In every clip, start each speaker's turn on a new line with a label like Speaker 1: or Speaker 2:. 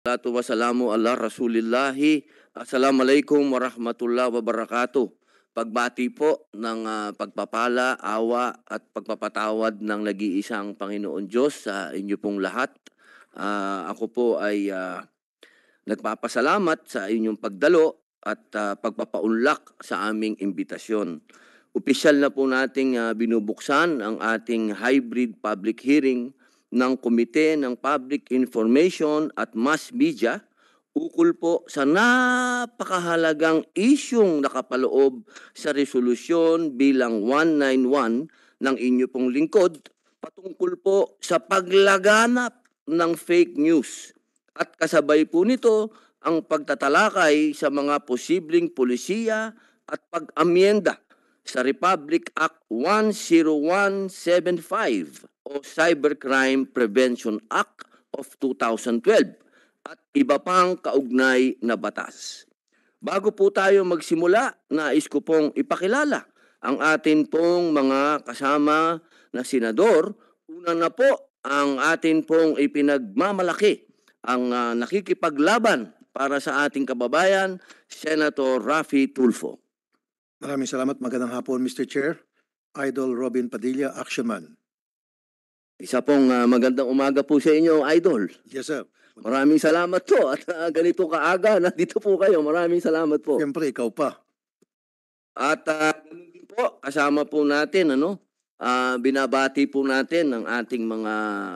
Speaker 1: Salatu wassalamu ala rasulillahi. Assalamualaikum warahmatullahi wabarakatuh. Pagbati po ng ah, pagpapala, awa at pagpapatawad ng nag-iisang Panginoon Diyos sa inyo pong lahat. Ah, ako po ay ah, nagpapasalamat sa inyong pagdalo at ah, pagpapaunlak sa aming imbitasyon. Opisyal na po nating ah, binubuksan ang ating hybrid public hearing ng Komite ng Public Information at Mass Media ukol po sa napakahalagang isyong nakapaloob sa resolusyon bilang 191 ng inyo pong lingkod patungkol po sa paglaganap ng fake news. At kasabay po nito ang pagtatalakay sa mga posibleng polisiya at pag-amyenda sa Republic Act 10175 o Cybercrime Prevention Act of 2012 at iba pang kaugnay na batas. Bago po tayo magsimula, nais ko pong ipakilala ang atin pong mga kasama na senador. Una na po ang atin pong ipinagmamalaki ang ah, nakikipaglaban para sa ating kababayan, Senator Rafi Tulfo.
Speaker 2: Maraming salamat. Magandang hapon, Mr. Chair. Idol Robin Padilla, Action Man.
Speaker 1: Isa pong ah, magandang umaga po sa inyo, Idol.
Speaker 2: Yes, sir.
Speaker 1: Maraming salamat po at ah, ganito kaaga, nandito po kayo. Maraming salamat po.
Speaker 2: Siyempre, ikaw pa.
Speaker 1: At ah, ganun din po, kasama po natin, ano, ah, binabati po natin ang ating mga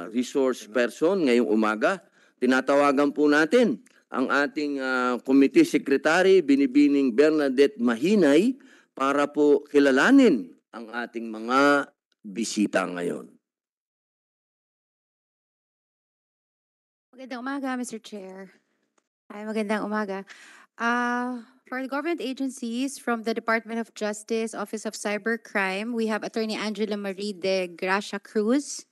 Speaker 1: resource person ngayong umaga. Tinatawagan po natin ang ating ah, committee secretary, Binibining Bernadette Mahinay, para po kilalanin ang ating mga bisita ngayon.
Speaker 3: Magandang umaga, Mr. Chair. Ay, magandang umaga. Uh, for the government agencies from the Department of Justice, Office of Cybercrime, we have Attorney Angela Marie de Gracia Cruz,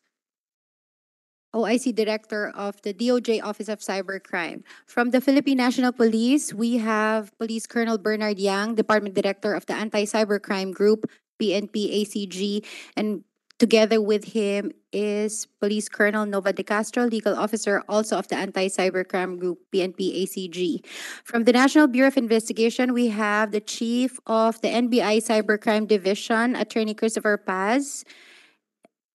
Speaker 3: OIC Director of the DOJ Office of Cybercrime. From the Philippine National Police, we have Police Colonel Bernard Yang, Department Director of the Anti-Cybercrime Group, PNP ACG, and Together with him is Police Colonel Nova De Castro, Legal Officer also of the Anti-Cybercrime Group, PNP ACG. From the National Bureau of Investigation, we have the Chief of the NBI Cybercrime Division, Attorney Christopher Paz.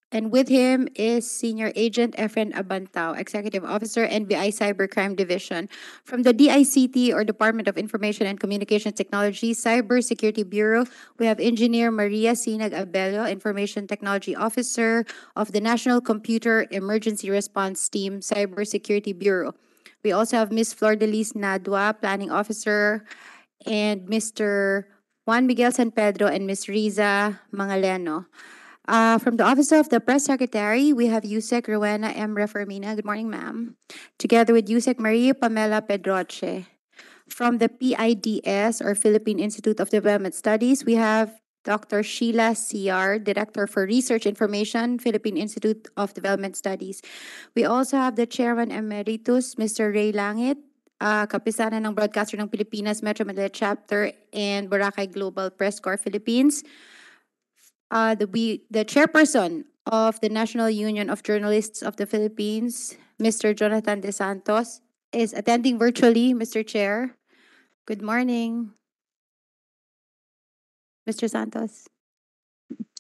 Speaker 3: And with him is Senior Agent Efren Abantao, Executive Officer, NBI Cybercrime Division. From the DICT or Department of Information and Communications Technology Cybersecurity Bureau, we have Engineer Maria Sinag Abello, Information Technology Officer of the National Computer Emergency Response Team Cybersecurity Bureau. We also have Ms. Flor Delis Nadwa, Planning Officer, and Mr. Juan Miguel San Pedro and Ms. Riza Mangaleno. Uh, from the Office of the Press Secretary, we have Yusek Rowena M. Reformina. Good morning, ma'am. Together with Yusek Maria Pamela Pedroche. From the PIDS, or Philippine Institute of Development Studies, we have Dr. Sheila CR, Director for Research Information, Philippine Institute of Development Studies. We also have the Chairman Emeritus, Mr. Ray Langit, uh, Kapisanan ng Broadcaster ng Pilipinas, Metro Manila Chapter, and Boracay Global Press Corps Philippines. Uh, the, we, the chairperson of the National Union of Journalists of the Philippines, Mr. Jonathan De Santos, is attending virtually, Mr. Chair. Good morning. Mr. Santos.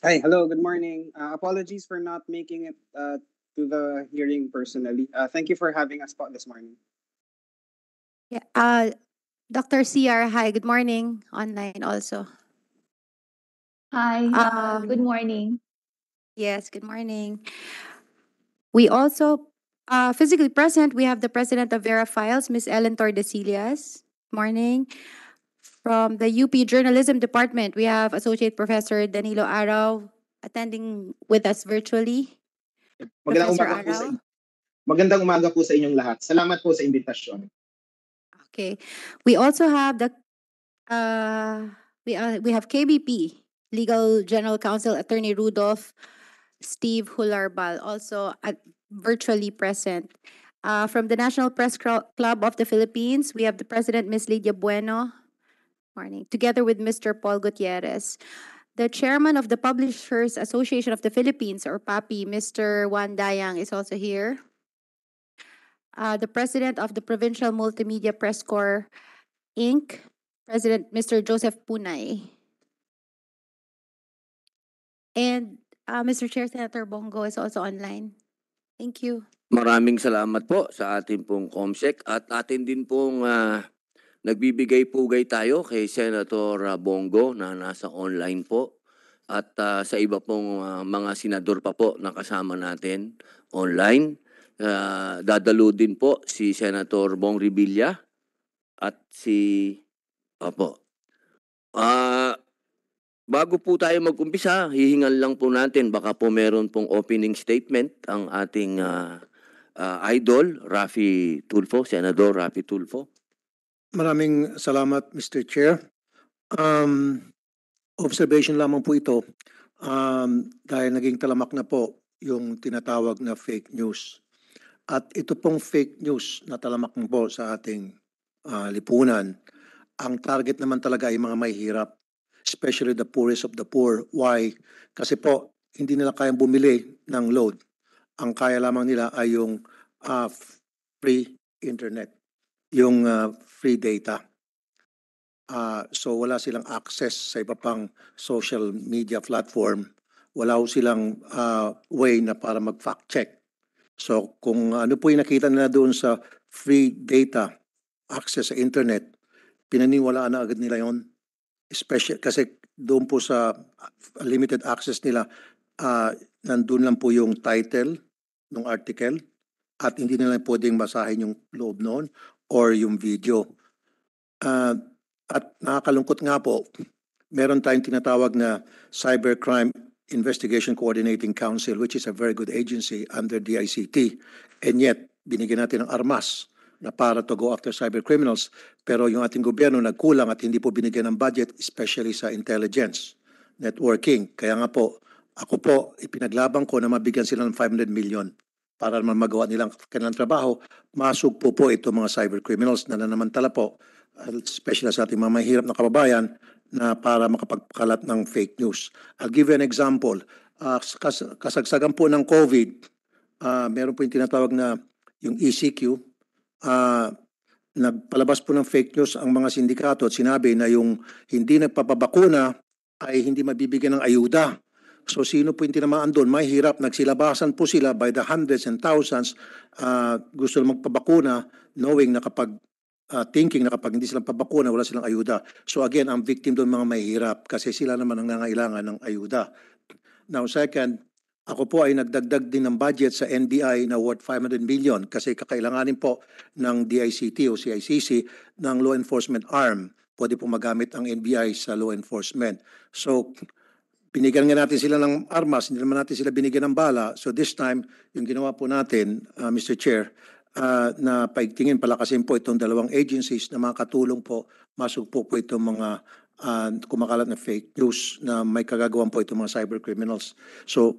Speaker 4: Hi, hello, good morning. Uh, apologies for not making it uh, to the hearing personally. Uh, thank you for having us this morning.
Speaker 3: Yeah, uh, Dr. CR, hi, good morning. Online also.
Speaker 5: Hi, uh, good
Speaker 3: Um,
Speaker 5: morning.
Speaker 3: Yes, good morning. We also, uh, physically present, we have the president of Vera Files, Ms. Ellen Tordesillas. Morning. From the UP Journalism Department, we have Associate Professor Danilo Araw attending with us virtually.
Speaker 4: Magandang
Speaker 3: Professor
Speaker 4: umaga po sa
Speaker 3: Araw.
Speaker 4: Magandang umaga po sa inyong lahat. Salamat po sa imbitasyon.
Speaker 3: Okay. We also have the, uh, we, uh, we have KBP, Legal General Counsel Attorney Rudolph Steve Hularbal, also at, virtually present. Uh, from the National Press Club of the Philippines, we have the President, Ms. Lydia Bueno, morning, together with Mr. Paul Gutierrez. The Chairman of the Publishers Association of the Philippines, or PAPI, Mr. Juan Dayang, is also here. uh, the president of the Provincial Multimedia Press Corps, Inc., President Mr. Joseph Punay. And uh, Mr. Chair, Senator Bongo is also online. Thank you.
Speaker 1: Maraming salamat po sa ating pong COMSEC at atin din pong ah, nagbibigay pugay tayo kay Senator ah, Bongo na nasa online po at ah, sa iba pong ah, mga senador pa po na kasama natin online. Ah, dadalo din po si Senator Bong Revilla at si Opo. Ah, bago po tayo mag-umpisa, hihingan lang po natin baka po meron pong opening statement ang ating ah, ah, idol Rafi Tulfo, Senador Rafi Tulfo.
Speaker 2: Maraming salamat, Mr. Chair. Um, observation lamang po ito um, dahil naging talamak na po yung tinatawag na fake news. At ito pong fake news na talamak po sa ating ah, lipunan, ang target naman talaga ay mga mahihirap, especially the poorest of the poor. Why? Kasi po, hindi nila kayang bumili ng load. Ang kaya lamang nila ay yung ah, free internet yung uh, free data. Ah, so wala silang access sa iba pang social media platform. Wala silang ah, way na para mag-fact check. So kung ano po yung nakita nila doon sa free data access sa internet, pinaniwalaan na agad nila yon. Especially kasi doon po sa limited access nila, ah, nandun lang po yung title ng article at hindi nila pwedeng basahin yung loob noon or yung video. Ah, at nakakalungkot nga po, meron tayong tinatawag na Cybercrime Investigation Coordinating Council which is a very good agency under DICT. And yet, binigyan natin ng armas na para to go after cyber criminals. Pero yung ating gobyerno nagkulang at hindi po binigyan ng budget, especially sa intelligence, networking. Kaya nga po, ako po, ipinaglaban ko na mabigyan sila ng 500 million para naman magawa nilang kanilang trabaho. Masugpo po ito mga cyber criminals na nanamantala po, especially sa ating mga mahirap na kababayan na para makapagkalat ng fake news. I'll give you an example. Uh, kas- kasagsagan po ng COVID, uh, meron po yung tinatawag na yung ECQ, uh, nagpalabas po ng fake news ang mga sindikato at sinabi na yung hindi nagpapabakuna ay hindi mabibigyan ng ayuda. So sino po yung tinamaan doon? May hirap, nagsilabasan po sila by the hundreds and thousands uh, gusto na magpabakuna knowing na kapag uh, thinking na kapag hindi sila pabakuna, wala silang ayuda. So again, ang victim doon mga mahihirap kasi sila naman ang nangangailangan ng ayuda. Now second, ako po ay nagdagdag din ng budget sa NBI na worth 500 million kasi kakailanganin po ng DICT o CICC ng law enforcement arm. Pwede po magamit ang NBI sa law enforcement. So, binigyan nga natin sila ng armas, hindi naman natin sila binigyan ng bala. So this time, yung ginawa po natin, uh, Mr. Chair, uh, na paigtingin, palakasin po itong dalawang agencies na makatulong po, masugpo po itong mga uh, kumakalat na fake news na may kagagawan po itong mga cyber criminals. So,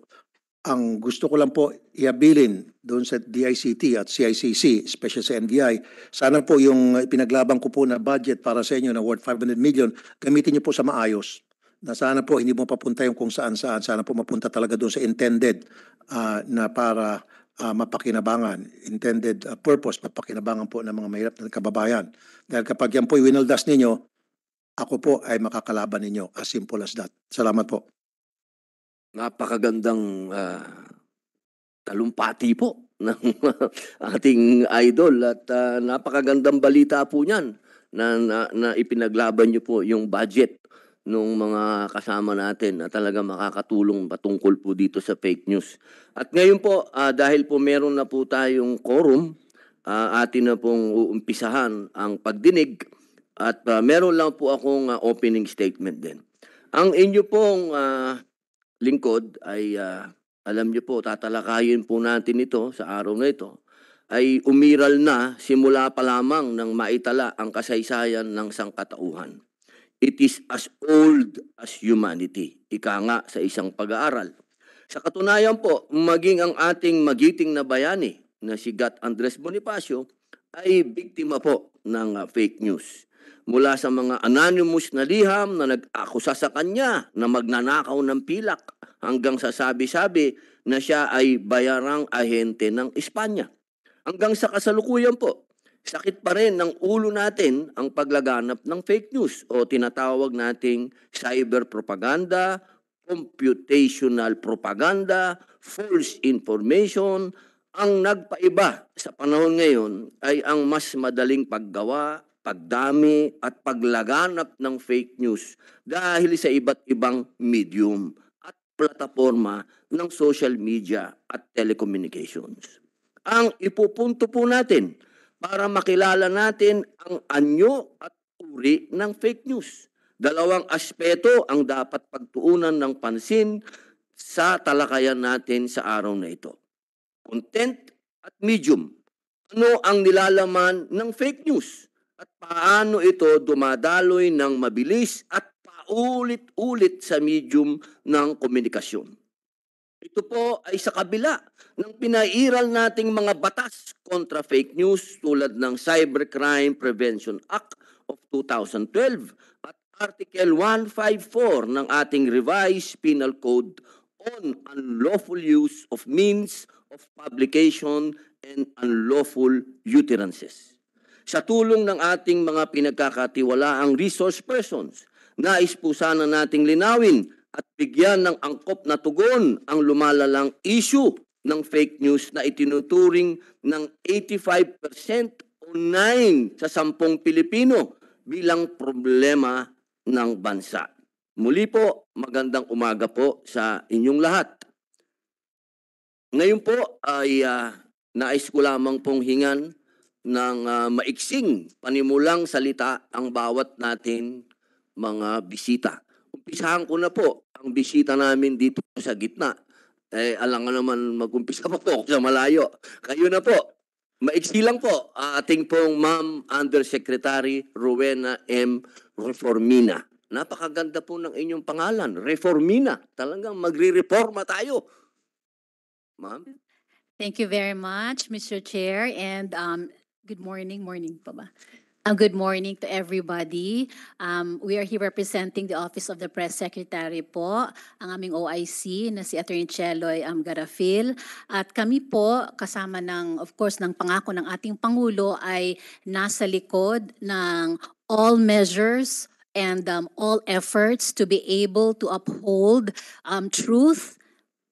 Speaker 2: ang gusto ko lang po iabilin doon sa DICT at CICC, especially sa NBI, sana po yung pinaglaban ko po na budget para sa inyo na worth 500 million, gamitin niyo po sa maayos. Na sana po hindi mo papunta yung kung saan saan, sana po mapunta talaga doon sa intended ah, na para ah, mapakinabangan, intended ah, purpose, mapakinabangan po ng mga mahirap na kababayan. Dahil kapag yan po winaldas ninyo, ako po ay makakalaban ninyo. As simple as that. Salamat po.
Speaker 1: Napakagandang ah, talumpati po ng ating idol at ah, napakagandang balita po niyan na, na, na ipinaglaban niyo po yung budget ng mga kasama natin na talaga makakatulong patungkol po dito sa fake news. At ngayon po, ah, dahil po meron na po tayong quorum, ah, atin na pong uumpisahan ang pagdinig at ah, meron lang po akong ah, opening statement din. Ang inyo pong ah, lingkod ay ah, alam niyo po, tatalakayin po natin ito sa araw na ito, ay umiral na simula pa lamang nang maitala ang kasaysayan ng sangkatauhan. It is as old as humanity. Ika nga sa isang pag-aaral. Sa katunayan po, maging ang ating magiting na bayani na si Gat Andres Bonifacio ay biktima po ng ah, fake news. Mula sa mga anonymous na liham na nag-akusa sa kanya na magnanakaw ng pilak hanggang sa sabi-sabi na siya ay bayarang ahente ng Espanya. Hanggang sa kasalukuyan po, sakit pa rin ng ulo natin ang paglaganap ng fake news o tinatawag nating cyber propaganda, computational propaganda, false information. Ang nagpaiba sa panahon ngayon ay ang mas madaling paggawa, pagdami at paglaganap ng fake news dahil sa iba't ibang medium at plataforma ng social media at telecommunications. Ang ipupunto po natin para makilala natin ang anyo at uri ng fake news. Dalawang aspeto ang dapat pagtuunan ng pansin sa talakayan natin sa araw na ito. Content at medium. Ano ang nilalaman ng fake news? At paano ito dumadaloy ng mabilis at paulit-ulit sa medium ng komunikasyon? Ito po ay sa kabila ng pinairal nating mga batas kontra fake news tulad ng Cybercrime Prevention Act of 2012 at Article 154 ng ating revised penal code on unlawful use of means of publication and unlawful utterances. Sa tulong ng ating mga pinagkakatiwalaang resource persons, nais po sana nating linawin at bigyan ng angkop na tugon ang lumalalang issue ng fake news na itinuturing ng 85% o 9 sa 10 Pilipino bilang problema ng bansa. Muli po, magandang umaga po sa inyong lahat. Ngayon po ay ah, nais ko lamang pong hingan ng ah, maiksing panimulang salita ang bawat natin mga bisita. Umpisahan ko na po ang bisita namin dito sa gitna. Eh, alam nga naman mag-umpisa pa po ako sa malayo. Kayo na po. Maiksi lang po, ating pong Ma'am Undersecretary Rowena M. Reformina. Napakaganda po ng inyong pangalan, Reformina. Talagang magre-reforma tayo. Ma'am?
Speaker 6: Thank you very much, Mr. Chair, and um, good morning, morning pa ba? Um, good morning to everybody. Um, we are here representing the Office of the Press Secretary po, ang aming OIC na si Attorney Cheloy um, Garafil. At kami po, kasama ng, of course, ng pangako ng ating Pangulo ay nasa likod ng all measures and um, all efforts to be able to uphold um, truth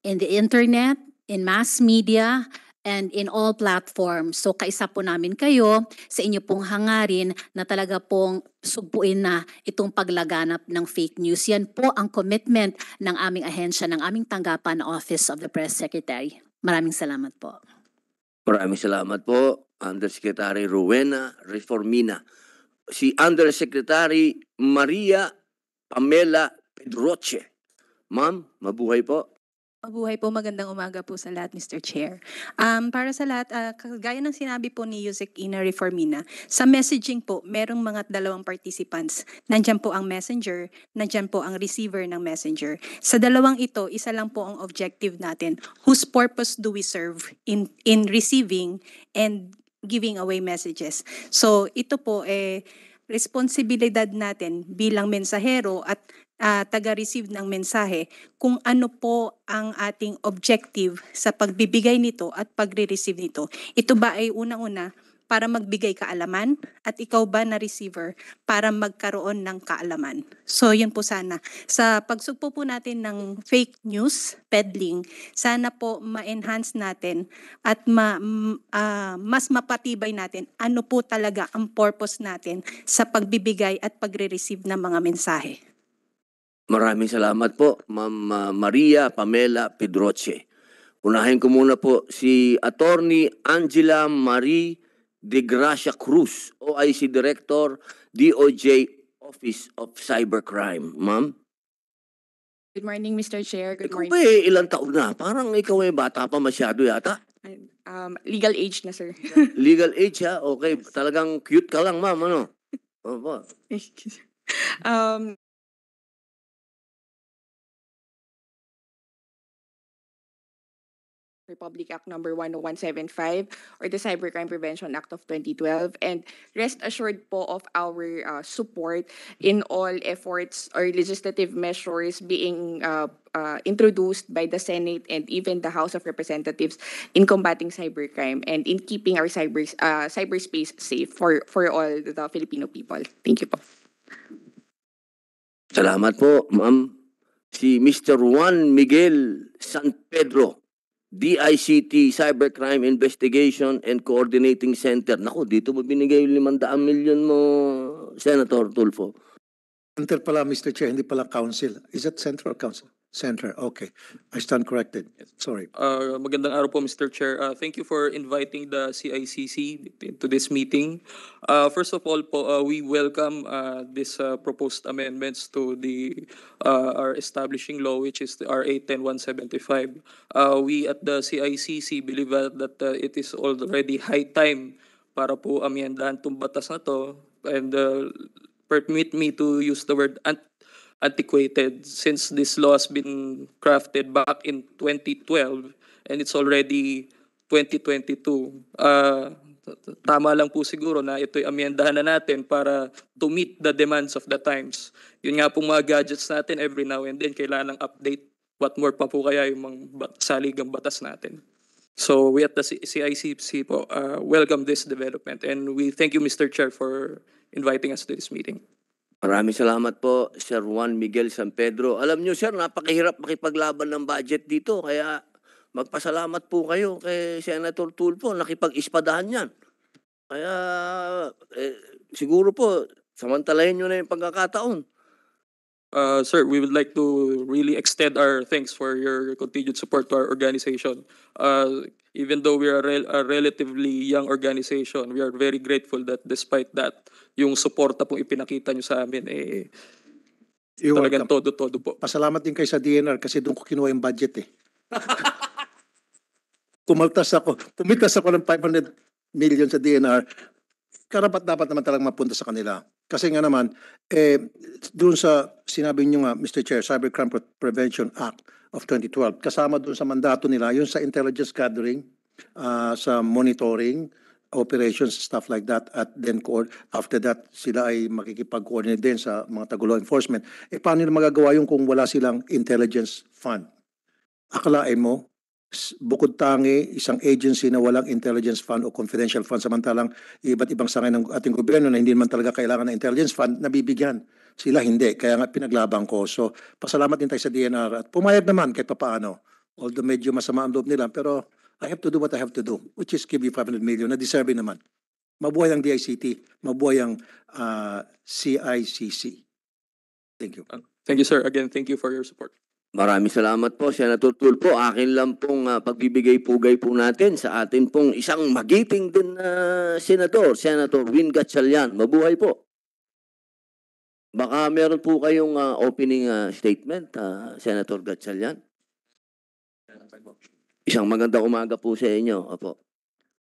Speaker 6: in the internet, in mass media, and in all platforms. So kaisa po namin kayo sa inyo pong hangarin na talaga pong sugpuin na itong paglaganap ng fake news. Yan po ang commitment ng aming ahensya, ng aming tanggapan Office of the Press Secretary. Maraming salamat po.
Speaker 1: Maraming salamat po, Undersecretary Rowena Reformina. Si Undersecretary Maria Pamela Pedroche. Ma'am, mabuhay po.
Speaker 7: Mabuhay po, magandang umaga po sa lahat, Mr. Chair. Um, para sa lahat, ah, kagaya ng sinabi po ni Yusek Ina Reformina, sa messaging po, merong mga dalawang participants. Nandyan po ang messenger, nandyan po ang receiver ng messenger. Sa dalawang ito, isa lang po ang objective natin. Whose purpose do we serve in, in receiving and giving away messages? So, ito po, eh, responsibilidad natin bilang mensahero at ah, taga-receive ng mensahe kung ano po ang ating objective sa pagbibigay nito at pagre-receive nito. Ito ba ay unang-una para magbigay kaalaman at ikaw ba na receiver para magkaroon ng kaalaman. So yun po sana. Sa pagsugpo po natin ng fake news, peddling, sana po ma-enhance natin at ma, ah, mas mapatibay natin ano po talaga ang purpose natin sa pagbibigay at pagre-receive ng mga mensahe.
Speaker 1: Maraming salamat po, Ma'am ah, Maria Pamela Pedroche. Unahin ko muna po si Attorney Angela Marie De Gracia Cruz, OIC Director, DOJ Office of Cybercrime. Ma'am,
Speaker 8: Good morning, Mr. Chair. Good
Speaker 1: ikaw
Speaker 8: morning.
Speaker 1: ba eh, ilang taon na? Parang ikaw ay bata pa masyado yata.
Speaker 8: Um, legal age na, sir.
Speaker 1: Legal age ha? Okay, talagang cute ka lang ma'am, ano? Opo.
Speaker 8: um,
Speaker 9: Republic Act number 10175 or the Cybercrime Prevention Act of 2012 and rest assured po of our uh, support in all efforts or legislative measures being uh, uh, introduced by the Senate and even the House of Representatives in combating cybercrime and in keeping our cyber uh, cyberspace safe for for all the Filipino people. Thank you po.
Speaker 1: Salamat po, ma'am. Si Mr. Juan Miguel San Pedro, DICT Cybercrime Investigation and Coordinating Center. Naku, dito mo binigay yung 500 million mo, Senator Tulfo.
Speaker 2: Center pala, Mr. Chair, hindi pala council. Is that center or council? Center, okay. I stand corrected. Sorry.
Speaker 10: Uh, magandang araw po, Mr. Chair. Uh, thank you for inviting the CICC to this meeting. Uh, first of all po, uh, we welcome uh, this uh, proposed amendments to the uh, our establishing law, which is the RA 10175. Uh, we at the CICC believe that uh, it is already high time para po amyendahan itong batas na to and uh, permit me to use the word antiquated since this law has been crafted back in 2012 and it's already 2022. Uh, t- tama lang po siguro na ito'y amyendahan na natin para to meet the demands of the times. Yun nga pong mga gadgets natin every now and then kailangan ng update. What more pa po kaya yung mga bat- saligang batas natin. So we at the CICC po uh, welcome this development and we thank you Mr. Chair for inviting us to this meeting.
Speaker 1: Maraming salamat po, Sir Juan Miguel San Pedro. Alam nyo, sir, napakahirap makipaglaban ng budget dito. Kaya magpasalamat po kayo kay Senator Tulfo. Nakipag-ispadahan yan. Kaya eh, siguro po, samantalahin nyo na yung pagkakataon.
Speaker 10: Uh, sir, we would like to really extend our thanks for your continued support to our organization. Uh, even though we are rel- a relatively young organization, we are very grateful that despite that, yung suporta pong ipinakita nyo sa amin, eh,
Speaker 2: You're
Speaker 10: talagang todo-todo po.
Speaker 2: Pasalamat din kayo sa DNR kasi doon ko kinuha yung budget eh. Kumaltas ako, pumitas ako ng 500 million sa DNR. Karapat dapat naman talagang mapunta sa kanila. Kasi nga naman, eh, doon sa sinabi niyo nga, Mr. Chair, Cybercrime Pre- Prevention Act of 2012, kasama doon sa mandato nila, yun sa intelligence gathering, ah, sa monitoring, operations, stuff like that, at then after that, sila ay makikipag-coordinate din sa mga tago-law enforcement. Eh, paano nila magagawa yung kung wala silang intelligence fund? Akalain mo, bukod tangi, isang agency na walang intelligence fund o confidential fund, samantalang iba't ibang sangay ng ating gobyerno na hindi naman talaga kailangan ng intelligence fund, nabibigyan. Sila hindi, kaya nga pinaglaban ko. So, pasalamat din tayo sa DNR at pumayag naman kahit papaano. Although medyo masama ang loob nila, pero I have to do what I have to do, which is give you 500 million na deserving naman. Mabuhay ang DICT, mabuhay ang ah, CICC. Thank you.
Speaker 10: Thank you, sir. Again, thank you for your support.
Speaker 1: Maraming salamat po, Senator Tulfo. Akin lang pong ah, pagbibigay-pugay po natin sa atin pong isang magiting din na senador, Senator Win Gatchalian. Mabuhay po. Baka meron po kayong ah, opening ah, statement, ah, Senator Gatchalian. Isang magandang umaga po sa inyo. Apo.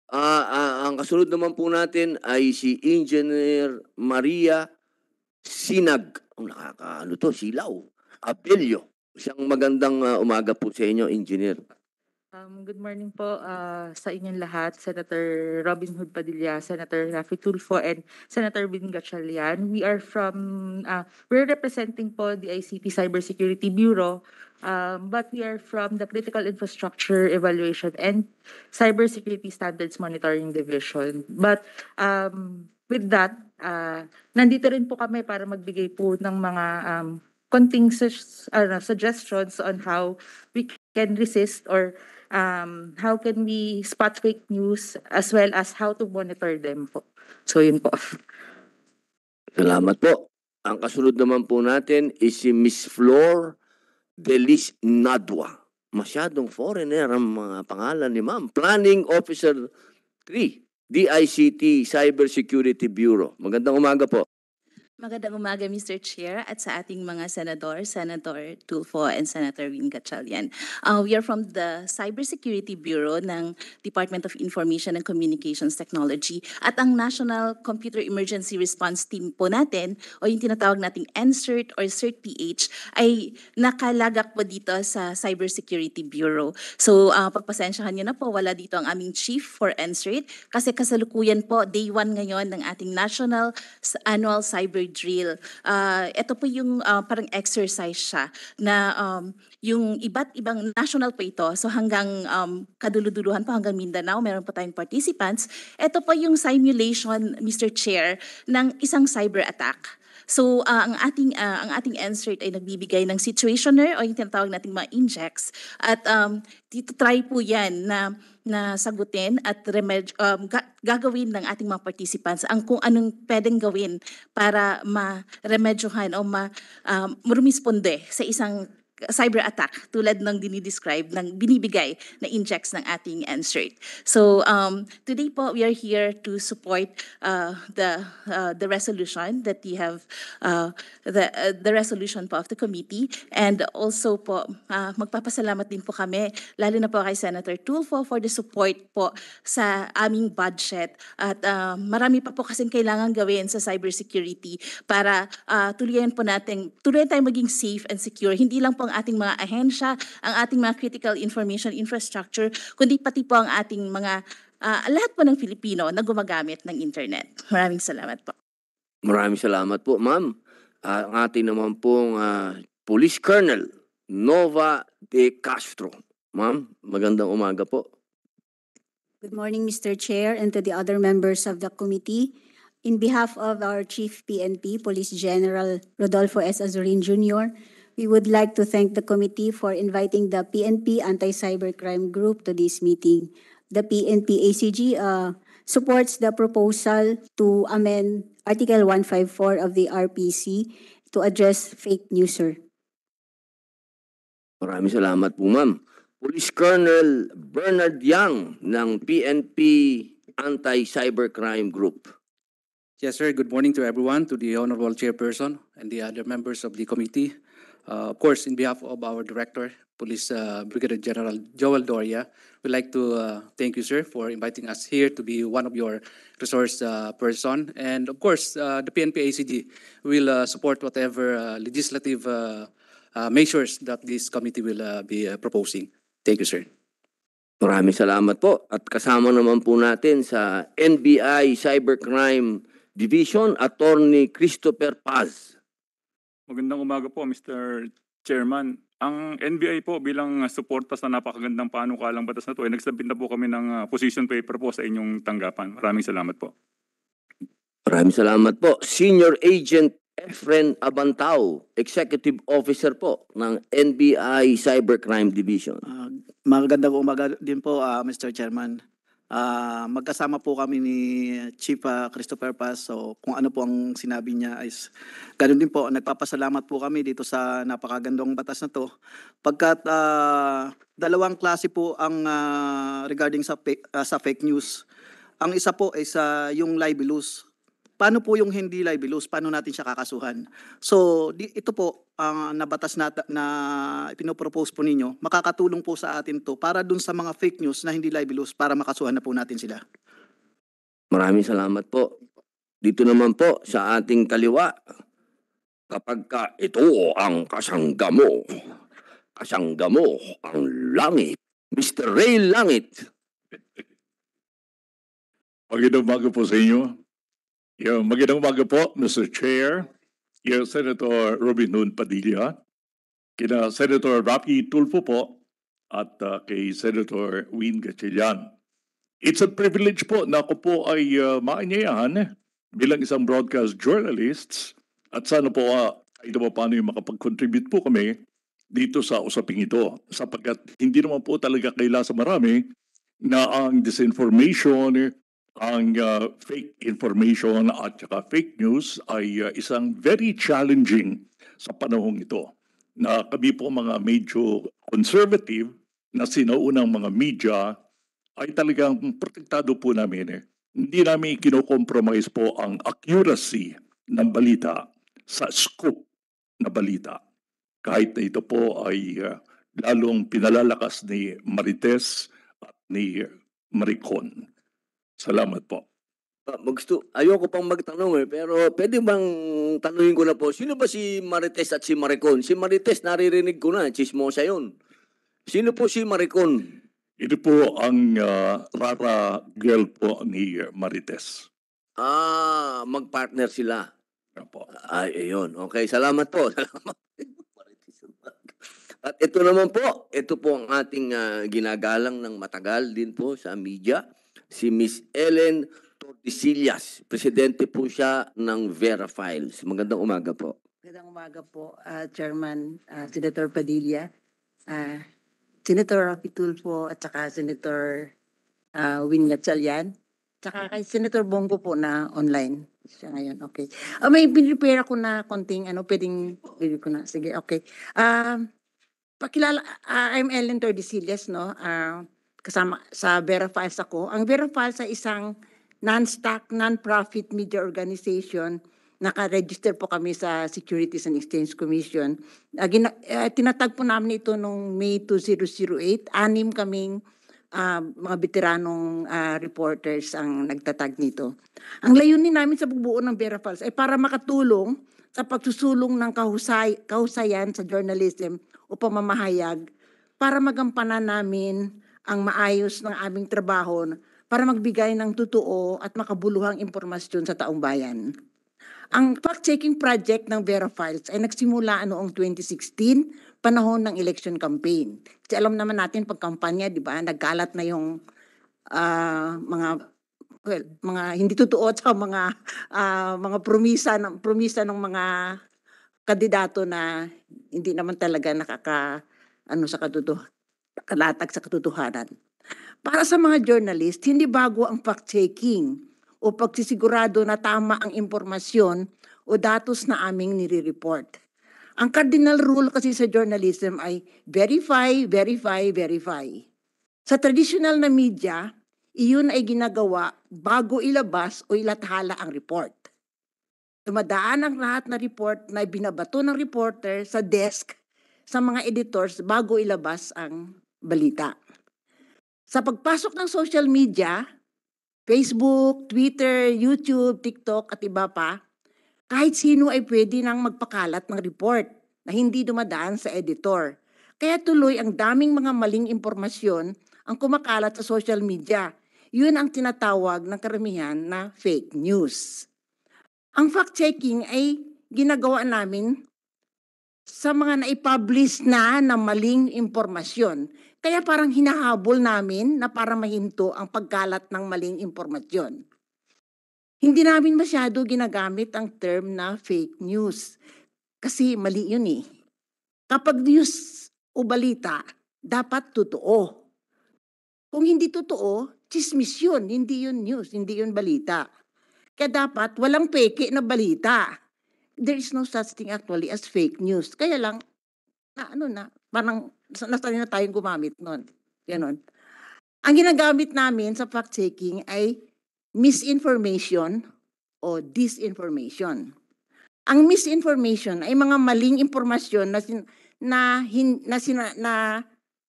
Speaker 1: Ah, ah, ang kasunod naman po natin ay si Engineer Maria Sinag. Ang nakakaano to, silaw. Apelyo. Isang magandang ah, umaga po sa inyo, Engineer.
Speaker 11: Um, good morning po ah, sa inyong lahat, Senator Robin Hood Padilla, Senator Rafi Tulfo, and Senator Bin Gatchalian. We are from, uh, we're representing po the ICT Cybersecurity Bureau, um, but we are from the Critical Infrastructure Evaluation and Cybersecurity Standards Monitoring Division. But um, with that, uh, nandito rin po kami para magbigay po ng mga um, konting sus- ano, suggestions on how we can resist or um, how can we spot fake news as well as how to monitor them po. So yun po.
Speaker 1: Salamat po. Ang kasunod naman po natin is si Miss Flor Delis Nadwa. Masyadong foreigner ang mga pangalan ni ma'am. Planning Officer 3, DICT Cybersecurity Bureau. Magandang umaga po.
Speaker 12: Magandang umaga, Mr. Chair, at sa ating mga senador, Senator Tulfo and Senator Win Gatchalian. Uh, we are from the Cybersecurity Bureau ng Department of Information and Communications Technology at ang National Computer Emergency Response Team po natin o yung tinatawag nating NCERT or CERT-PH ay nakalagak po dito sa Cybersecurity Bureau. So uh, pagpasensyahan niyo na po, wala dito ang aming chief for NCERT kasi kasalukuyan po day one ngayon ng ating National Annual Cyber Drill. Ah, ito po yung ah, parang exercise siya na um, yung iba't ibang national po ito. So hanggang um, kaduluduluhan po hanggang Mindanao, meron po tayong participants. Ito po yung simulation, Mr. Chair, ng isang cyber attack. So ah, ang ating ah, ang ating insert ay nagbibigay ng situationer o yung tinatawag nating mga injects. At um, dito try po yan na na sagutin at remed- um, ga- gagawin ng ating mga participants ang kung anong pwedeng gawin para ma-remedyohan o ma, um, rumisponde sa isang cyber attack tulad ng dinidescribe ng binibigay na injects ng ating insert. So um, today po we are here to support uh, the uh, the resolution that we have uh, the uh, the resolution po of the committee. And also po uh, magpapasalamat din po kami lalo na po kay Senator Tulfo for the support po sa aming budget. At uh, marami pa po kasing kailangan gawin sa cybersecurity para uh, tuluyan po natin tuluyan tayong maging safe and secure. Hindi lang po ang ating mga ahensya ang ating mga critical information infrastructure kundi pati po ang ating mga uh, lahat po ng Filipino na gumagamit ng internet maraming salamat po
Speaker 1: Maraming salamat po, ma'am. Ah, ang ating naman pong ah, Police Colonel Nova de Castro. Ma'am, magandang umaga po.
Speaker 13: Good morning, Mr. Chair, and to the other members of the committee. In behalf of our Chief PNP, Police General Rodolfo S. Azurin Jr., we would like to thank the committee for inviting the PNP Anti-Cybercrime Group to this meeting. The PNP ACG uh, supports the proposal to amend Article 154 of the RPC to address fake news, sir.
Speaker 1: Maraming salamat po, ma'am. Police Colonel Bernard Yang ng PNP Anti-Cybercrime Group.
Speaker 14: Yes, sir. Good morning to everyone, to the honorable chairperson and the other members of the committee. Uh, of course, in behalf of our director, Police uh, Brigadier General Joel Doria, we'd like to uh, thank you, sir, for inviting us here to be one of your resource uh, person. And of course, uh, the PNP ACG will uh, support whatever uh, legislative uh, measures that this committee will be proposing. Thank you, sir.
Speaker 1: Maraming salamat po. At kasama naman po natin sa NBI Cybercrime Division, Attorney Christopher Paz.
Speaker 15: Magandang umaga po, Mr. Chairman. Ang NBI po bilang suporta sa napakagandang panukalang batas na to, ay nagsabit na po kami ng uh, position paper po sa inyong tanggapan. Maraming salamat po.
Speaker 1: Maraming salamat po. Senior Agent Efren Abantao, Executive Officer po ng NBI Cybercrime Division.
Speaker 16: Ah, magandang umaga din po, ah, Mr. Chairman. Ah, magkasama po kami ni Chief ah, Christopher Paz. So kung ano po ang sinabi niya is ganun din po. Nagpapasalamat po kami dito sa napakagandang batas na to. Pagkat ah, dalawang klase po ang ah, regarding sa ah, sa fake news. Ang isa po is ah, yung libelous. Paano po yung hindi libelous? Paano natin siya kakasuhan? So, di, ito po, ang nabatas na, na pinopropose po ninyo, makakatulong po sa atin to para dun sa mga fake news na hindi libelous para makasuhan na po natin sila.
Speaker 1: Maraming salamat po. Dito naman po sa ating kaliwa, kapag ka ito ang kasangga mo, kasangga mo ang langit, Mr. Ray Langit.
Speaker 17: Magandang umaga po sa inyo. Yung magandang umaga po, Mr. Chair, yung Senator Robin Hood Padilla, kina Senator Rapi Tulfo po, at uh, kay Senator Win Gatchalian. It's a privilege po na ako po ay uh, maanyayahan bilang isang broadcast journalists at sana po uh, kahit naman paano yung makapag-contribute po kami dito sa usaping ito sapagkat hindi naman po talaga kaila sa marami na ang disinformation, ang uh, fake information at saka fake news ay uh, isang very challenging sa panahong ito. Na kami po mga medyo conservative na sinaunang mga media ay talagang protektado po namin. Eh. Hindi namin kinokompromise po ang accuracy ng balita sa scoop na balita. Kahit na ito po ay uh, lalong pinalalakas ni Marites at ni Maricon. Salamat po.
Speaker 1: Magsto, ayoko pang magtanong eh, pero pwede bang tanungin ko na po, sino ba si Marites at si Maricon? Si Marites, naririnig ko na, chismosa yun. Sino po si Maricon?
Speaker 17: Ito po ang uh, rara girl po ni Marites.
Speaker 1: Ah, magpartner sila.
Speaker 17: Opo.
Speaker 1: Ay, ayun. Okay, salamat po. Salamat. At ito naman po, ito po ang ating ah, ginagalang ng matagal din po sa media, si Miss Ellen Tordesillas. Presidente po siya ng Vera Files. Magandang umaga po.
Speaker 18: Magandang umaga po, ah, Chairman ah, Senator Padilla, ah, Senator Rafi Tulfo at saka Senator uh, Win Gatchalian, saka kay Senator Bongo po na online siya ngayon. Okay. Ah, may pinrepare ako na konting ano, pwedeng, pwede ko na. Sige, okay. Um, pakilala, ah, I'm Ellen Tordesillas, no? Ah, kasama sa Vera Files ako. Ang Vera Files ay isang non-stock, non-profit media organization naka-register po kami sa Securities and Exchange Commission. Uh, tinatag po namin ito noong May 2008. Anim kaming uh, mga veteranong uh, reporters ang nagtatag nito. Ang layunin namin sa pagbuo ng Vera Files ay para makatulong sa pagsusulong ng kahusay, kahusayan sa journalism o pamamahayag para magampanan namin ang maayos ng aming trabaho para magbigay ng totoo at makabuluhang impormasyon sa taong bayan. Ang fact-checking project ng Vera Files ay nagsimula noong 2016, panahon ng election campaign. Kasi alam naman natin pag kampanya, di ba, nagkalat na yung ah, mga well, mga hindi totoo at mga ah, mga promisa ng promisa ng mga kandidato na hindi naman talaga nakaka ano sa katotoh kalatag sa katotohanan. Para sa mga journalist, hindi bago ang fact-checking o pagsisigurado na tama ang impormasyon o datos na aming nire-report. Ang cardinal rule kasi sa journalism ay verify, verify, verify. Sa traditional na media, iyon ay ginagawa bago ilabas o ilathala ang report. Dumadaan ang lahat na report na binabato ng reporter sa desk sa mga editors bago ilabas ang balita. Sa pagpasok ng social media, Facebook, Twitter, YouTube, TikTok at iba pa, kahit sino ay pwede nang magpakalat ng report na hindi dumadaan sa editor. Kaya tuloy ang daming mga maling impormasyon ang kumakalat sa social media. Yun ang tinatawag ng karamihan na fake news. Ang fact-checking ay ginagawa namin sa mga naipublish na na maling impormasyon. Kaya parang hinahabol namin na para mahinto ang pagkalat ng maling impormasyon. Hindi namin masyado ginagamit ang term na fake news. Kasi mali yun eh. Kapag news o balita, dapat totoo. Kung hindi totoo, chismis yun. Hindi yun news, hindi yun balita. Kaya dapat walang peke na balita. There is no such thing actually as fake news. Kaya lang, na ano na, parang nasanay na tayong gumamit nun. Ganon. Ang ginagamit namin sa fact-checking ay misinformation o disinformation. Ang misinformation ay mga maling impormasyon na sin, na hin, na, sina, na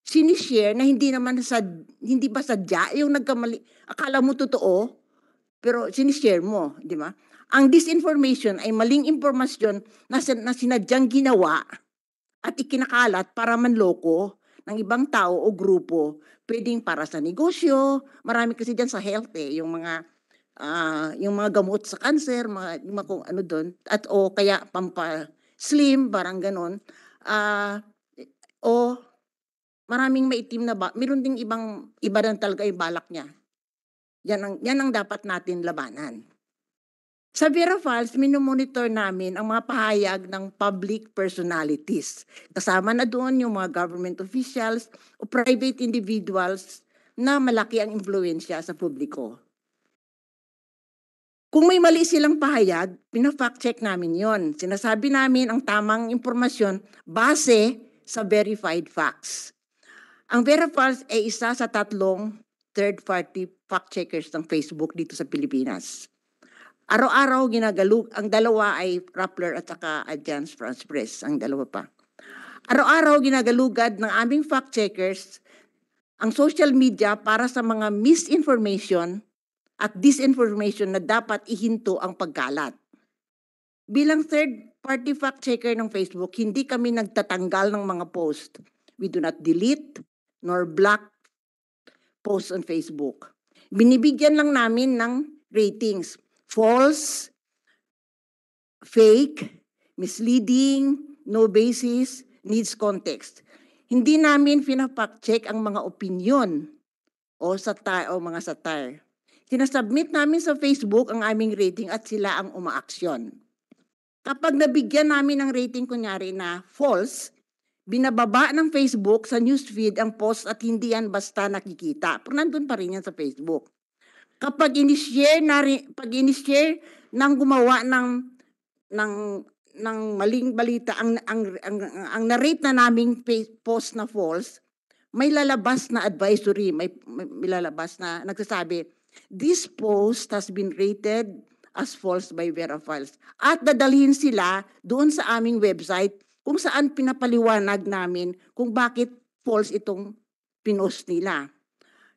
Speaker 18: sinishare na hindi naman sa hindi ba sadya yung nagkamali akala mo totoo pero sinishare mo, di ba? Ang disinformation ay maling impormasyon na, na sinadyang ginawa at ikinakalat para manloko ng ibang tao o grupo. Pwedeng para sa negosyo, marami kasi diyan sa health eh, yung mga ah, yung mga gamot sa cancer, mga, mga kung ano doon, at o kaya pampa slim, parang ganon. Ah, o maraming maitim na ba, meron ding ibang iba na talaga yung balak niya. Yan ang, yan ang dapat natin labanan. Sa Vera Files, minomonitor namin ang mga pahayag ng public personalities. Kasama na doon yung mga government officials o private individuals na malaki ang impluensya sa publiko. Kung may mali silang pahayag, pina-fact check namin yon. Sinasabi namin ang tamang impormasyon base sa verified facts. Ang Vera Files ay isa sa tatlong third-party fact checkers ng Facebook dito sa Pilipinas. Araw-araw ginagalug, ang dalawa ay Rappler at saka Agence France Press, ang dalawa pa. Araw-araw ginagalugad ng aming fact checkers ang social media para sa mga misinformation at disinformation na dapat ihinto ang pagkalat. Bilang third party fact checker ng Facebook, hindi kami nagtatanggal ng mga post. We do not delete nor block posts on Facebook. Binibigyan lang namin ng ratings. False, fake, misleading, no basis, needs context. Hindi namin pinafact check ang mga opinion o satire o mga satire. Sinasubmit namin sa Facebook ang aming rating at sila ang umaaksyon. Kapag nabigyan namin ng rating kunyari na false, binababa ng Facebook sa newsfeed ang post at hindi yan basta nakikita. Pero nandun pa rin yan sa Facebook. Kapag ini-share na pag ini-share ng gumawa ng ng ng maling balita ang ang ang, ang narrate na naming post na false, may lalabas na advisory, may, may, lalabas na nagsasabi, this post has been rated as false by Vera Files. At dadalhin sila doon sa aming website kung saan pinapaliwanag namin kung bakit false itong pinost nila.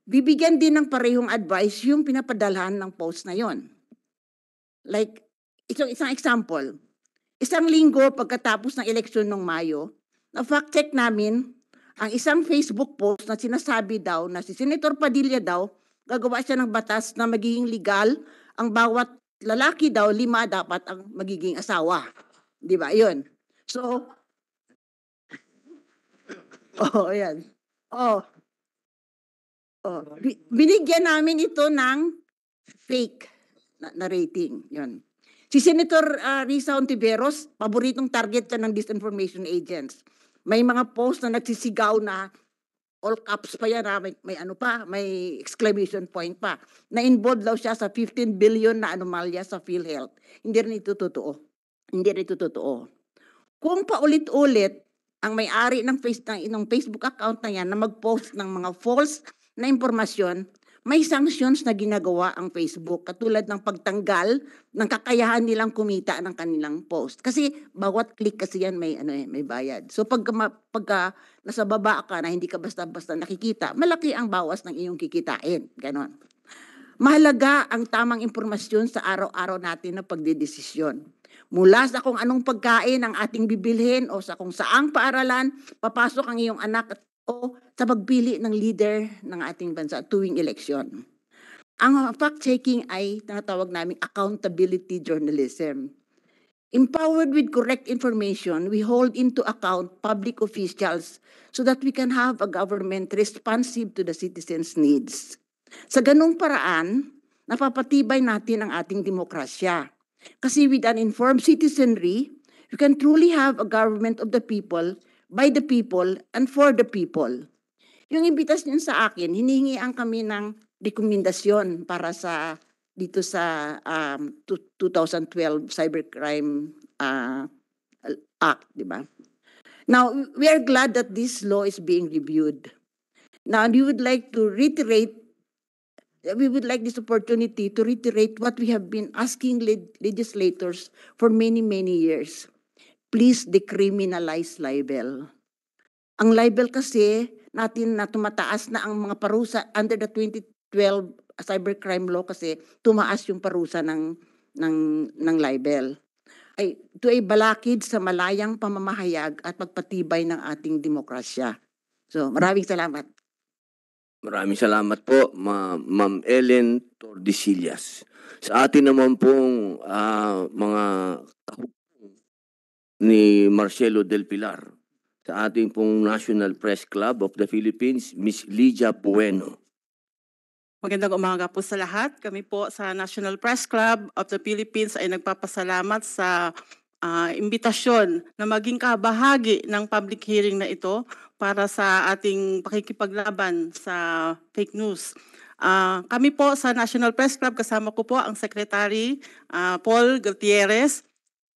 Speaker 18: Bibigyan din ng parehong advice yung pinapadalhan ng post na yon. Like, isang, isang example, isang linggo pagkatapos ng eleksyon ng Mayo, na fact check namin ang isang Facebook post na sinasabi daw na si Senator Padilla daw gagawa siya ng batas na magiging legal ang bawat lalaki daw, lima dapat ang magiging asawa. Di ba? Yun. So, oh, yan. Oh. Oh, bi- binigyan namin ito ng fake na, na rating. Yun. Si Senator uh, Risa Ontiveros, paboritong target siya ng disinformation agents. May mga post na nagsisigaw na all caps pa yan, may, may ano pa, may exclamation point pa. Na-involved daw siya sa 15 billion na anomalya sa PhilHealth. Hindi rin ito totoo. Hindi rin ito totoo. Kung paulit-ulit ang may-ari ng, face, ng, ng Facebook account na yan na mag-post ng mga false na impormasyon, may sanctions na ginagawa ang Facebook katulad ng pagtanggal ng kakayahan nilang kumita ng kanilang post. Kasi bawat click kasi yan may ano eh, may bayad. So ma- pagka nasa baba ka na hindi ka basta-basta nakikita, malaki ang bawas ng iyong kikitain. Ganon. Mahalaga ang tamang impormasyon sa araw-araw natin na pagdedesisyon. Mula sa kung anong pagkain ang ating bibilhin o sa kung saang paaralan, papasok ang iyong anak at o sa pagpili ng leader ng ating bansa tuwing eleksyon. Ang fact-checking ay tinatawag naming accountability journalism. Empowered with correct information, we hold into account public officials so that we can have a government responsive to the citizens' needs. Sa ganung paraan, napapatibay natin ang ating demokrasya. Kasi with an informed citizenry, we can truly have a government of the people by the people and for the people. Yung imbitasyon sa akin, hiningi ang kami ng rekomendasyon para sa dito sa um, tu- 2012 Cybercrime uh, Act, di ba? Now, we are glad that this law is being reviewed. Now, we would like to reiterate, we would like this opportunity to reiterate what we have been asking leg- legislators for many, many years please decriminalize libel. Ang libel kasi natin na tumataas na ang mga parusa under the 2012 cybercrime law kasi tumaas yung parusa ng ng ng libel. Ay ito ay balakid sa malayang pamamahayag at pagpatibay ng ating demokrasya. So, maraming salamat.
Speaker 1: Maraming salamat po, Ma- Ma'am Ellen Tordesillas. Sa atin naman pong ah, mga ni Marcelo Del Pilar. Sa ating pong National Press Club of the Philippines, Miss Lydia Bueno.
Speaker 19: Magandang umaga po sa lahat. Kami po sa National Press Club of the Philippines ay nagpapasalamat sa ah, imbitasyon na maging kabahagi ng public hearing na ito para sa ating pakikipaglaban sa fake news. Ah, kami po sa National Press Club, kasama ko po ang Secretary ah, Paul Gutierrez,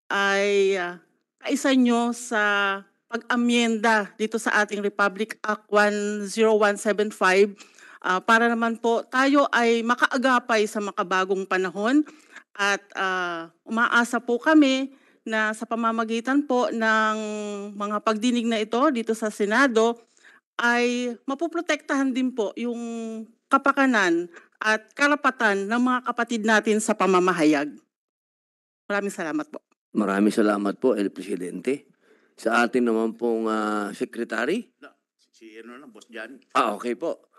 Speaker 19: ay ah, kaisa nyo sa pag-amyenda dito sa ating Republic Act 10175 ah, para naman po tayo ay makaagapay sa makabagong panahon At ah, umaasa po kami na sa pamamagitan po ng mga pagdinig na ito dito sa Senado ay mapoprotektahan din po yung kapakanan at karapatan ng mga kapatid natin sa pamamahayag. Maraming salamat po.
Speaker 1: Maraming salamat po, El Presidente. Sa atin naman pong ah, Secretary.
Speaker 20: Si ano lang, Boss Jan.
Speaker 1: Ah, okay po.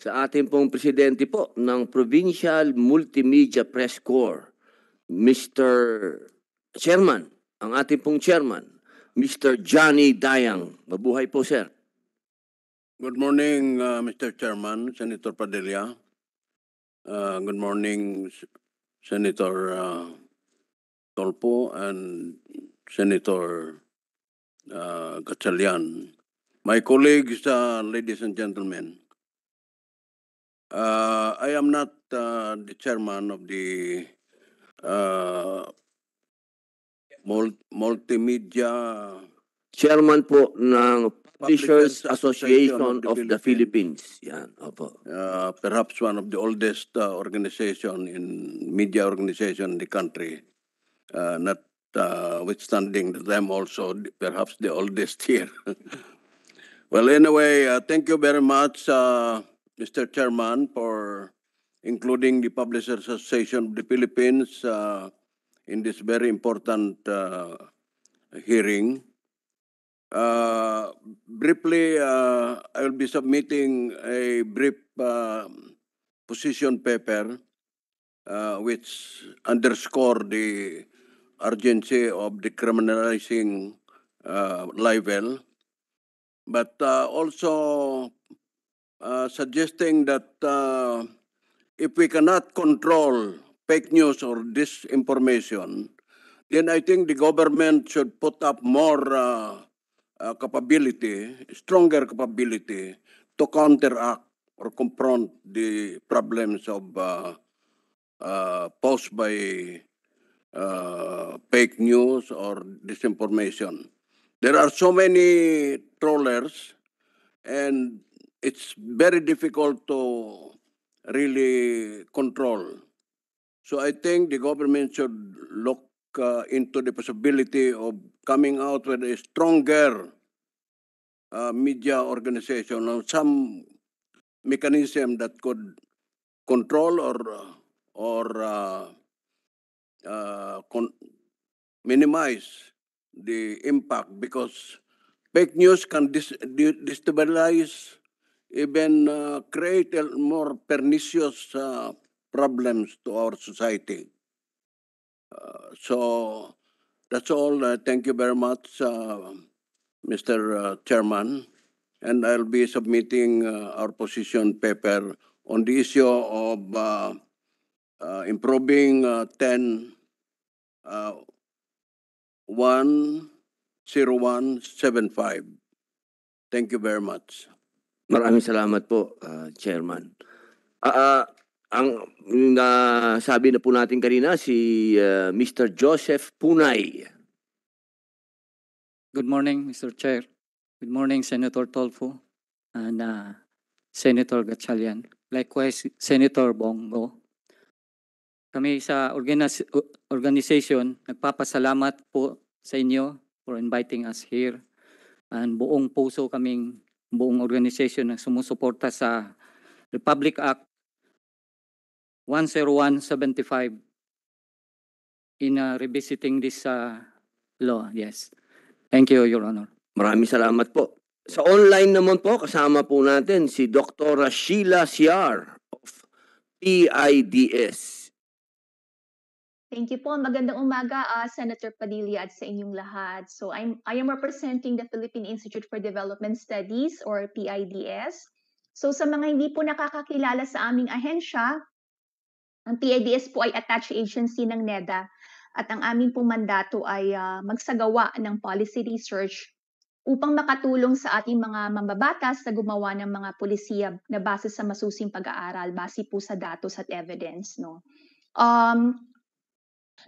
Speaker 1: Sa ating pong presidente po ng Provincial Multimedia Press Corps, Mr. Chairman, ang ating pong chairman, Mr. Johnny Dayang. Mabuhay po, sir.
Speaker 20: Good morning, uh, Mr. Chairman, Senator Padilla. Uh, good morning, Senator uh, Tolpo and Senator uh, Gatchalian. My colleagues, uh, ladies and gentlemen, uh, I am not uh, the chairman of the uh, mul- multimedia
Speaker 1: Chairman po ng Publishers Association of the Philippines. Yan, opo.
Speaker 20: uh, perhaps one of the oldest uh, organization in media organization in the country, not uh, withstanding that I'm also perhaps the oldest here. well, anyway, uh, thank you very much, uh, Mr. Chairman, for including the Publishers Association of the Philippines uh, in this very important uh, hearing. Uh, briefly, uh, I will be submitting a brief uh, position paper uh, which underscore the urgency of decriminalizing uh, libel, but uh, also uh, suggesting that uh, if we cannot control fake news or disinformation, then I think the government should put up more uh, uh, capability, stronger capability to counteract or confront the problems of uh, uh, posed by uh, fake news or disinformation. There are so many trollers, and it's very difficult to really control. So I think the government should look uh, into the possibility of coming out with a stronger uh, media organization or some mechanism that could control or or uh, uh, minimize the impact because fake news can dis- de- destabilize even uh, create more pernicious uh, problems to our society. Uh, so that's all. Uh, thank you very much, uh, Mr. Uh, Chairman. And I'll be submitting uh, our position paper on the issue of uh, uh, improving uh, 10 uh, 10175. Thank you very much.
Speaker 1: Maraming salamat po, ah, Chairman. Ah, ah, ang sabi na po natin kanina si ah, Mr. Joseph Punay.
Speaker 21: Good morning, Mr. Chair. Good morning, Senator Tolfo and uh, Senator Gatchalian. Likewise, Senator Bongo. Kami sa organization, nagpapasalamat po sa inyo for inviting us here. And buong puso kaming buong organization na sumusuporta sa Republic Act 10175 in uh, revisiting this uh, law. Yes. Thank you, Your Honor.
Speaker 1: Maraming salamat po. Sa online naman po, kasama po natin si Dr. Sheila Siar of PIDS.
Speaker 5: Thank you po. Magandang umaga, ah, Senator Padilla at sa inyong lahat. So I'm I am representing the Philippine Institute for Development Studies or PIDS. So sa mga hindi po nakakakilala sa aming ahensya, ang PIDS po ay attached agency ng NEDA at ang aming pong mandato ay ah, magsagawa ng policy research upang makatulong sa ating mga mambabatas na gumawa ng mga polisiya na base sa masusing pag-aaral, base po sa datos at evidence. No? Um,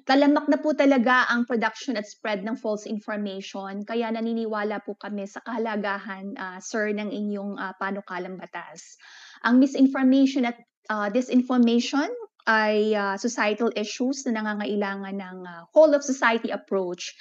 Speaker 5: Talamak na po talaga ang production at spread ng false information. Kaya naniniwala po kami sa kahalagahan, ah, sir, ng inyong ah, panukalang batas. Ang misinformation at ah, disinformation ay ah, societal issues na nangangailangan ng ah, whole of society approach.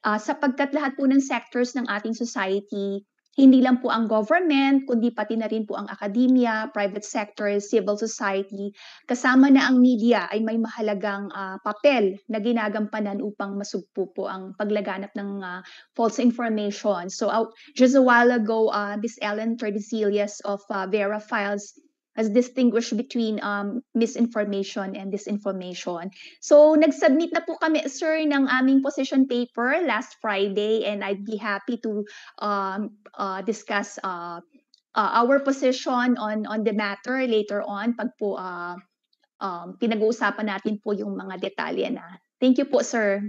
Speaker 5: Ah, sapagkat lahat po ng sectors ng ating society, hindi lang po ang government, kundi pati na rin po ang academia, private sector, civil society, kasama na ang media ay may mahalagang ah, papel na ginagampanan upang masugpo po ang paglaganap ng ah, false information. So uh, just a while ago, uh, Miss Ellen Tordesillas of uh, Vera Files has distinguished between um, misinformation and disinformation. So nag-submit na po kami, sir, ng aming position paper last Friday and I'd be happy to um, uh, discuss uh, uh, our position on on the matter later on pag po uh, um, pinag-uusapan natin po yung mga detalye na. Thank you po, sir.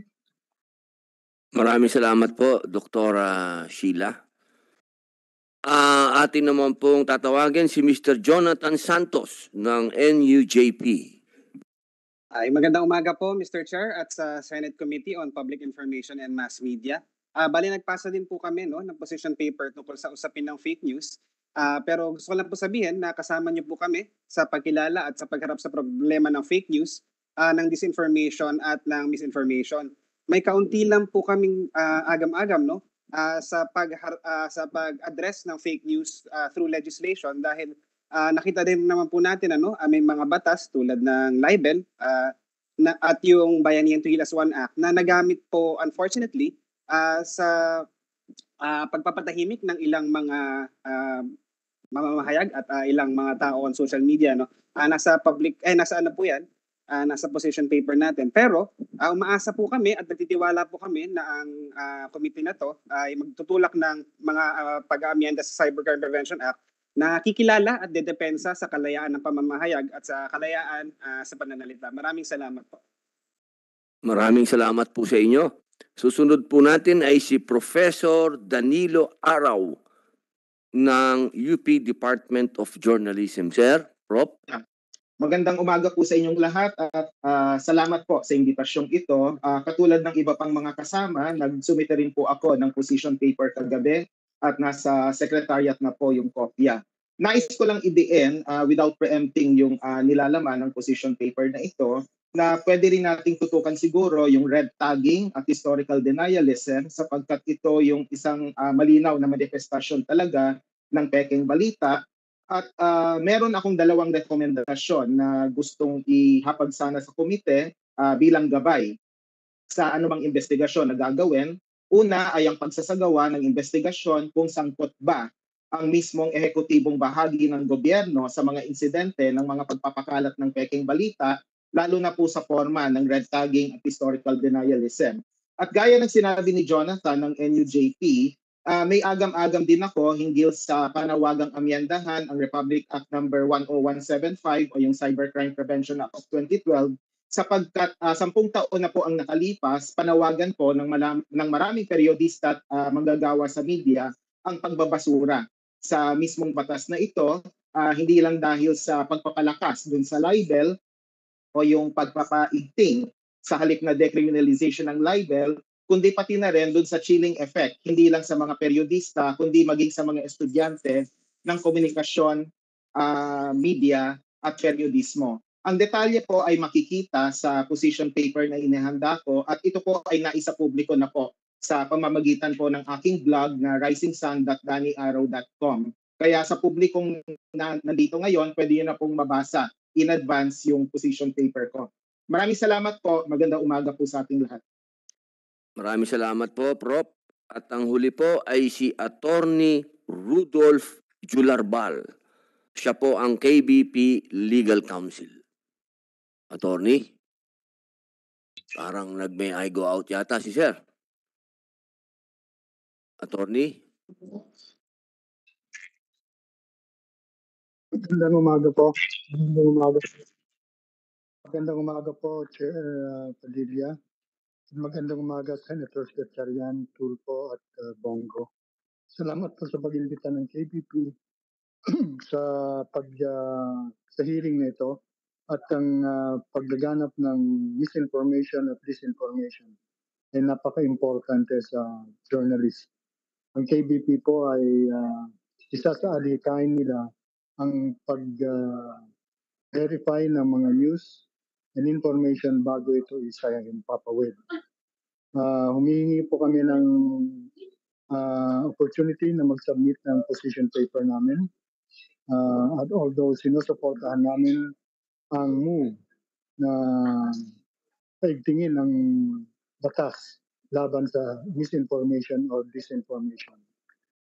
Speaker 1: Maraming salamat po, Dr. Sheila. Ah, atin naman pong tatawagin si Mr. Jonathan Santos ng NUJP.
Speaker 4: Ay, magandang umaga po, Mr. Chair, at sa Senate Committee on Public Information and Mass Media. Ah, bali nagpasa din po kami no ng position paper tungkol sa usapin ng fake news. Ah, pero gusto ko lang po sabihin na kasama niyo po kami sa pagkilala at sa pagharap sa problema ng fake news, ah, ng disinformation at ng misinformation. May kaunti lang po kaming ah, agam-agam no ah, sa pag sa pag-address ng fake news ah, through legislation dahil ah, nakita din naman po natin ano, ah, may mga batas tulad ng libel ah, na, at yung Bayanihan to Heal as One Act na nagamit po unfortunately ah, sa ah, pagpapatahimik ng ilang mga ah, mamamahayag at ah, ilang mga tao on social media no. Ah, nasa public eh nasa ano po 'yan? Ah, nasa position paper natin. Pero ah, umaasa po kami at nagtitiwala po kami na ang ah, committee na to ay magtutulak ng mga ah, pag-aamyenda sa Cybercrime Prevention Act na kikilala at dedepensa sa kalayaan ng pamamahayag at sa kalayaan ah, sa pananalita. Maraming salamat po.
Speaker 1: Maraming salamat po sa inyo. Susunod po natin ay si Professor Danilo Araw ng UP Department of Journalism. Sir, Prof.
Speaker 22: Magandang umaga po sa inyong lahat at ah, salamat po sa imbitasyong ito. Ah, katulad ng iba pang mga kasama, nagsumite rin po ako ng position paper kagabi at nasa secretariat na po yung kopya. Nais ko lang idiin ah, without preempting yung ah, nilalaman ng position paper na ito na pwede rin nating tutukan siguro yung red tagging at historical denialism sapagkat ito yung isang ah, malinaw na manifestasyon talaga ng peking balita at ah, meron akong dalawang rekomendasyon na gustong ihapag sana sa komite ah, bilang gabay sa anumang investigasyon na gagawin. Una ay ang pagsasagawa ng investigasyon kung sangkot ba ang mismong ehekutibong bahagi ng gobyerno sa mga insidente ng mga pagpapakalat ng peking balita, lalo na po sa forma ng red tagging at historical denialism. At gaya ng sinabi ni Jonathan ng NUJP, Ah, may agam-agam din ako hinggil sa panawagang amyendahan ang Republic Act number 10175 o yung Cybercrime Prevention Act of 2012 sapagkat uh, sampung taon na po ang nakalipas, panawagan po ng, malam- ng maraming periodista at ah, manggagawa sa media ang pagbabasura sa mismong batas na ito, ah, hindi lang dahil sa pagpapalakas dun sa libel o yung pagpapaigting sa halip na decriminalization ng libel, kundi pati na rin dun sa chilling effect, hindi lang sa mga periodista, kundi maging sa mga estudyante ng komunikasyon, ah, media at periodismo. Ang detalye po ay makikita sa position paper na inihanda ko at ito po ay naisa publiko na po sa pamamagitan po ng aking blog na risingsun.daniaraw.com. Kaya sa publikong na, nandito ngayon, pwede nyo na pong mabasa in advance yung position paper ko. Maraming salamat po. Magandang umaga po sa ating lahat.
Speaker 1: Maraming salamat po, Prof. At ang huli po ay si Attorney Rudolph Jularbal. Siya po ang KBP Legal Counsel. Attorney? Parang nag-may I go out yata si Sir. Attorney?
Speaker 23: Magandang umaga po. Magandang umaga. Magandang umaga po, Chair uh, Padilla. Magandang umaga, Senator Secretarian, Tulfo at uh, Bongo. Salamat po sa pag-imbita ng KPP sa pag uh, sa hearing na ito at ang uh, paglaganap ng misinformation at disinformation ay napaka-importante sa journalist. Ang KBP po ay uh, isa sa alikain nila ang pag uh, verify ng mga news and information bago ito isa impapawid. Uh, humihingi po kami ng uh, opportunity na mag-submit ng position paper namin. Uh, at although sinusuportahan namin ang move na paigtingin ng batas laban sa misinformation or disinformation.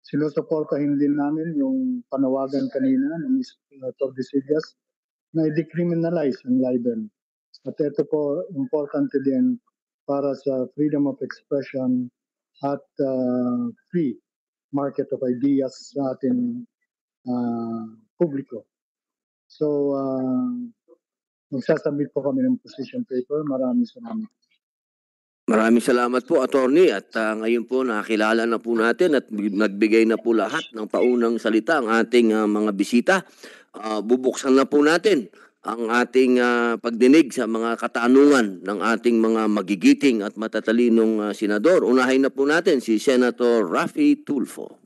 Speaker 23: Sinusuportahin din namin yung panawagan kanina ng Ms. Tordesillas na i-decriminalize ang libel. At ito po, importante din para sa freedom of expression at uh, free market of ideas sa ating uh, publiko. So, uh, magsasabit po kami ng position paper. Maraming salamat.
Speaker 1: Maraming salamat po, attorney. At ah, ngayon po nakilala na po natin at nagbigay na po lahat ng paunang salita ang ating ah, mga bisita. Ah, bubuksan na po natin ang ating ah, pagdinig sa mga katanungan ng ating mga magigiting at matatalinong ah, senador. Unahin na po natin si Senator Raffy Tulfo.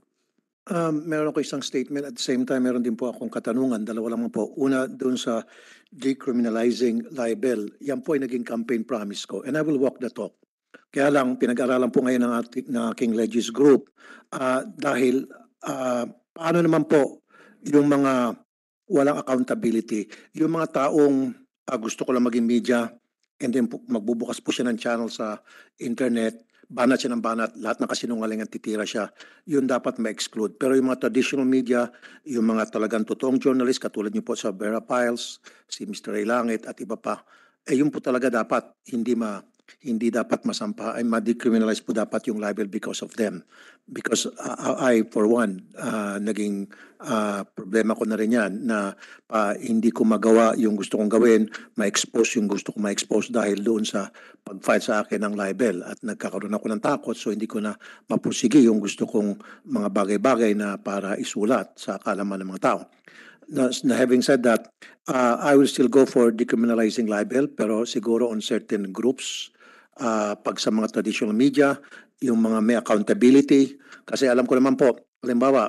Speaker 2: Um, meron ako isang statement at the same time meron din po akong katanungan. Dalawa lang po. Una, doon sa decriminalizing libel. Yan po ay naging campaign promise ko and I will walk the talk. Kaya lang, pinag-aralan po ngayon ng, ating, ng aking Legis Group ah, dahil ah, paano naman po yung mga walang accountability, yung mga taong ah, gusto ko lang maging media and then magbubukas po siya ng channel sa internet, banat siya ng banat, lahat ng kasinungalingan titira siya, yun dapat ma-exclude. Pero yung mga traditional media, yung mga talagang totoong journalist, katulad niyo po sa Vera Piles, si Mr. Ray Langit at iba pa, eh yun po talaga dapat hindi ma hindi dapat masampa ay ma-decriminalize po dapat yung libel because of them. Because uh, I, for one, uh, naging uh, problema ko na rin yan na pa, hindi ko magawa yung gusto kong gawin, ma-expose yung gusto kong ma-expose dahil doon sa pag-file sa akin ng libel at nagkakaroon ako ng takot so hindi ko na mapursige yung gusto kong mga bagay-bagay na para isulat sa kalaman ng mga tao. Na having said that, uh, I will still go for decriminalizing libel pero siguro on certain groups ah, pag sa mga traditional media, yung mga may accountability. Kasi alam ko naman po, halimbawa,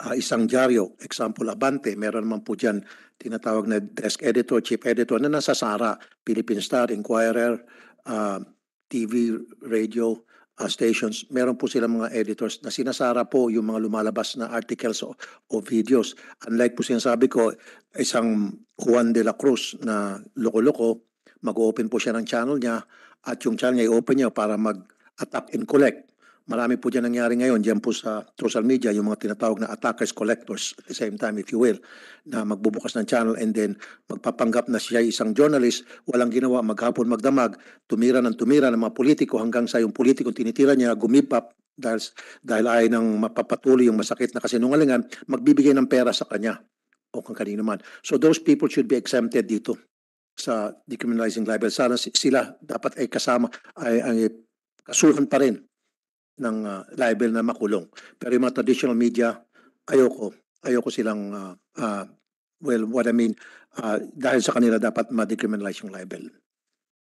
Speaker 2: ah, isang dyaryo, example Abante, meron naman po dyan tinatawag na desk editor, chief editor na nasa Sara, Philippine Star, Inquirer, ah, TV, radio ah, stations. Meron po silang mga editors na sinasara po yung mga lumalabas na articles o, o videos. Unlike po sinasabi ko, isang Juan de la Cruz na loko-loko, mag-open po siya ng channel niya at yung channel niya i-open niya para mag-attack and collect. Marami po dyan nangyari ngayon dyan po sa social media, yung mga tinatawag na attackers, collectors at the same time, if you will, na magbubukas ng channel and then magpapanggap na siya isang journalist, walang ginawa, maghapon magdamag, tumira ng tumira ng mga politiko hanggang sa yung politiko tinitira niya, gumipap dahil, dahil ay nang mapapatuloy yung masakit na kasinungalingan, magbibigay ng pera sa kanya o kung kanino man. So those people should be exempted dito sa decriminalizing libel. Sana si- sila dapat ay kasama, ay, ay kasuhan pa rin ng ah, libel na makulong. Pero yung mga traditional media, ayoko. Ayoko silang, ah, ah, well, what I mean, ah, dahil sa kanila dapat ma-decriminalize yung libel.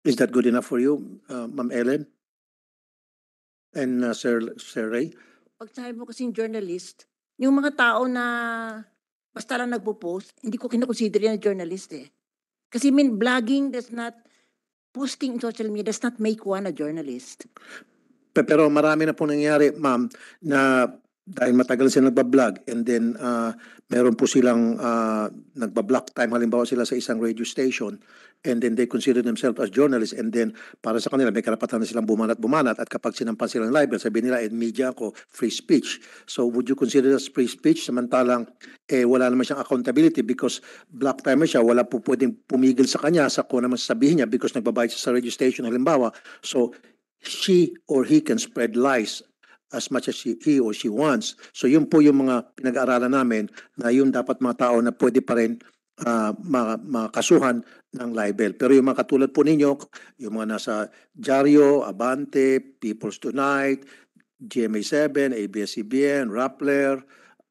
Speaker 2: Is that good enough for you, ah, Ma'am Ellen? And ah, Sir, Sir Ray?
Speaker 18: Pag sabi mo kasing journalist, yung mga tao na basta lang nagpo-post, hindi ko kinoconsider yan journalist eh. Kasi mean, blogging does not, posting in social media does not make one a journalist.
Speaker 2: Pe- Pero marami na po nangyayari, ma'am, na dahil matagal sila nagbablog and then ah, meron po silang uh, nagbablock time halimbawa sila sa isang radio station and then they consider themselves as journalists. And then para sa kanila may karapatan na silang bumanat-bumanat at kapag sinampan silang libel sabi nila eh media ako free speech. So would you consider that free speech? Samantalang eh wala naman siyang accountability because block timer siya. Wala po pwedeng pumigil sa kanya sa kung ano man sasabihin niya because nagbabayad siya sa radio station halimbawa. So she or he can spread lies as much as she, he or she wants. So yun po yung mga pinag-aaralan namin na yun dapat mga tao na pwede pa rin ah, ma- makasuhan ng libel. Pero yung mga katulad po ninyo, yung mga nasa Diario, Abante, People's Tonight, GMA7, ABS-CBN, Rappler,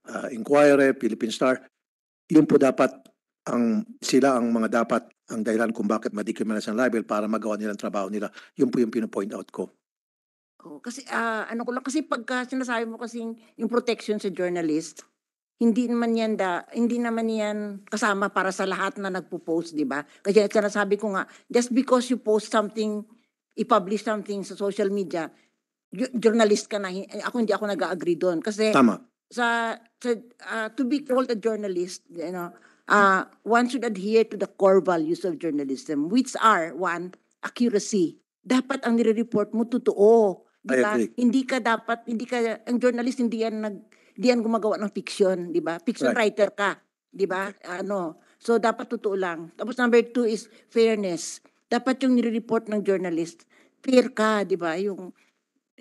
Speaker 2: ah, Inquirer, Philippine Star, yun po dapat ang sila ang mga dapat ang dahilan kung bakit ma-decriminalize ang libel para magawa nila ang trabaho nila. Yun po yung pinopoint out ko.
Speaker 18: Oh, kasi ah, ano ko lang kasi pagka sinasabi mo kasing yung protection sa journalist, hindi naman yan da, hindi naman yan kasama para sa lahat na nagpo-post, di ba? Kasi sinasabi ko nga, just because you post something, i-publish something sa social media, journalist ka na, Hi- ako hindi ako nag-agree doon. Kasi
Speaker 2: Tama.
Speaker 18: sa, sa uh, to be called a journalist, you know, uh, one should adhere to the core values of journalism, which are, one, accuracy. Dapat ang nire-report mo totoo. Di ba? Hindi ka dapat, hindi ka, ang journalist hindi yan nag, hindi yan gumagawa ng fiction, di ba? Fiction
Speaker 2: Right.
Speaker 18: writer ka, di ba? Ano, so dapat totoo lang. Tapos number two is fairness. Dapat yung nire-report ng journalist, fair ka, di ba? Yung,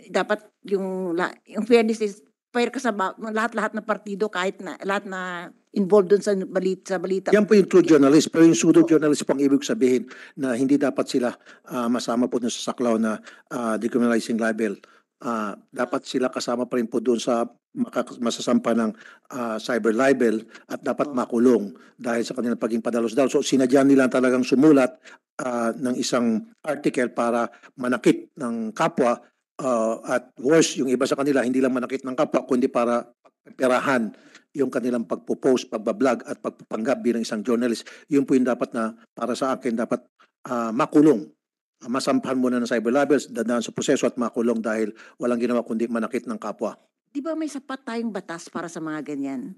Speaker 18: dapat yung, yung fairness is fair ka sa lahat-lahat ng partido kahit na lahat na involved doon sa balita sa balita.
Speaker 2: Yan po yung true journalist. Pero yung pseudo journalist po ang ibig sabihin na hindi dapat sila ah, masama po dun sa saklaw na ah, decriminalizing libel. Ah, dapat sila kasama pa rin po doon sa masasampa ng ah, cyber libel at dapat makulong dahil sa kanilang pagiging padalos-dalos. So sinadya nila talagang sumulat ah, ng isang article para manakit ng kapwa ah, at worse, yung iba sa kanila hindi lang manakit ng kapwa kundi para perahan yung kanilang pagpo-post, pagbablog at pagpapanggap bilang isang journalist. Yun po yung dapat na para sa akin dapat ah, makulong. Ah, masampahan muna ng cyber libels, dadaan sa proseso at makulong dahil walang ginawa kundi manakit ng kapwa.
Speaker 18: Di ba may sapat tayong batas para sa mga ganyan?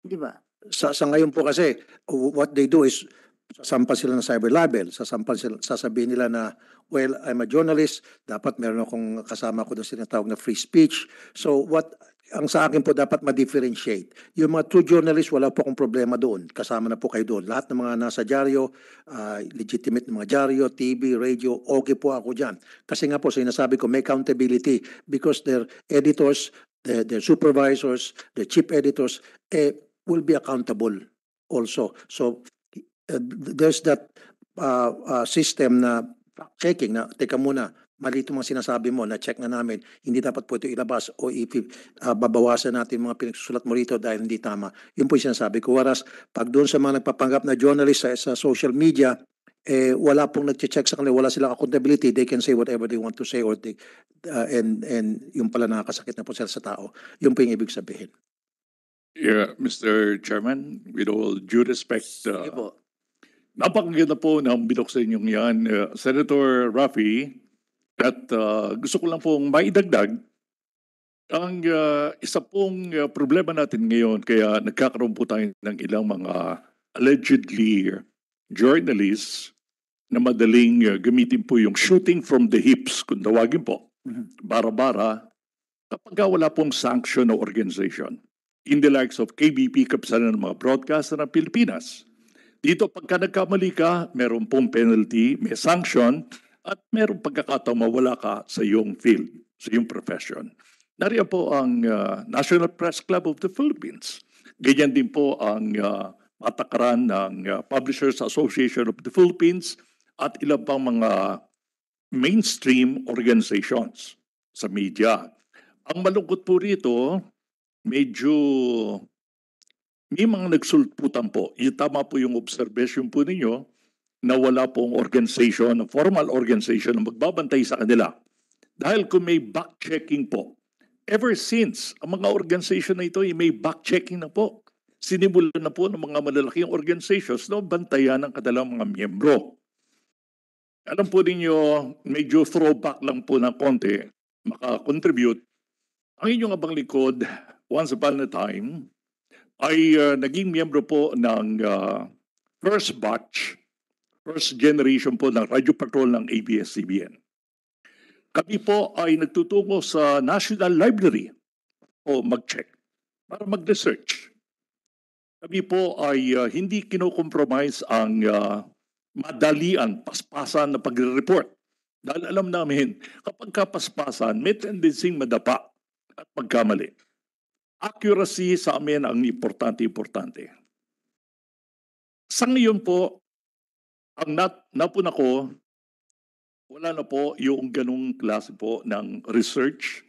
Speaker 18: Di ba?
Speaker 2: Sa, sa ngayon po kasi, what they do is sasampa sila ng cyber libel. Sasampa sila, sasabihin nila na, well, I'm a journalist, dapat meron akong kasama ko doon sinatawag na free speech. So what, ang sa akin po dapat ma-differentiate. Yung mga true journalists, wala po akong problema doon. Kasama na po kayo doon. Lahat ng mga nasa dyaryo, ah, legitimate na mga dyaryo, TV, radio, okay po ako dyan. Kasi nga po, sinasabi ko, may accountability because their editors, their, their supervisors, their chief editors, eh, will be accountable also. So, uh, there's that uh, uh, system na checking na, teka muna, mali itong mga sinasabi mo, na-check na namin, hindi dapat po ito ilabas o ipi, uh, babawasan natin mga pinagsusulat mo rito dahil hindi tama. Yun po yung sinasabi ko. Whereas, pag doon sa mga nagpapanggap na journalist sa, sa social media, eh, wala pong nag-check sa kanila, wala silang accountability, they can say whatever they want to say or they, uh, and, and yung pala nakakasakit na po sila sa tao. Yun po yung ibig sabihin.
Speaker 17: Yeah, Mr. Chairman, with all due respect, uh,
Speaker 1: Sige po.
Speaker 17: napakaganda po ng binuksan yung yan. Uh, Senator Rafi, at uh, gusto ko lang pong maidagdag, ang uh, isa pong uh, problema natin ngayon, kaya nagkakaroon po tayo ng ilang mga allegedly journalists na madaling uh, gamitin po yung shooting from the hips, kung tawagin po, bara-bara, kapag wala pong sanction o organization in the likes of KBP, kapisanan ng mga broadcaster ng Pilipinas. Dito, pagka nagkamali ka, meron pong penalty, may sanction, at meron pagkakataong mawala ka sa iyong field, sa iyong profession. Nariyan po ang uh, National Press Club of the Philippines. Ganyan din po ang uh, matakaran ng uh, Publishers Association of the Philippines at ilang pang mga mainstream organizations sa media. Ang malungkot po rito, medyo may mga nagsulputan po. Yung tama po yung observation po ninyo na wala pong organization, formal organization na magbabantay sa kanila. Dahil kung may back-checking po, ever since, ang mga organization na ito ay may back-checking na po. Sinimulan na po ng mga malalaking organizations na bantayan ang kanilang mga miyembro. Alam po ninyo, medyo throwback lang po ng konti, makakontribute. Ang inyong abang likod, once upon a time, ay uh, naging miyembro po ng uh, first batch, first generation po ng Radio Patrol ng ABS-CBN. Kami po ay nagtutungo sa National Library o mag-check para mag-research. Kami po ay uh, hindi kinokompromise ang uh, madalian, paspasan na pagre-report. Dahil alam namin, kapag kapaspasan, may tendency madapa at pagkamali. Accuracy sa amin ang importante-importante. Sa ngayon po, ang nat napun ako, wala na po yung ganong klase po ng research.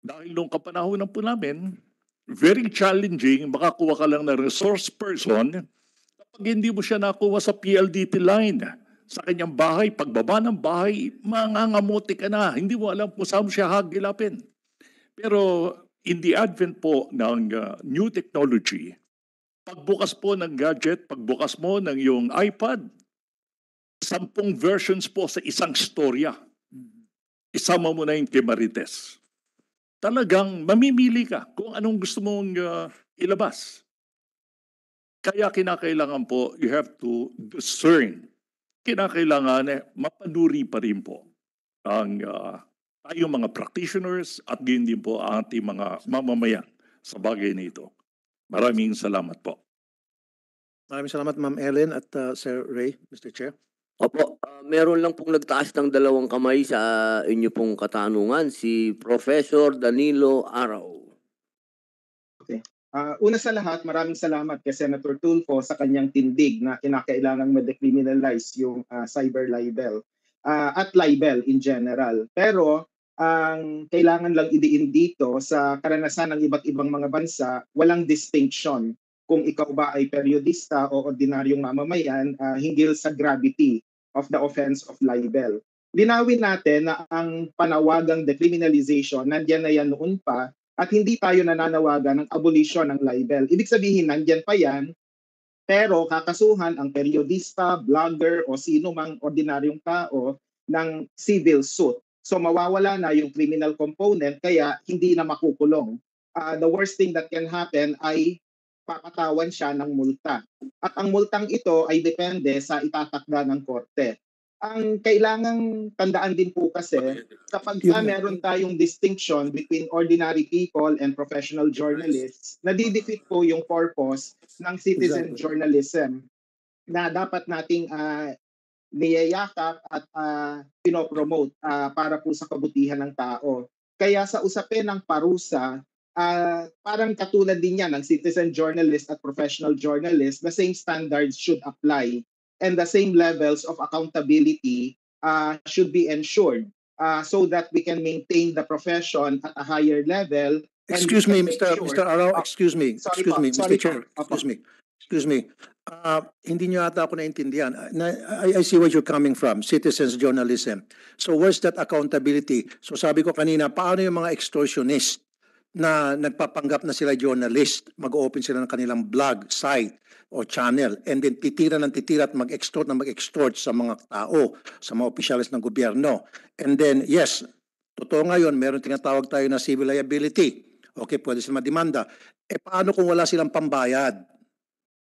Speaker 17: Dahil nung kapanahonan po namin, very challenging, makakuha ka lang ng resource person kapag hindi mo siya nakuha sa PLDT line sa kanyang bahay, pagbaba ng bahay, mangangamuti ka na. Hindi mo alam kung saan mo siya hagilapin. Pero in the advent po ng uh, new technology, pagbukas po ng gadget, pagbukas mo ng yung iPad, sampung versions po sa isang storya. Isama mo na yung kay Marites. Talagang mamimili ka kung anong gusto mong uh, ilabas. Kaya kinakailangan po, you have to discern. Kinakailangan eh, mapanuri pa rin po ang uh, tayong mga practitioners at gayon din po ang ating mga mamamayan sa bagay na ito. Maraming salamat po.
Speaker 2: Maraming salamat Ma'am Ellen at uh, Sir Ray, Mr. Chair.
Speaker 1: Opo, ah, meron lang pong nagtaas ng dalawang kamay sa inyo pong katanungan, si Professor Danilo Araw.
Speaker 22: Ah, una sa lahat, maraming salamat kay Senator Tulfo sa kanyang tindig na kinakailangang ma-decriminalize yung ah, cyber libel ah, at libel in general. Pero ang kailangan lang idiin dito sa karanasan ng iba't ibang mga bansa, walang distinction kung ikaw ba ay periodista o ordinaryong mamamayan ah, hinggil sa gravity of the offense of libel. Linawin natin na ang panawagang decriminalization, nandiyan na yan noon pa, at hindi tayo nananawagan ng abolition ng libel. Ibig sabihin, nandyan pa yan, pero kakasuhan ang periodista, blogger, o sino mang ordinaryong tao ng civil suit. So mawawala na yung criminal component, kaya hindi na makukulong. Ah, the worst thing that can happen ay papatawan siya ng multa. At ang multang ito ay depende sa itatakda ng korte. Ang kailangang tandaan din po kasi kapag ka meron tayong distinction between ordinary people and professional journalists, nadidefeat po yung purpose ng citizen
Speaker 2: Exactly.
Speaker 22: journalism na dapat nating ah, niyayakap at ah, pinopromote ah, para po sa kabutihan ng tao. Kaya sa usapin ng parusa, ah, parang katulad din yan ng citizen journalist at professional journalist, the same standards should apply and the same levels of accountability uh, should be ensured uh, so that we can maintain the profession at a higher level.
Speaker 2: Excuse me, Mr.
Speaker 22: sure-
Speaker 2: Mr. Arao, excuse me,
Speaker 22: sorry
Speaker 2: excuse
Speaker 22: po,
Speaker 2: me,
Speaker 22: sorry
Speaker 2: Mr. Chair,
Speaker 22: po.
Speaker 2: Excuse me, excuse me. Uh, hindi niyo ata ako naintindihan. Uh, na- I, I see where you're coming from, citizens journalism. So where's that accountability? So sabi ko kanina, paano yung mga extortionist na nagpapanggap na sila journalist, mag-open sila ng kanilang blog, site, o channel, and then titira ng titira at mag-extort na mag-extort sa mga tao, sa mga opisyalis ng gobyerno. And then, yes, totoo ngayon, meron tinatawag tayo na civil liability. Okay, pwede sila madimanda. Eh paano kung wala silang pambayad?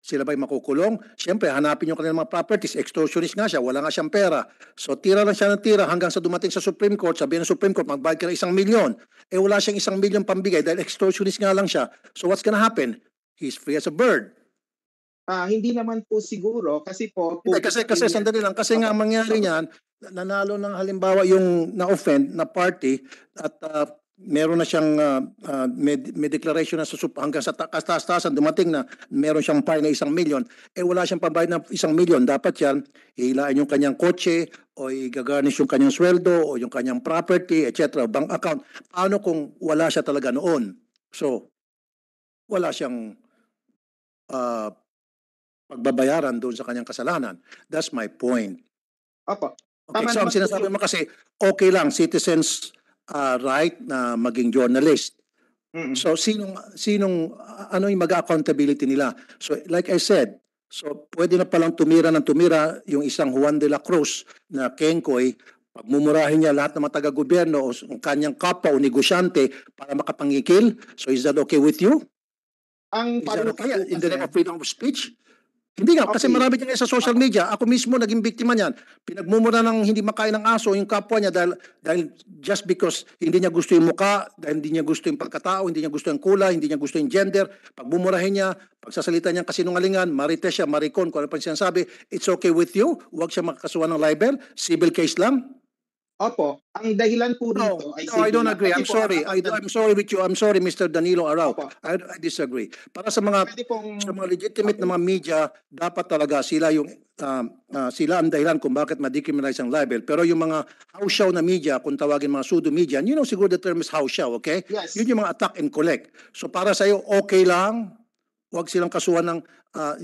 Speaker 2: Sila ba'y makukulong? Siyempre, hanapin yung kanilang mga properties. Extortionist nga siya, wala nga siyang pera. So, tira lang siya ng tira hanggang sa dumating sa Supreme Court. Sabihin ng Supreme Court, magbayad ka ng isang milyon. Eh, wala siyang isang milyon pambigay dahil extortionist nga lang siya. So, what's gonna happen? He's free as a bird.
Speaker 22: Ah, hindi naman po siguro kasi po
Speaker 2: Hindi, kasi, kasi sandali lang. Kasi nga ang mangyari niyan, nanalo ng halimbawa yung na-offend na party at ah, meron na siyang ah, ah, may, may declaration na sa hanggang sa ta- kataas-taasan dumating na meron siyang fine na isang milyon, eh wala siyang pambayad ng isang milyon. Dapat yan, hihilain yung kanyang kotse o i-garnish yung kanyang sweldo o yung kanyang property, etc. bank account. Paano kung wala siya talaga noon? So, wala siyang ah, pagbabayaran doon sa kanyang kasalanan. That's my point.
Speaker 22: Opo.
Speaker 2: Okay,
Speaker 22: Tama
Speaker 2: so ang sinasabi mo kasi okay lang citizens uh, right na maging journalist. So sinong sinong ano yung mag-accountability nila? So like I said, so pwede na palang tumira ng tumira yung isang Juan de la Cruz na Kenkoy pagmumurahin niya lahat ng mga taga-gobyerno o kanyang kapwa o negosyante para makapangikil. So is that okay with you?
Speaker 22: Ang
Speaker 2: Is that okay in the name of freedom of speech? Hindi nga, kasi
Speaker 22: Okay.
Speaker 2: marami dyan sa social media. Ako mismo naging biktima niyan. Pinagmumura ng hindi makain ng aso yung kapwa niya dahil, dahil just because hindi niya gusto yung muka, dahil hindi niya gusto yung pagkatao, hindi niya gusto yung kulay, hindi niya gusto yung gender, pagmumurahin niya, pagsasalita niya kasinungalingan, marites siya, maricon, kung ano pa siya sabi, it's okay with you, huwag siya makakasuhan ng libel, civil case lang.
Speaker 22: Opo, ang dahilan po dito ay
Speaker 2: No, I don't agree. I'm sorry. I,
Speaker 22: ang-
Speaker 2: I'm sorry with you. I'm sorry, Mr. Danilo Arau. I, I disagree. Para sa mga sa mga legitimate na mga media, dapat talaga sila yung um, ah, sila ang dahilan kung bakit ma-decriminalize ang libel. Pero yung mga house show na media, kung tawagin mga pseudo media, you know siguro the term is house show, okay?
Speaker 22: Yes.
Speaker 2: Yun yung mga attack and collect. So para sa iyo, okay lang, huwag silang kasuhan ng ah,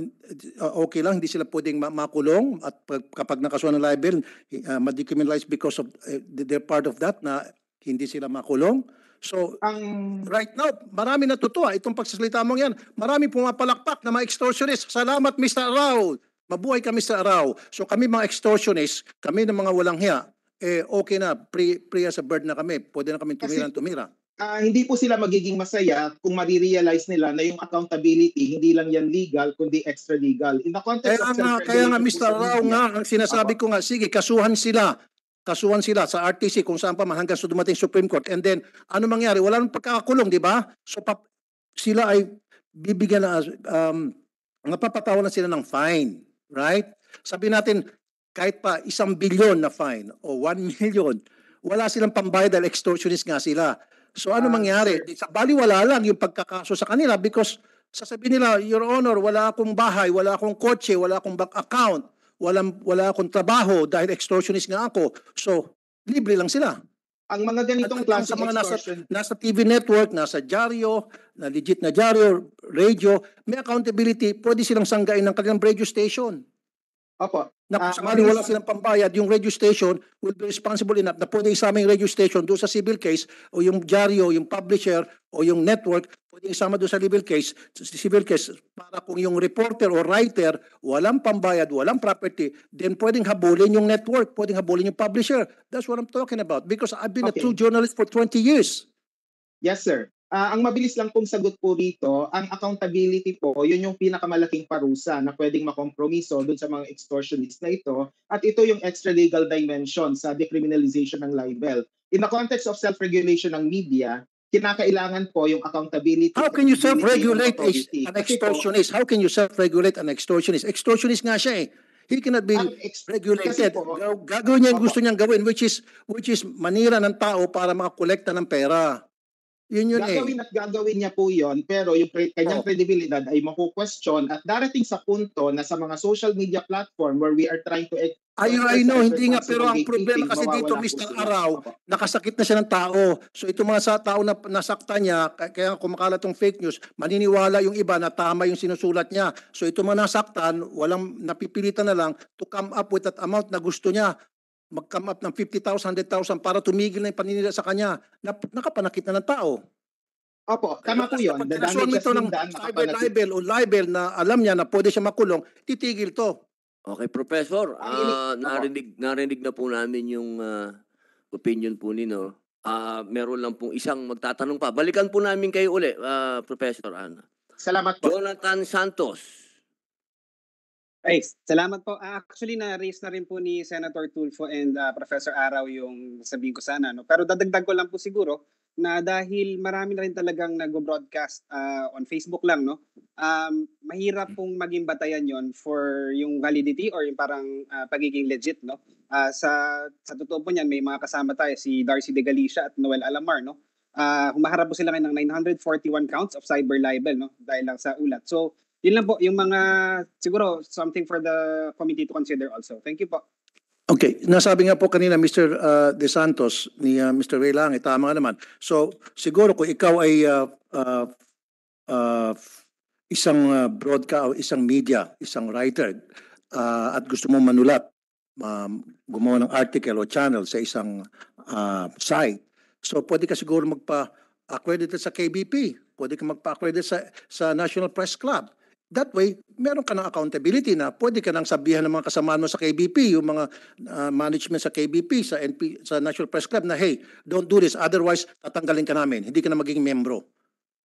Speaker 2: okay lang, hindi sila pwedeng ma- makulong at pag, kapag nakasuhan ng libel, uh, ma-decriminalize because of eh, they're part of that na hindi sila makulong. So,
Speaker 22: Ang
Speaker 2: right now, marami natutuwa itong pagsasalita mo yan. Marami pumapalakpak na mga extortionist. Salamat, Mr. Arao. Mabuhay ka, Mr. Arao. So kami mga extortionist, kami ng mga walang hiya, eh okay na, free, free as a bird na kami. Pwede na kami tumira ng tumira.
Speaker 22: Ah, hindi po sila magiging masaya kung marirealize nila na yung accountability, hindi lang yan legal, kundi extra legal. In the context
Speaker 2: Kaya
Speaker 22: of
Speaker 2: nga, kaya nga Mr. Rao nga, ang sinasabi ko nga, sige, kasuhan sila. Kasuhan sila sa RTC kung saan pa man hanggang sa dumating Supreme Court. And then, ano mangyari? Wala nang pagkakakulong, di ba? So, pap- sila ay bibigyan na, um, napapatawan na sila ng fine. Right? Sabi natin, kahit pa isang bilyon na fine o one million, wala silang pambayad dahil extortionist nga sila. So ano
Speaker 22: Ah,
Speaker 2: mangyari? Sa baliwala lang yung pagkakaso sa kanila because sasabihin nila, Your Honor, wala akong bahay, wala akong kotse, wala akong bank account, walang, wala akong trabaho dahil extortionist nga ako. So, libre lang sila.
Speaker 22: ang mga ganitong klase
Speaker 2: sa mga nasa,
Speaker 22: extortion,
Speaker 2: nasa TV network, nasa dyaryo, na legit na dyaryo, radio, may accountability, pwede silang sanggain ng kanilang radio station.
Speaker 22: Opo,
Speaker 2: Na
Speaker 22: Ah,
Speaker 2: kung sakali wala
Speaker 22: mabilis-
Speaker 2: silang pambayad, yung radio station will be responsible enough na pwede isama yung radio station doon sa civil case o yung dyaryo, yung publisher o yung network, pwede isama doon sa civil case, sa civil case para kung yung reporter o writer walang pambayad, walang property, then pwedeng habulin yung network, pwedeng habulin yung publisher. That's what I'm talking about because I've been a
Speaker 22: Okay.
Speaker 2: true journalist for 20 years.
Speaker 22: Yes, sir. Ah, ang mabilis lang pong sagot po rito, ang accountability po, yun yung pinakamalaking parusa na pwedeng makompromiso dun sa mga extortionists na ito. At ito yung extra legal dimension sa decriminalization ng libel. In the context of self-regulation ng media, kinakailangan po yung accountability.
Speaker 2: How can you self-regulate an extortionist? How can you self-regulate an extortionist? Extortionist nga siya eh. He cannot be regulated.
Speaker 22: po-
Speaker 2: Gaw- Gagawin niya yung gusto niyang gawin which is which is manira ng tao para makakolekta ng pera. Yun yun eh.
Speaker 22: gagawin at gagawin niya po yon pero yung cre- kanyang
Speaker 2: Oh.
Speaker 22: credibility ay maku-question at darating sa punto na sa mga social media platform where we are trying to ex-
Speaker 2: I, I know, hindi nga, pero ang problema kasi dito, Mr. Araw, nakasakit na siya ng tao. So ito mga sa tao na nasakta niya, kaya kumakalat tong fake news, maniniwala yung iba na tama yung sinusulat niya. So ito mga nasaktan, walang napipilitan na lang to come up with that amount na gusto niya mag-come up ng 50,000, 100,000 para tumigil na yung paninira sa kanya. Nap- nakapanakit na ng tao.
Speaker 22: Opo, tama po yun. The
Speaker 2: Pag kinasuhan mo
Speaker 22: damages
Speaker 2: ito ng cyber libel o libel na alam niya na pwede siya makulong, titigil to.
Speaker 1: Okay, Professor, ah, narinig, narinig na po namin yung ah, opinion po ninyo. Ah, meron lang pong isang magtatanong pa. Balikan po namin kayo uli, ah, Professor Ana.
Speaker 22: Salamat po.
Speaker 1: Jonathan Santos.
Speaker 4: Ay, salamat po. Ah, actually, na-raise na rin po ni Senator Tulfo and ah, Professor Araw yung sabihin ko sana. No? Pero dadagdag ko lang po siguro na dahil marami na rin talagang nag-broadcast ah, on Facebook lang, no? um, mahirap pong maging batayan yon for yung validity or yung parang ah, pagiging legit. No? Ah, sa, sa totoo po niyan, may mga kasama tayo, si Darcy De Galicia at Noel Alamar. No? Ah, humaharap po sila ng 941 counts of cyber libel no? dahil lang sa ulat. So, yun lang po, yung mga, siguro, something for the committee to consider also. Thank you po.
Speaker 2: Okay, nasabi nga po kanina Mr. uh, De Santos ni uh, Mr. Ray Lange, tama nga naman. So siguro kung ikaw ay uh, uh, uh, isang uh, broadcast isang media, isang writer uh, at gusto mo manulat, um, gumawa ng article o channel sa isang uh, site, so pwede ka siguro magpa-accredited sa KBP, pwede ka magpa-accredited sa, sa National Press Club. That way, meron ka ng accountability na pwede ka nang sabihan ng mga kasama mo sa KBP, yung mga uh, management sa KBP, sa NP, sa National Press Club na, hey, don't do this, otherwise tatanggalin ka namin, hindi ka na magiging membro.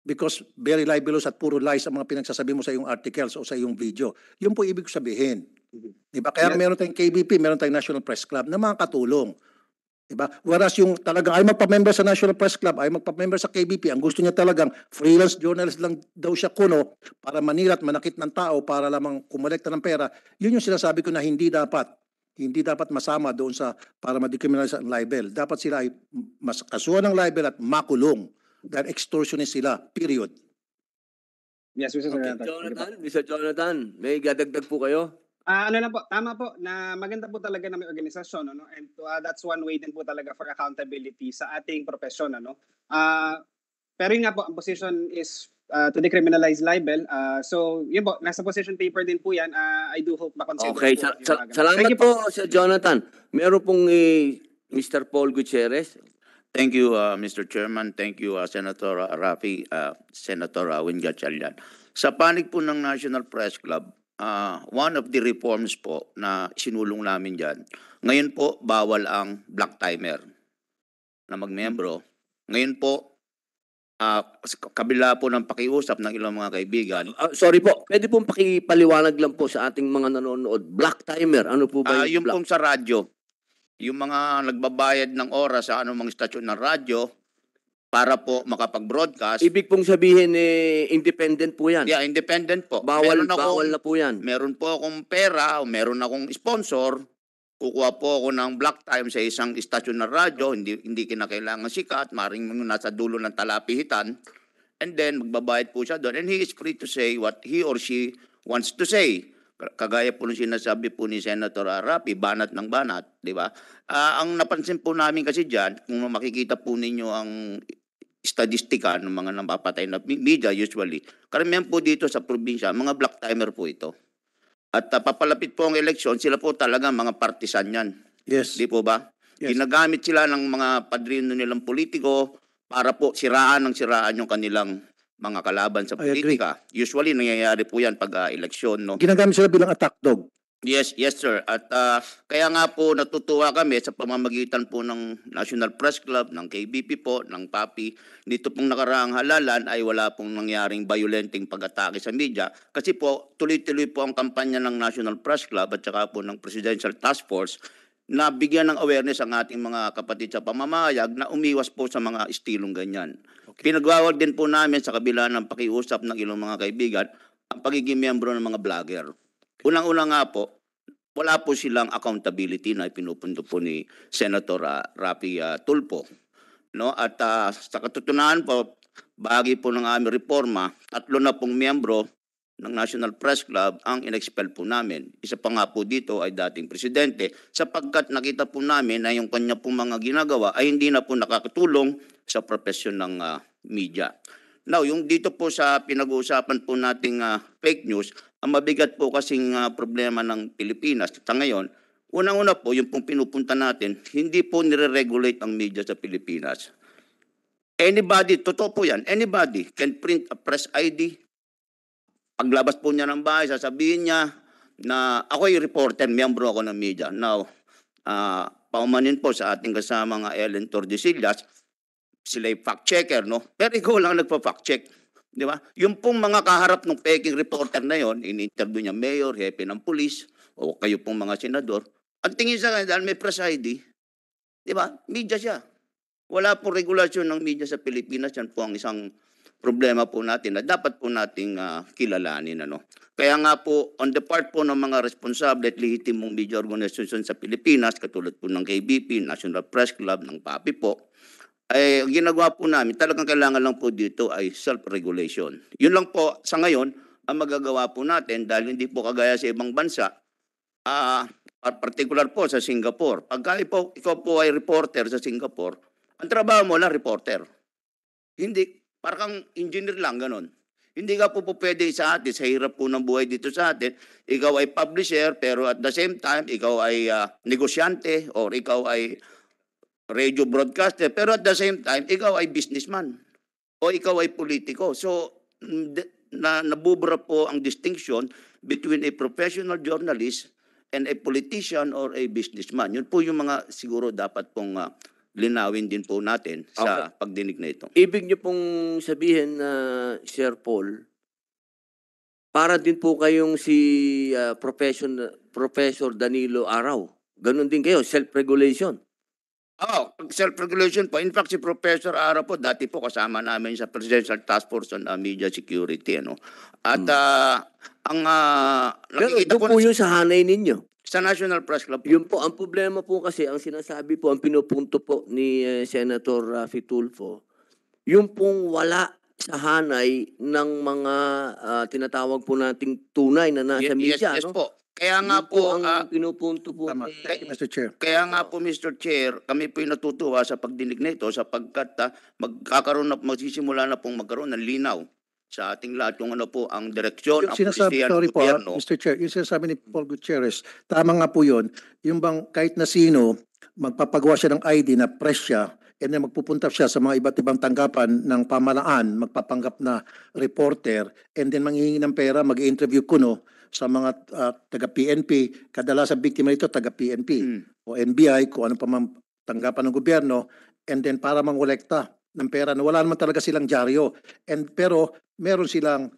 Speaker 2: Because very libelous at puro lies ang mga pinagsasabi mo sa iyong articles o sa iyong video. Yun po ibig sabihin. Di ba? Kaya
Speaker 22: Yes.
Speaker 2: meron tayong KBP, meron tayong National Press Club na mga katulong. Diba? Whereas yung talagang ay magpa-member sa National Press Club, ay magpa-member sa KBP, ang gusto niya talagang freelance journalist lang daw siya kuno para manilat, manakit ng tao para lamang kumolekta ng pera. Yun yung sinasabi ko na hindi dapat. Hindi dapat masama doon sa para ma-decriminalize ang libel. Dapat sila ay mas kasuhan ng libel at makulong. Dahil extortionist sila. Period.
Speaker 4: Yes, Mr.
Speaker 1: Okay,
Speaker 4: Senator.
Speaker 1: Jonathan, Mr. Jonathan, may gadagdag po kayo?
Speaker 4: Ah, ano lang po, tama po na maganda po talaga na may organisasyon ano and uh, that's one way din po talaga for accountability sa ating profesyon ano. Ah, pero yun nga po ang position is uh, to decriminalize libel. Ah, so yun po, nasa position paper din po yan. Ah, I do hope ma-consider
Speaker 1: Okay,
Speaker 4: po
Speaker 1: sa- sa- salamat
Speaker 4: you
Speaker 1: po, Sir Jonathan. Meron pong eh, Mr. Paul Gutierrez.
Speaker 24: Thank you, uh, Mr. Chairman. Thank you, uh, Senator uh, Rafi, uh, Senator uh, Win Gatchalian. Sa panig po ng National Press Club, uh, one of the reforms po na sinulong namin dyan, ngayon po bawal ang black timer na magmembro. Ngayon po, uh, kabila po ng pakiusap ng ilang mga kaibigan,
Speaker 1: Ah, sorry po, pwede pong pakipaliwanag lang po sa ating mga nanonood. Black timer, ano po ba
Speaker 24: Ah, yung
Speaker 1: black?
Speaker 24: pong sa radyo, yung mga nagbabayad ng oras sa anumang istasyon ng radyo para po makapag-broadcast.
Speaker 1: Ibig pong sabihin eh, independent po yan.
Speaker 24: Yeah, independent po.
Speaker 1: Bawal,
Speaker 24: Meron akong-
Speaker 1: bawal na po yan.
Speaker 24: Meron po akong pera o meron akong sponsor. Kukuha po ako ng block time sa isang istasyon ng radyo, hindi hindi kinakailangan sikat, maring nasa dulo ng talapihitan. And then magbabayad po siya doon and he is free to say what he or she wants to say. Ka- Kagaya po ng sinasabi po ni Senator Arapi, banat ng banat, di ba? Ah, ang napansin po namin kasi diyan, kung makikita po ninyo ang statistika ng mga napapatay na media usually, karamihan po dito sa probinsya, mga black timer po ito. At uh, papalapit po ang eleksyon, sila po talaga mga partisan yan.
Speaker 2: Yes.
Speaker 24: Di po ba?
Speaker 2: Yes.
Speaker 24: Ginagamit sila ng mga padrino nilang politiko para po siraan ng siraan yung kanilang mga kalaban sa politika. Usually nangyayari po yan pag ah, eleksyon, no?
Speaker 2: Ginagamit sila bilang attack dog.
Speaker 24: Yes, yes sir. At ah, kaya nga po natutuwa kami sa pamamagitan po ng National Press Club, ng KBP po, ng PAPI. Dito pong nakaraang halalan ay wala pong nangyaring violenting pag-atake sa media. Kasi po tuloy-tuloy po ang kampanya ng National Press Club at saka po ng Presidential Task Force na bigyan ng awareness ang ating mga kapatid sa pamamayag na umiwas po sa mga estilong ganyan. Pinagwawag din po namin sa kabila ng pakiusap ng ilang mga kaibigan ang pagiging miyembro ng mga vlogger. Unang-una nga po, wala po silang accountability na pinupundo po ni Senator ah, Rapi ah, Tulfo. No? At ah, sa katutunan po, bahagi po ng aming reforma, tatlo na pong miyembro ng National Press Club ang inexpel po namin. Isa pa nga po dito ay dating presidente sapagkat nakita po namin na yung kanya pong mga ginagawa ay hindi na po nakakatulong sa profesyon ng ah, media. Now, yung dito po sa pinag-uusapan po nating ah, fake news, ang mabigat po kasing ah, problema ng Pilipinas sa ngayon, unang-una po, yung pong pinupunta natin, hindi po nire-regulate ang media sa Pilipinas. Anybody, totoo po yan, anybody can print a press ID. Paglabas po niya ng bahay, sasabihin niya na ako yung reporter, miyembro ako ng media. Now, ah paumanin po sa ating kasama nga Ellen Tordesillas, sila yung fact checker, no? Pero ikaw lang nagpa-fact check. Di ba? Yung pong mga kaharap ng peking reporter na yon, in-interview niya mayor, hepe ng pulis, o kayo pong mga senador, ang tingin sa kanya, dahil may press ID, di ba? Media siya. Wala po regulasyon ng media sa Pilipinas. Yan po ang isang problema po natin na dapat po nating ah, kilalanin. Ano? Kaya nga po, on the part po ng mga responsable at lehitimong media organization sa Pilipinas, katulad po ng KBP, National Press Club, ng PAPI po, ay ang ginagawa po namin, talagang kailangan lang po dito ay self-regulation. Yun lang po sa ngayon ang magagawa po natin dahil hindi po kagaya sa ibang bansa, ah particular po sa Singapore. Pagka ikaw, ikaw po ay reporter sa Singapore, ang trabaho mo lang reporter. Hindi, parang engineer lang, ganon. Hindi ka po po pwede sa atin, sa hirap po ng buhay dito sa atin, ikaw ay publisher, pero at the same time, ikaw ay ah, negosyante or ikaw ay radio broadcaster, pero at the same time, ikaw ay businessman o ikaw ay politiko. So, mm, na, nabubura po ang distinction between a professional journalist and a politician or a businessman. Yun po yung mga siguro dapat pong ah, linawin din po natin sa pagdinig na ito.
Speaker 1: Ibig niyo pong sabihin na Sir Paul, para din po kayong si ah, profession, Professor Danilo Araw. Ganon din kayo, self-regulation.
Speaker 24: Oh, self-regulation po. In fact, si Professor Ara po, dati po kasama namin sa Presidential Task Force on uh, Media Security. Ano? At ah, ang uh,
Speaker 1: Pero ito po yung sa hanay ninyo.
Speaker 24: sa National Press Club po.
Speaker 1: Yun po, ang problema po kasi, ang sinasabi po, ang pinupunto po ni eh, Senator Rafi Tulfo, yung pong wala sa hanay ng mga ah, tinatawag po nating tunay na nasa
Speaker 24: Ye- yes,
Speaker 1: media.
Speaker 24: yes
Speaker 1: no?
Speaker 24: po. Kaya nga
Speaker 1: Yun
Speaker 24: po,
Speaker 1: ang
Speaker 24: ah,
Speaker 1: pinupunto po
Speaker 2: Tama. Thank you, Mr. Chair.
Speaker 24: Kaya nga po, Mr. Chair, kami po natutuwa sa pagdinig na ito sapagkat ah, magkakaroon na, magsisimula na pong magkaroon ng linaw sa ating lahat kung ano po ang direksyon,
Speaker 2: Yung
Speaker 24: ang
Speaker 2: sinasabi,
Speaker 24: posisyon
Speaker 2: sorry
Speaker 24: ng
Speaker 2: po, ah,
Speaker 24: gobyerno.
Speaker 2: Mr. Chair, yung sinasabi ni Paul Gutierrez, tama nga po yun. Yung bang kahit na sino, magpapagawa siya ng ID na press siya, and then magpupunta siya sa mga iba't ibang tanggapan ng pamalaan, magpapanggap na reporter, and then manghihingi ng pera, mag-interview kuno sa mga ah, taga-PNP, kadalasan biktima ito taga-PNP o NBI, kung ano pa mang tanggapan ng gobyerno, and then para mangolekta ng pera na wala naman talaga silang dyaryo. And, pero meron silang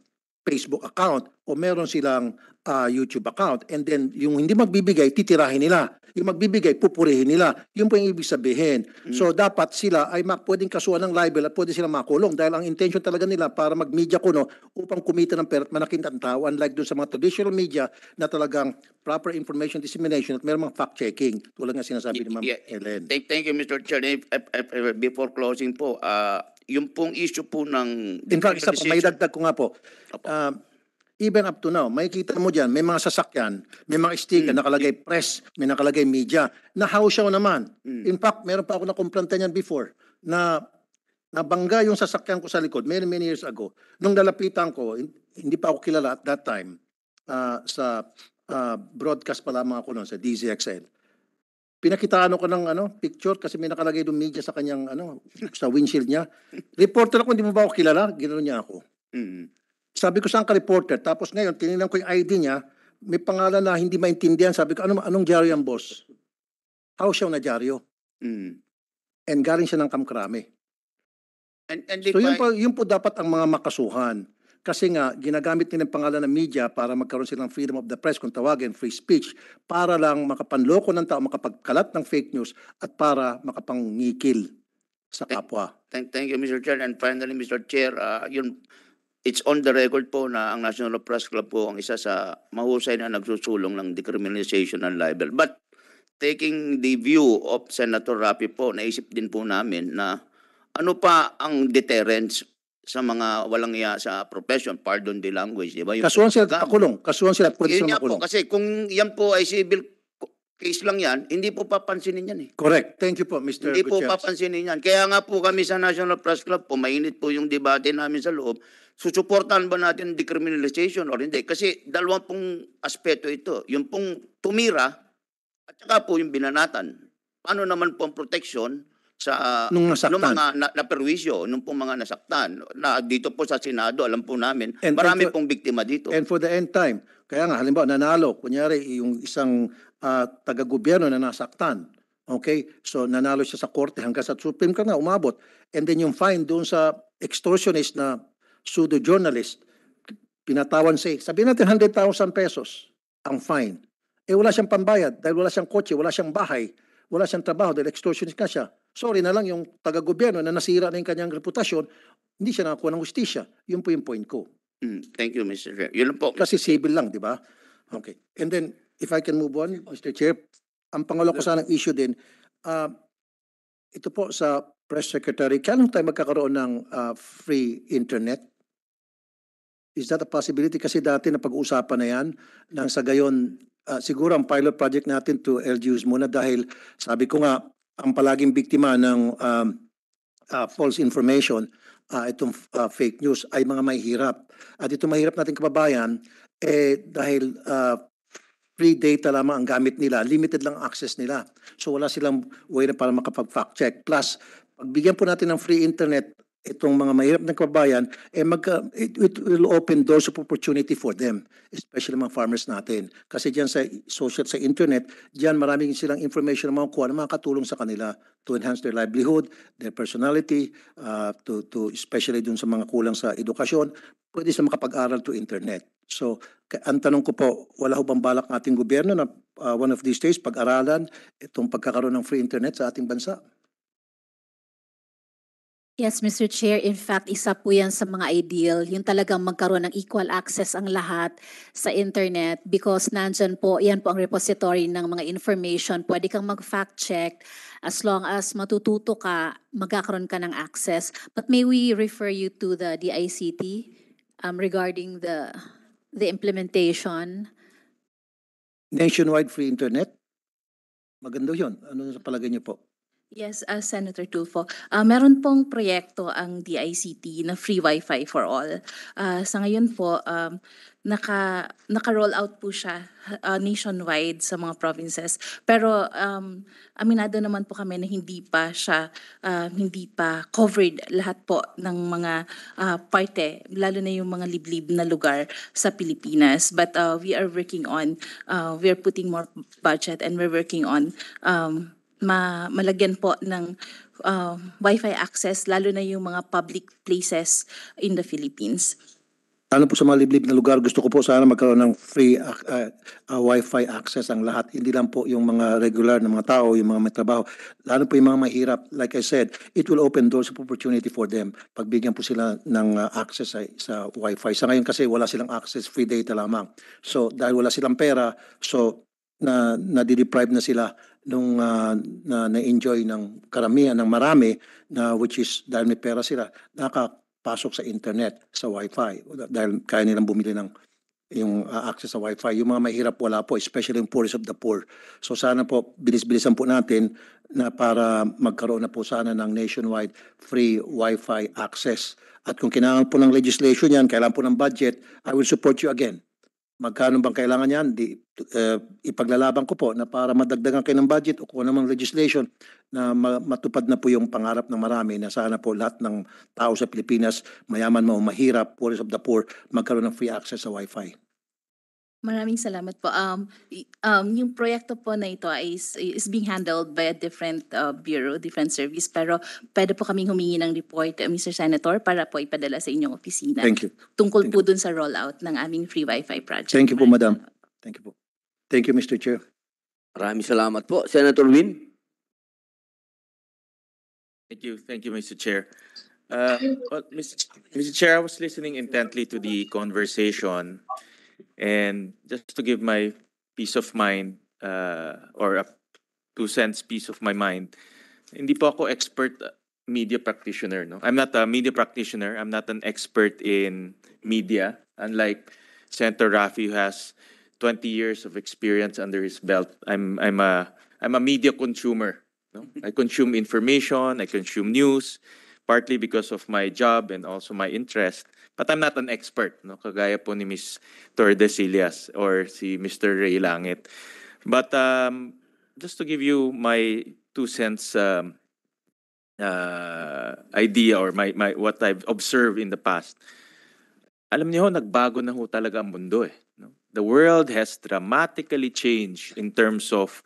Speaker 2: Facebook account o meron silang ah, YouTube account. And then yung hindi magbibigay, titirahin nila. Yung magbibigay, pupurihin nila. Yun po yung ibig sabihin. So dapat sila ay mak pwedeng kasuhan ng libel at pwede silang makulong dahil ang intention talaga nila para mag-media kuno upang kumita ng pera at manakin ang tao unlike dun sa mga traditional media na talagang proper information dissemination at meron mga fact-checking tulad nga sinasabi ni Ma'am
Speaker 24: Yeah,
Speaker 2: Helen.
Speaker 24: Thank, thank you, Mr. Chair. Before closing po, ah, yung pong issue po ng
Speaker 2: In fact, isa pa, may dagdag ko nga po. Um, even up to now, makikita mo dyan, may mga sasakyan, may mga sticker, nakalagay press, may nakalagay media, na house show naman. In fact, meron pa ako nakumplanta niyan before, na nabangga yung sasakyan ko sa likod many, many years ago. Nung lalapitan ko, hin- hindi pa ako kilala at that time, ah, sa ah, broadcast pa lamang ako noon sa DZXL. Pinakitaan ko ng ano, picture kasi may nakalagay doon media sa kanyang ano, sa windshield niya. Reporter ako, hindi mo ba ako kilala? Ginoon niya ako.
Speaker 24: Mm.
Speaker 2: Sabi ko saan ka reporter? Tapos ngayon, tinignan ko yung ID niya, may pangalan na hindi maintindihan. Sabi ko, ano, anong dyaryo yan, boss? How siya na dyaryo?
Speaker 24: Mm.
Speaker 2: And galing siya ng Kamkrame.
Speaker 24: And, and
Speaker 2: So yun po, yun po dapat ang mga makasuhan. Kasi nga, ginagamit nila ang pangalan ng media para magkaroon silang freedom of the press, kung tawagin, free speech, para lang makapanloko ng tao, makapagkalat ng fake news, at para makapangikil sa kapwa.
Speaker 24: Thank, thank you, Mr. Chair. And finally, Mr. Chair, uh, yun, it's on the record po na ang National Press Club po ang isa sa mahusay na nagsusulong ng decriminalization ng libel. But taking the view of Senator Rapi po, naisip din po namin na ano pa ang deterrence sa mga walang iya sa profession, pardon the language, di ba? Yung-
Speaker 2: Kasuhan sila at pakulong. Kasuhan sila pwede
Speaker 24: Yun
Speaker 2: sila
Speaker 24: nga po,
Speaker 2: makulong.
Speaker 24: kasi kung yan po ay civil case lang yan, hindi po papansinin yan eh.
Speaker 2: Correct. Thank you po, Mr.
Speaker 24: Hindi po
Speaker 2: Gutierrez.
Speaker 24: papansinin yan. Kaya nga po kami sa National Press Club po, mainit po yung debate namin sa loob. Susuportahan ba natin decriminalization or hindi? Kasi dalawang pong aspeto ito. Yung pong tumira at saka po yung binanatan. Paano naman po ang protection sa
Speaker 2: Nung nasaktan.
Speaker 24: nung mga na, naperwisyo, nung pong mga nasaktan. Na dito po sa Senado, alam po namin,
Speaker 2: And-
Speaker 24: marami
Speaker 2: and for-
Speaker 24: pong biktima dito.
Speaker 2: And for the end time, kaya nga, halimbawa, nanalo, kunyari, yung isang ah, taga-gobyerno na nasaktan. Okay? So, nanalo siya sa korte hanggang sa Supreme Court na umabot. And then yung fine doon sa extortionist na pseudo-journalist, pinatawan siya, sabihin natin 100,000 pesos ang fine. Eh, wala siyang pambayad dahil wala siyang kotse, wala siyang bahay, wala siyang trabaho dahil extortionist ka siya. Sorry na lang yung taga-gobyerno na nasira na yung kanyang reputasyon, hindi siya nakakuha ng hustisya. Yun po yung point ko.
Speaker 24: Mm, thank you, Mr. Chair. Yun po.
Speaker 2: Kasi civil lang, di ba? Okay. And then, if I can move on, Mr. Chair, ang pangalawa ko sanang issue din, ah, ito po sa press secretary, kailan tayo magkakaroon ng ah, free internet? Is that a possibility? Kasi dati na pag-uusapan na yan, nang sa gayon, ah, siguro ang pilot project natin to LGUs muna dahil sabi ko nga, ang palaging biktima ng um, ah, false information, ah, itong ah, fake news ay mga mahihirap. At itong mahirap nating kababayan, eh dahil ah, free data lamang ang gamit nila, limited lang ang access nila. So wala silang way na para makapag-fact check. Plus, pagbigyan po natin ng free internet itong mga mahirap na kababayan, eh magka, it, it will open doors of opportunity for them, especially mga farmers natin. Kasi diyan sa social, sa internet, diyan maraming silang information na makukuha na makakatulong sa kanila to enhance their livelihood, their personality, uh, to, to especially dun sa mga kulang sa edukasyon, pwede sila makapag-aral to internet. So, ang tanong ko po, wala ho bang balak ng ating gobyerno na uh, one of these days pag-aralan itong pagkakaroon ng free internet sa ating bansa?
Speaker 13: Yes, Mr. Chair. In fact, isa po yan sa mga ideal, yung talagang magkaroon ng equal access ang lahat sa internet because nandyan po, yan po ang repository ng mga information. Pwede kang mag-fact check as long as matututo ka, magkakaroon ka ng access. But may we refer you to the DICT um, regarding the the implementation?
Speaker 2: Nationwide free internet? Maganda yun. Ano sa palagay niyo po?
Speaker 12: Yes, uh, Senator Tulfo. Uh, meron pong proyekto ang DICT na free Wi-Fi for all. Uh, sa ngayon po, um, naka, naka-roll out po siya uh, nationwide sa mga provinces. Pero um, aminado naman po kami na hindi pa siya, uh, hindi pa covered lahat po ng mga uh, parte, lalo na yung mga liblib na lugar sa Pilipinas. But uh, we are working on, uh, we are putting more budget and we're working on um, ma malagyan po ng uh, Wi-Fi access lalo na yung mga public places in the Philippines.
Speaker 2: Ano po sa mga liblib na lugar, gusto ko po sana magkaroon ng free uh, uh, Wi-Fi access ang lahat. Hindi lang po yung mga regular na mga tao, yung mga may trabaho. Lalo po yung mga mahirap. Like I said, it will open doors of opportunity for them. Pagbigyan po sila ng uh, access sa, sa Wi-Fi. Sa ngayon kasi wala silang access, free data lamang. So dahil wala silang pera, so na nadideprive na sila nung ah, na na-enjoy ng karamihan ng marami na which is dahil may pera sila nakapasok sa internet sa wifi. Dahil kaya nilang bumili ng yung ah, access sa wifi. Yung mga mahirap wala po especially yung poorest of the poor. So sana po bilis-bilisan po natin na para magkaroon na po sana ng nationwide free wifi access. At kung kailangan po ng legislation yan kailangan po ng budget I will support you again magkano bang kailangan yan, di, eh, ipaglalaban ko po na para madagdagan kayo ng budget o kung namang legislation na ma- matupad na po yung pangarap ng marami na sana po lahat ng tao sa Pilipinas, mayaman mo, mahirap, poorest of the poor, magkaroon ng free access sa Wi-Fi.
Speaker 12: Maraming salamat po. Um, um, yung proyekto po na ito is, is being handled by a different uh, bureau, different service. Pero pwede po kaming humingi ng report, uh, Mr. Senator, para po ipadala sa inyong opisina.
Speaker 2: Thank you.
Speaker 12: Tungkol po dun sa rollout ng aming free Wi-Fi project.
Speaker 2: Thank you po, Madam. Thank you po. Thank you, Mr. Chair.
Speaker 1: Maraming salamat po. Senator Win?
Speaker 25: Thank you. Thank you, Mr. Chair. Uh, well, Mr. Mr. Chair, I was listening intently to the conversation and just to give my peace of mind uh, or a two cents peace of my mind, hindi po ako expert uh, media practitioner. No? I'm not a media practitioner. I'm not an expert in media, unlike Senator Rafi who has 20 years of experience under his belt. I'm, I'm, a, I'm a media consumer. No? I consume information, I consume news, partly because of my job and also my interest. But I'm not an expert, no? kagaya po ni Ms. Tordesillas or si Mr. Ray Langit. But um, just to give you my two cents um, uh, idea or my, my, what I've observed in the past, alam niyo, nagbago na ho talaga ang mundo eh. No? The world has dramatically changed in terms of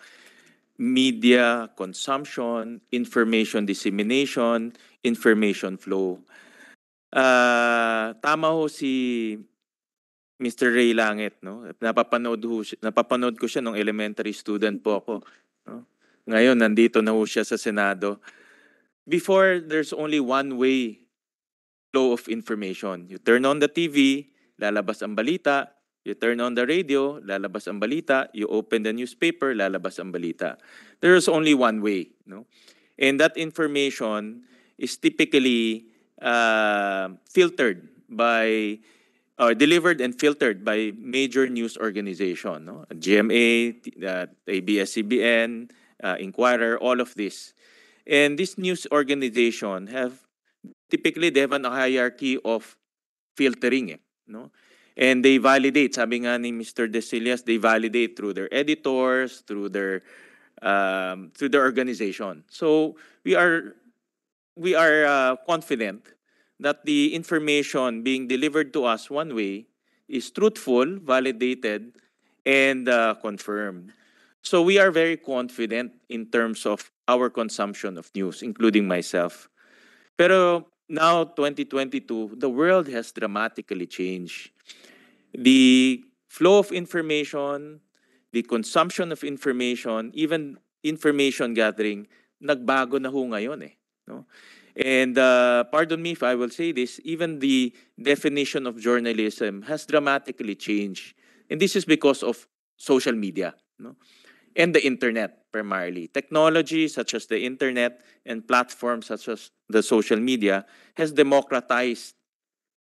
Speaker 25: media consumption, information dissemination, information flow. Ah, tama ho si Mr. Ray Langit, no? Napapanood ho, siya- napapanood ko siya nung elementary student po ako, no? Ngayon nandito na ho siya sa Senado. Before there's only one way flow of information. You turn on the TV, lalabas ang balita. You turn on the radio, lalabas ang balita. You open the newspaper, lalabas ang balita. There is only one way, no? And that information is typically uh, filtered by or delivered and filtered by major news organization, no? GMA, uh, ABS-CBN, uh, Inquirer, all of this. And this news organization have typically they have a hierarchy of filtering, eh, no? And they validate, sabi nga ni Mr. Desillas, they validate through their editors, through their um, through their organization. So we are we are uh, confident that the information being delivered to us one way is truthful, validated, and uh, confirmed. So we are very confident in terms of our consumption of news, including myself. Pero now, 2022, the world has dramatically changed. The flow of information, the consumption of information, even information gathering, nagbago na ho ngayon eh. No? And uh, pardon me if I will say this, even the definition of journalism has dramatically changed. And this is because of social media no? and the internet primarily. Technology such as the internet and platforms such as the social media has democratized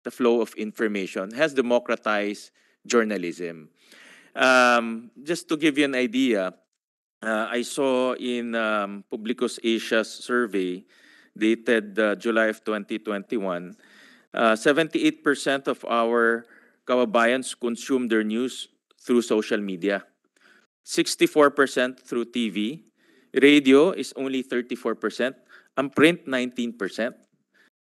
Speaker 25: the flow of information, has democratized journalism. Um, just to give you an idea, uh, I saw in um, Publicus Asia's survey dated uh, July of 2021, uh, 78% of our kababayans consume their news through social media, 64% through TV, radio is only 34%, ang print 19%.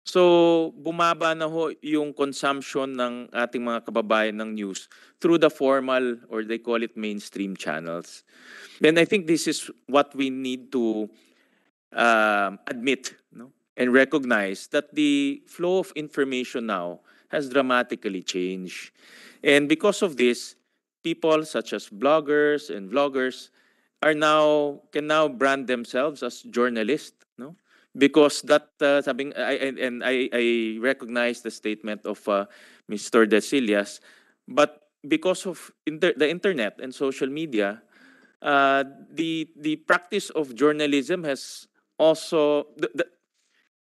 Speaker 25: So, bumaba na ho yung consumption ng ating mga kababayan ng news through the formal or they call it mainstream channels. And I think this is what we need to um, admit no? and recognize that the flow of information now has dramatically changed. And because of this, people such as bloggers and vloggers are now can now brand themselves as journalists, no? Because that uh, sabing I and, I I recognize the statement of uh, Mr. Desillas, but because of inter- the internet and social media, uh, the the practice of journalism has also the, the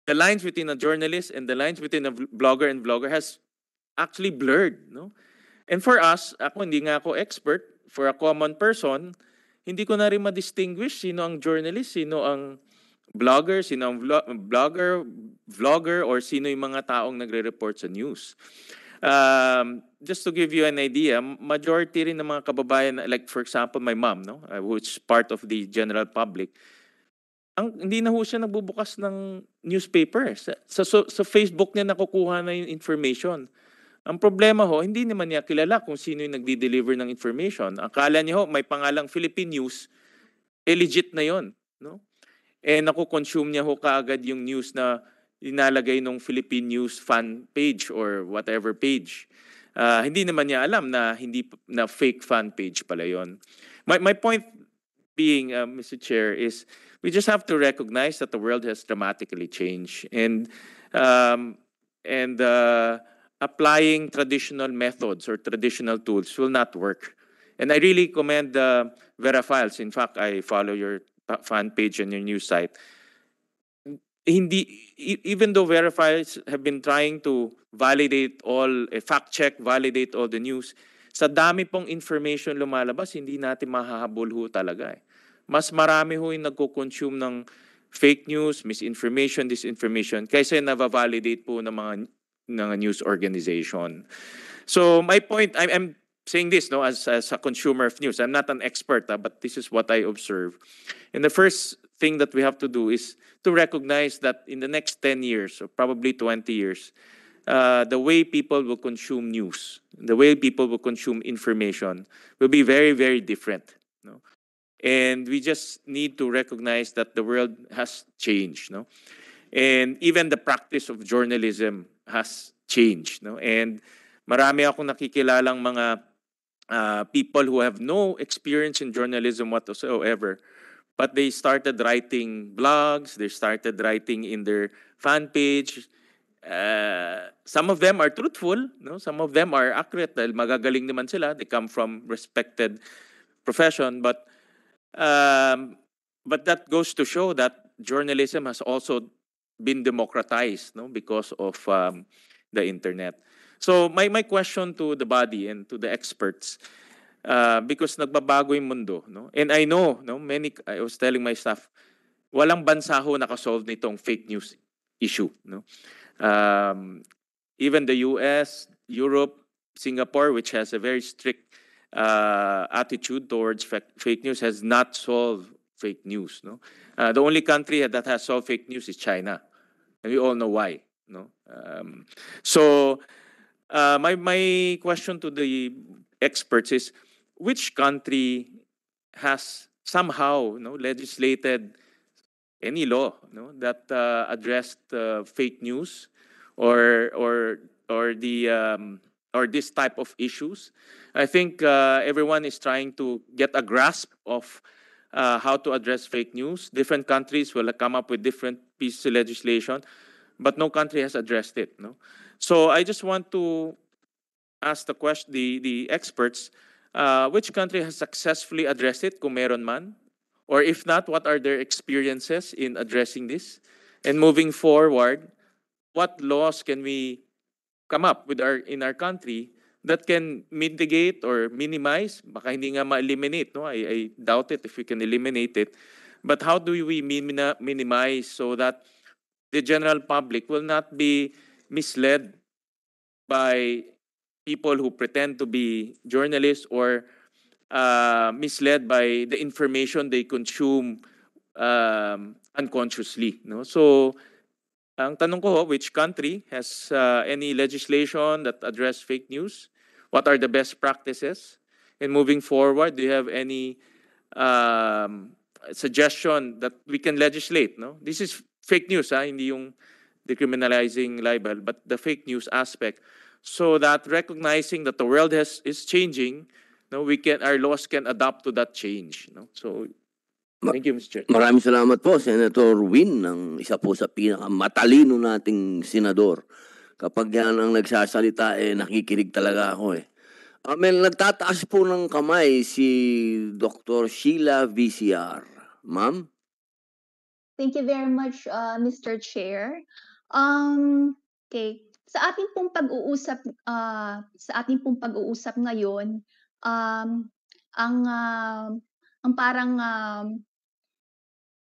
Speaker 25: the lines between a journalist and the lines between a blogger and vlogger has actually blurred, no? And for us, ako hindi nga ako expert, for a common person, hindi ko na rin ma-distinguish sino ang journalist, sino ang blogger, sino ang vlo- blogger, vlogger, or sino yung mga taong nagre-report sa news. Um, just to give you an idea, majority rin ng mga kababayan, like for example, my mom, no, uh, which part of the general public, ang hindi na ho siya nagbubukas ng newspaper. Sa, sa, so- sa Facebook niya nakukuha na yung information. Ang problema ho, hindi naman niya kilala kung sino yung nagdi-deliver ng information. Akala niya ho, may pangalang Philippine News, eh legit na yon, no? Eh naku-consume niya ho kaagad yung news na inalagay ng Philippine News fan page or whatever page. Ah, hindi naman niya alam na hindi na fake fan page pala yon. My my point being, uh, Mr. Chair, is we just have to recognize that the world has dramatically changed and um, and uh, applying traditional methods or traditional tools will not work. And I really commend uh, Verifiles. In fact, I follow your fan page and your news site. Hindi, e- even though Verifiles have been trying to validate all, eh, fact check, validate all the news, sa dami pong information lumalabas, hindi natin mahahabol ho talaga eh. Mas marami ho yung nagko-consume ng fake news, misinformation, disinformation, kaysa yung nava-validate po ng mga ng news organization. So my point, I'm, I'm saying this no as, as a consumer of news. I'm not an expert, ah, but this is what I observe. And the first thing that we have to do is to recognize that in the next 10 years, or probably 20 years, uh, the way people will consume news, the way people will consume information will be very, very different. No? And we just need to recognize that the world has changed. No? And even the practice of journalism has changed. No? And marami akong nakikilalang mga uh, people who have no experience in journalism whatsoever, but they started writing blogs, they started writing in their fan page. Uh, some of them are truthful, no? some of them are accurate dahil magagaling naman sila. They come from respected profession, but um, but that goes to show that journalism has also been democratized no because of um, the internet. So my my question to the body and to the experts uh, because nagbabago yung mundo no? And i know no many i was telling my staff walang bansa ho nakasolve nitong fake news issue no? Um, even the US Europe Singapore which has a very strict uh, attitude towards fake, news has not solved fake news no? Uh, the only country that has solved fake news is China. And we all know why no? Um, so uh, my my question to the experts is which country has somehow no legislated any law no that uh, addressed uh, fake news? Or or or the um, or this type of issues. I think uh, everyone is trying to get a grasp of uh, how to address fake news. Different countries will come up with different pieces of legislation but no country has addressed it no? So i just want to ask the question the the experts uh, which country has successfully addressed it kung meron man? Or if not what are their experiences in addressing this? And moving forward what laws can we come up with our in our country that can mitigate or minimize, baka hindi nga ma-eliminate, no? I, I doubt it if we can eliminate it. But how do we minimize so that the general public will not be misled by people who pretend to be journalists or uh, misled by the information they consume um, unconsciously. No? So, ang tanong ko, which country has uh, any legislation that address fake news? What are the best practices? And moving forward, do you have any um, suggestion that we can legislate? No, this is fake news, ha? hindi yung decriminalizing libel, but the fake news aspect, so that recognizing that the world has is changing, no, we can our laws can adapt to that change. No, so thank you, Mr. Chair.
Speaker 1: Maraming salamat po, Senator Win, ng isa po sa pinakamatalino nating senador. Kapag yan ang nagsasalita, eh, nakikinig talaga ako eh. Amen, nagtataas po ng kamay si Dr. Sheila VCR. Ma'am?
Speaker 5: Thank you very much, uh, Mr. Chair. Um, okay, sa ating pong pag-uusap uh, sa ating pong pag-uusap ngayon, um, ang uh, ang parang um,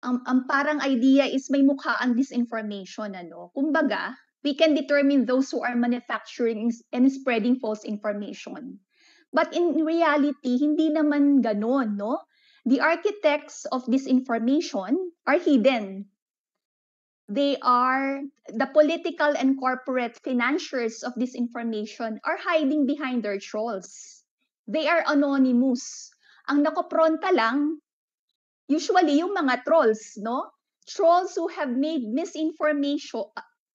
Speaker 5: ang, ang parang idea is may mukha ang disinformation ano. Kumbaga, we can determine those who are manufacturing and spreading false information. But in reality, hindi naman ganon, no? The architects of disinformation are hidden. They are, the political and corporate financiers of disinformation are hiding behind their trolls. They are anonymous. Ang nakopronta lang, usually yung mga trolls, no? Trolls who have made misinformation,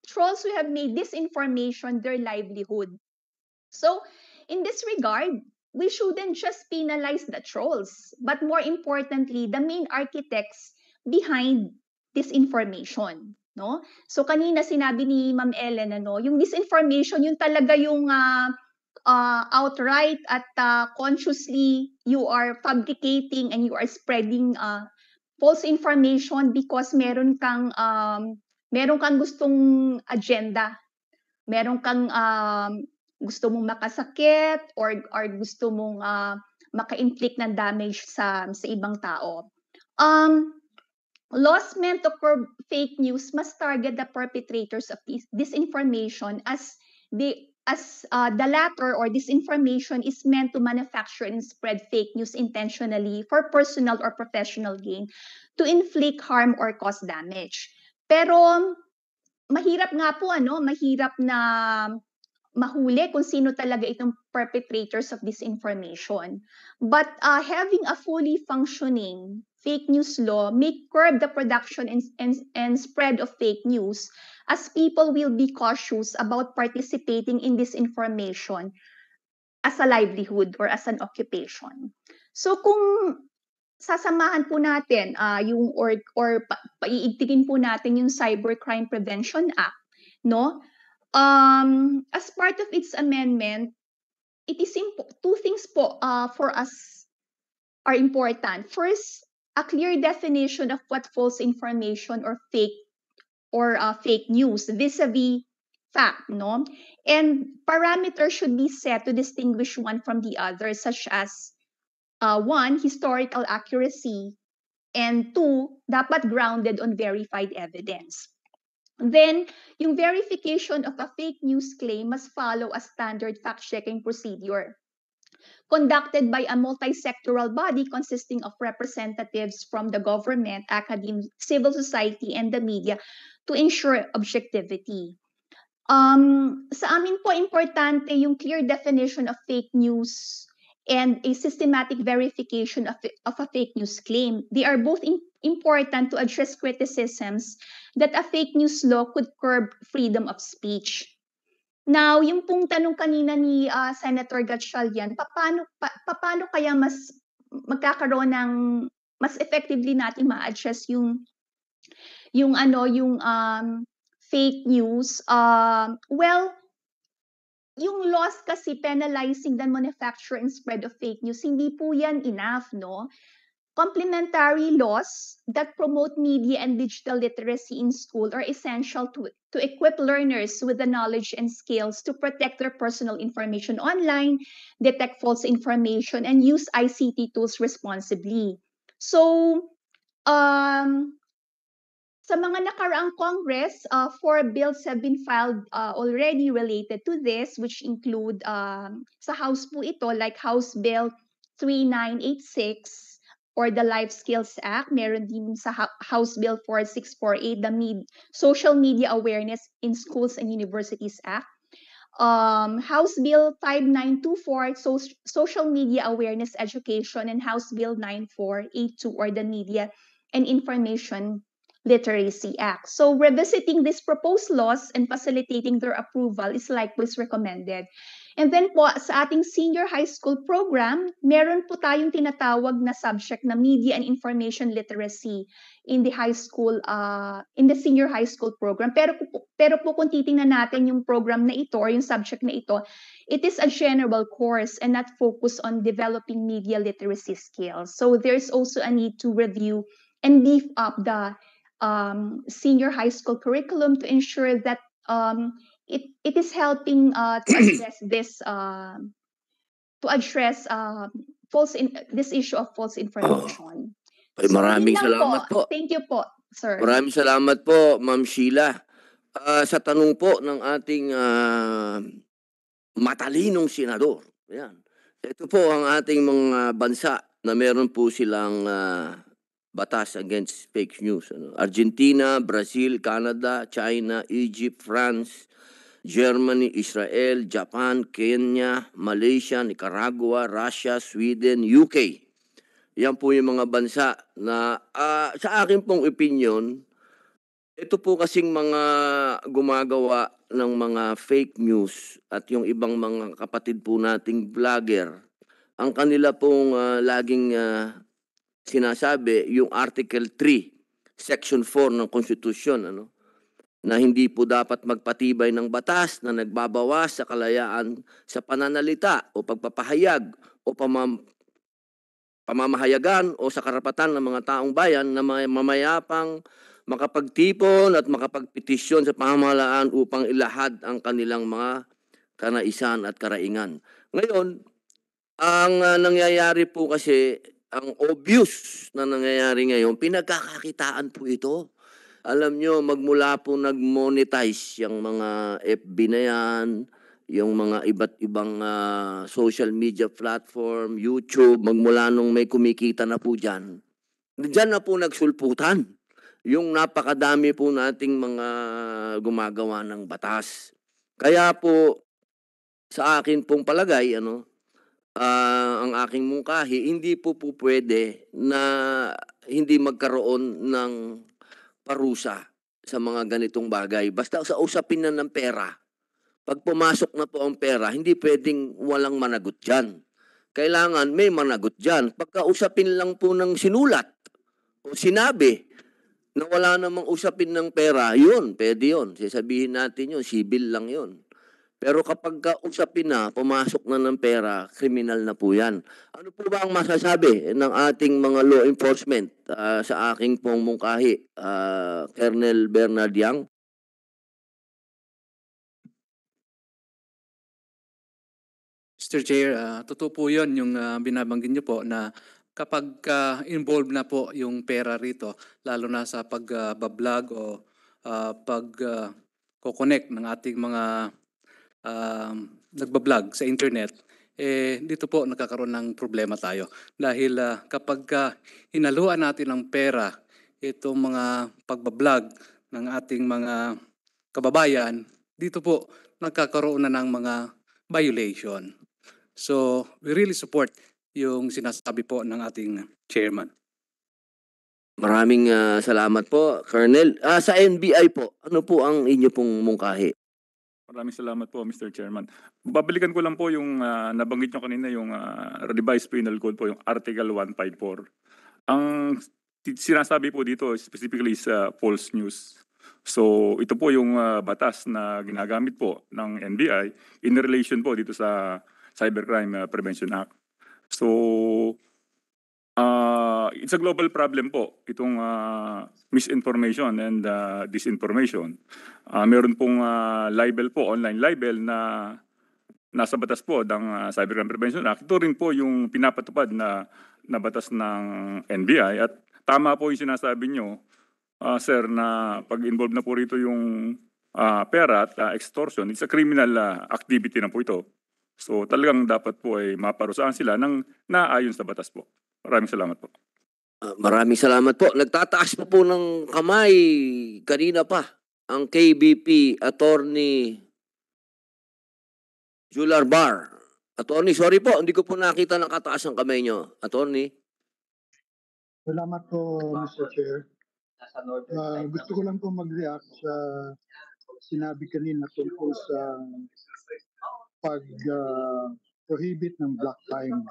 Speaker 5: trolls who have made disinformation their livelihood. So, in this regard, we shouldn't just penalize the trolls, but more importantly, the main architects behind disinformation. No? So kanina sinabi ni Ma'am Ellen ano, yung disinformation yun talaga yung uh, uh, outright at uh, consciously you are fabricating and you are spreading uh, false information because meron kang um, meron kang gustong agenda. Meron kang um, gusto mong makasakit or or gusto mong uh, maka-inflict ng damage sa sa ibang tao. Um, laws meant to curb fake news must target the perpetrators of disinformation as the as uh, the latter or disinformation is meant to manufacture and spread fake news intentionally for personal or professional gain to inflict harm or cause damage. Pero mahirap nga po ano, mahirap na mahuli kung sino talaga itong perpetrators of disinformation. But uh, having a fully functioning fake news law may curb the production and, and, and spread of fake news as people will be cautious about participating in disinformation as a livelihood or as an occupation. So kung sasamahan po natin uh, yung or or pa, paiigtingin po natin yung Cybercrime Prevention Act, no? Um, as part of its amendment, it is impo- two things po uh, for us are important. First, a clear definition of what false information or fake or uh, fake news vis-a-vis fact, no? And parameters should be set to distinguish one from the other, such as uh, one, historical accuracy, and two, dapat grounded on verified evidence. Then, yung verification of a fake news claim must follow a standard fact-checking procedure conducted by a multi-sectoral body consisting of representatives from the government, academia, civil society, and the media to ensure objectivity. Um, sa amin po, importante yung clear definition of fake news and a systematic verification of, of a fake news claim. They are both in, important to address criticisms that a fake news law could curb freedom of speech. Now, yung pong tanong kanina ni uh, Senator Gatchalian, paano, pa, paano kaya mas magkakaroon ng mas effectively natin ma-address yung yung ano yung um, fake news? Uh, well yung laws kasi penalizing the manufacture and spread of fake news hindi po yan enough no? Complementary laws that promote media and digital literacy in school are essential to to equip learners with the knowledge and skills to protect their personal information online, detect false information, and use ICT tools responsibly. So, um, sa mga nakaraang Congress, uh, four bills have been filed uh, already related to this, which include um, sa House po ito, like House Bill 3986 or the Life Skills Act. Meron din sa House Bill 4648, the Med- Social Media Awareness in Schools and Universities Act. Um, House Bill 5924, so- Social Media Awareness Education, and House Bill 9482, or the Media and Information Literacy Act. So revisiting these proposed laws and facilitating their approval is likewise recommended. And then po sa ating senior high school program, meron po tayong tinatawag na subject na media and information literacy in the high school uh, in the senior high school program. Pero pero po kung titingnan natin yung program na ito or yung subject na ito, it is a general course and not focus on developing media literacy skills. So there's also a need to review and beef up the um, senior high school curriculum to ensure that um, it, it is helping uh, to address this um, to address um, false in, this issue of false information.
Speaker 1: Ay, maraming
Speaker 5: yun lang
Speaker 1: salamat po.
Speaker 5: Thank you po, sir.
Speaker 1: Maraming salamat po, Ma'am Sheila. Ah, sa tanong po ng ating ah, matalinong senador. Ayan. Ito po ang ating mga bansa na meron po silang ah, batas against fake news. Ano? Argentina, Brazil, Canada, China, Egypt, France, Germany, Israel, Japan, Kenya, Malaysia, Nicaragua, Russia, Sweden, UK. Yan po yung mga bansa na ah, sa akin pong opinion, ito po kasing mga gumagawa ng mga fake news at yung ibang mga kapatid po nating vlogger, ang kanila pong ah, laging ah, sinasabi yung Article 3, Section 4 ng Konstitusyon, ano? Na hindi po dapat magpatibay ng batas na nagbabawas sa kalayaan sa pananalita o pagpapahayag o pamam pamamahayagan o sa karapatan ng mga taong bayan na may mamayapang makapagtipon at makapagpetisyon sa pamahalaan upang ilahad ang kanilang mga kanaisan at karaingan. Ngayon, ang ah, nangyayari po kasi, ang obvious na nangyayari ngayon, pinagkakakitaan po ito. Alam nyo, magmula po nag-monetize yung mga FB na yan, yung mga iba't ibang ah, social media platform, YouTube, magmula nung may kumikita na po dyan. Diyan na po nagsulputan yung napakadami po nating mga gumagawa ng batas. Kaya po, sa akin pong palagay, ano, ah, ang aking mungkahi, hindi po po pwede na hindi magkaroon ng parusa sa mga ganitong bagay. Basta sa usapin na ng pera, pag pumasok na po ang pera, hindi pwedeng walang managot dyan. Kailangan may managot dyan. Pagka usapin lang po ng sinulat o sinabi na wala namang usapin ng pera, yun, pwede yun. Sasabihin natin yun, civil lang yun. Pero kapag ka usapin na, pumasok na ng pera, kriminal na po yan. Ano po ba ang masasabi ng ating mga law enforcement ah, sa aking pong mungkahi, ah, Colonel Bernard Yang?
Speaker 14: Mr. Chair, ah, totoo po yun yung ah, binabanggit niyo po na kapag ah, involved na po yung pera rito, lalo na sa pag-vlog o ah, pag-connect ng ating mga um, nagbablog sa internet, eh, dito po nagkakaroon ng problema tayo. Dahil ah, kapag ah, hinaluan natin ng pera itong mga pagbablog ng ating mga kababayan, dito po nagkakaroon na ng mga violation. So, we really support yung sinasabi po ng ating chairman.
Speaker 1: Maraming ah, salamat po, Colonel. Ah, sa NBI po, ano po ang inyo pong mungkahi?
Speaker 15: Maraming salamat po, Mr. Chairman. Babalikan ko lang po yung ah, nabanggit nyo kanina, yung ah, revised penal code po, yung Article 154. Ang sinasabi po dito specifically sa false news. So ito po yung ah, batas na ginagamit po ng NBI in relation po dito sa Cybercrime Prevention Act. So Ah, it's a global problem po itong ah, misinformation and ah, disinformation. Ah, meron pong ah, libel po, online libel na nasa batas po ng ah, Cybercrime Prevention Act. Ito rin po yung pinapatupad na na batas ng NBI at tama po yung sinasabi nyo, ah, sir, na pag-involve na po rito yung ah, pera at ah, extortion, it's a criminal ah, activity na po ito. So talagang dapat po ay maparusahan sila ng naayon sa batas po. Maraming salamat po.
Speaker 1: Ah, maraming salamat po. Nagtataas pa po ng kamay kanina pa ang KBP Attorney Jular Bar. Attorney, sorry po, hindi ko po nakita nakataas ang kamay nyo. Attorney.
Speaker 23: Salamat po, Mr. Chair. Ah, gusto ko lang po mag-react sa sinabi kanina tungkol sa pag-prohibit ng black time.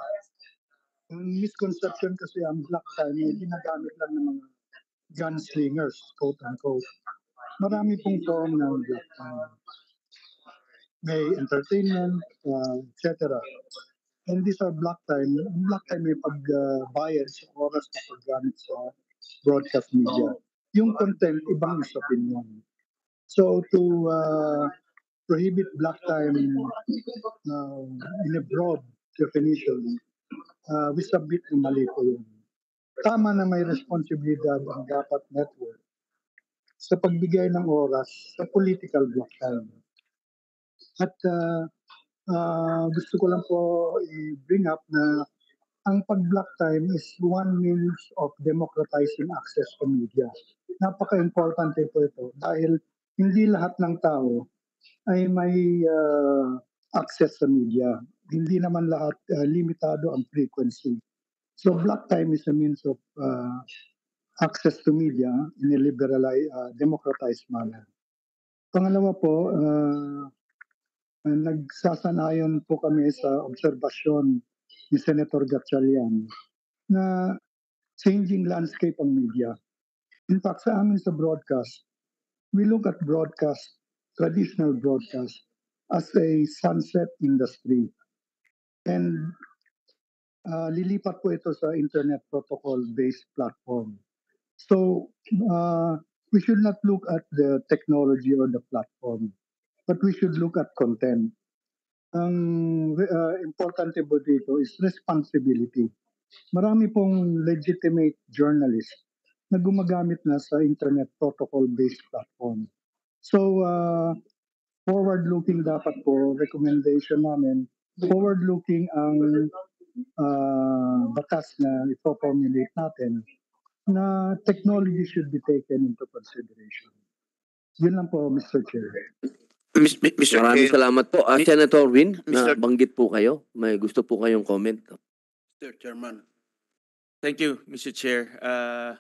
Speaker 23: Ang misconception kasi ang black time ay ginagamit lang ng mga gunslingers, quote-unquote. Marami pong form ng black time. May entertainment, uh, etc. And these are black time. Ang black time may pagbayad sa oras na paggamit sa broadcast media. Yung content, ibang usapin yun. So to uh, prohibit black time uh, in a broad definition, uh, we submit na mali po yun. Tama na may responsibilidad ang dapat network sa pagbigay ng oras sa political black time. At uh, uh, gusto ko lang po i-bring up na ang pag-block time is one means of democratizing access to media. Napaka-importante po ito dahil hindi lahat ng tao ay may uh, access sa media. Hindi naman lahat uh, limitado ang frequency. So block time is a means of uh, access to media in a liberalized, uh, democratized manner. Pangalawa po, uh, nagsasanayon po kami sa obserbasyon ni Senator Gatchalian na changing landscape ang media. In fact, sa amin sa broadcast, we look at broadcast, traditional broadcast, as a sunset industry. And uh, lilipat po ito sa internet protocol-based platform. So uh, we should not look at the technology or the platform, but we should look at content. Ang uh, importante po dito is responsibility. Marami pong legitimate journalists na gumagamit na sa internet protocol-based platform. So, uh, forward-looking dapat po, recommendation namin, forward-looking ang uh, batas na ipoformulate natin na technology should be taken into consideration. Yun lang po, Mr. Chair.
Speaker 24: Mr.
Speaker 1: Maraming salamat po.
Speaker 24: Mi-
Speaker 1: Senator Win,
Speaker 24: Mr.
Speaker 1: banggit po kayo. May gusto po kayong comment.
Speaker 20: Mr. Chairman.
Speaker 25: Thank you, Mr. Chair. Uh,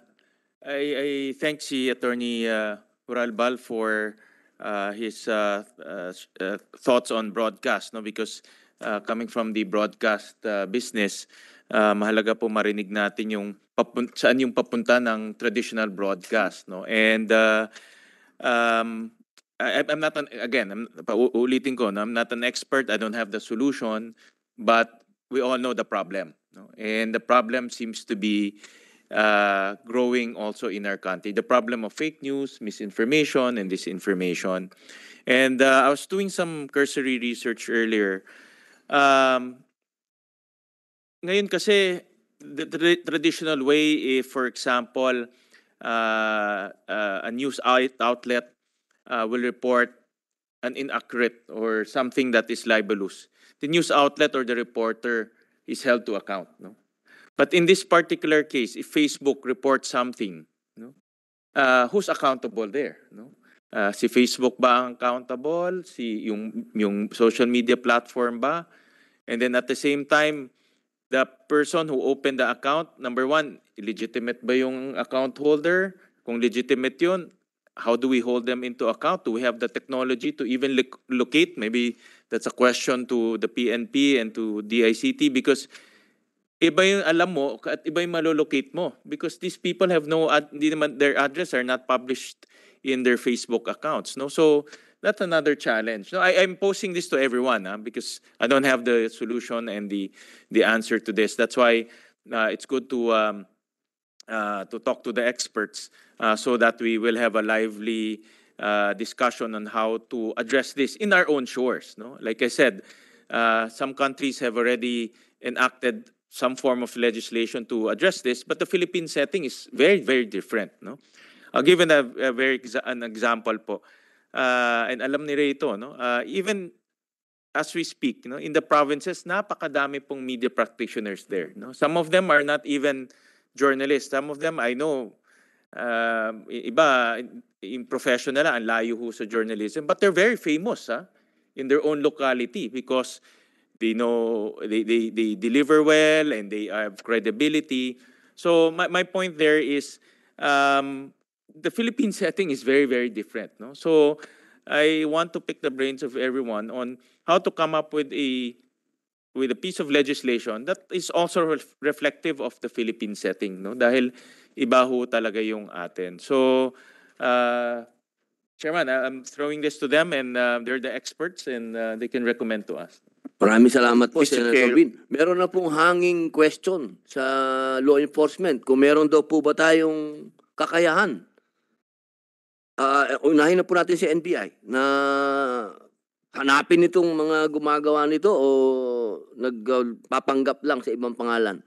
Speaker 25: I, I thank si Attorney uh, Uralbal for uh, his uh, uh, uh, thoughts on broadcast, no? Because uh, coming from the broadcast uh, business, uh, mahalaga po marinig natin yung papun- saan yung papunta ng traditional broadcast, no? And uh, um, I, I'm not an, again, I'm, pauulitin ko, no? I'm not an expert. I don't have the solution, but we all know the problem. No? And the problem seems to be uh, growing also in our country. The problem of fake news, misinformation, and disinformation. And uh, I was doing some cursory research earlier. Um, ngayon kasi, the tra- traditional way, if for example, uh, uh, a news out- outlet uh, will report an inaccurate or something that is libelous, the news outlet or the reporter is held to account. No? But in this particular case, if Facebook reports something, no, uh, who's accountable there? No? Uh, si Facebook ba ang accountable? Si yung yung social media platform ba? And then at the same time, the person who opened the account, number one, legitimate ba yung account holder? Kung legitimate yun, how do we hold them into account? Do we have the technology to even loc- locate? Maybe that's a question to the PNP and to DICT because iba yung alam mo at iba yung malolocate mo because these people have no ad, naman their address are not published in their Facebook accounts no so that's another challenge no I, I'm posing this to everyone ah, because I don't have the solution and the the answer to this that's why uh, it's good to um, uh, to talk to the experts uh, so that we will have a lively uh, discussion on how to address this in our own shores. No, like I said, uh, some countries have already enacted some form of legislation to address this, but the Philippine setting is very, very different. No, I'll give a, a very exa- an example po. Uh, and alam ni Ray ito, no? Uh, even as we speak, no, in the provinces, napakadami pong media practitioners there. No? Some of them are not even journalists. Some of them, I know, i- iba, in professional, ang layo ho sa journalism, but they're very famous ha? in their own locality because they know, they, they, they deliver well and they have credibility. So my, my point there is, um, the Philippine setting is very, very different. No? So I want to pick the brains of everyone on how to come up with a with a piece of legislation that is also ref- reflective of the Philippine setting, no? Dahil iba ho talaga yung atin. So, uh, Chairman, I- I'm throwing this to them and uh, they're the experts and uh, they can recommend to us.
Speaker 1: Maraming salamat po,
Speaker 24: Mr.
Speaker 1: Senator. Win. Meron na pong hanging question sa law enforcement. Kung meron daw po ba tayong kakayahan. Ah, unahin na po natin si NBI na hanapin itong mga gumagawa nito o nagpapanggap lang sa ibang pangalan.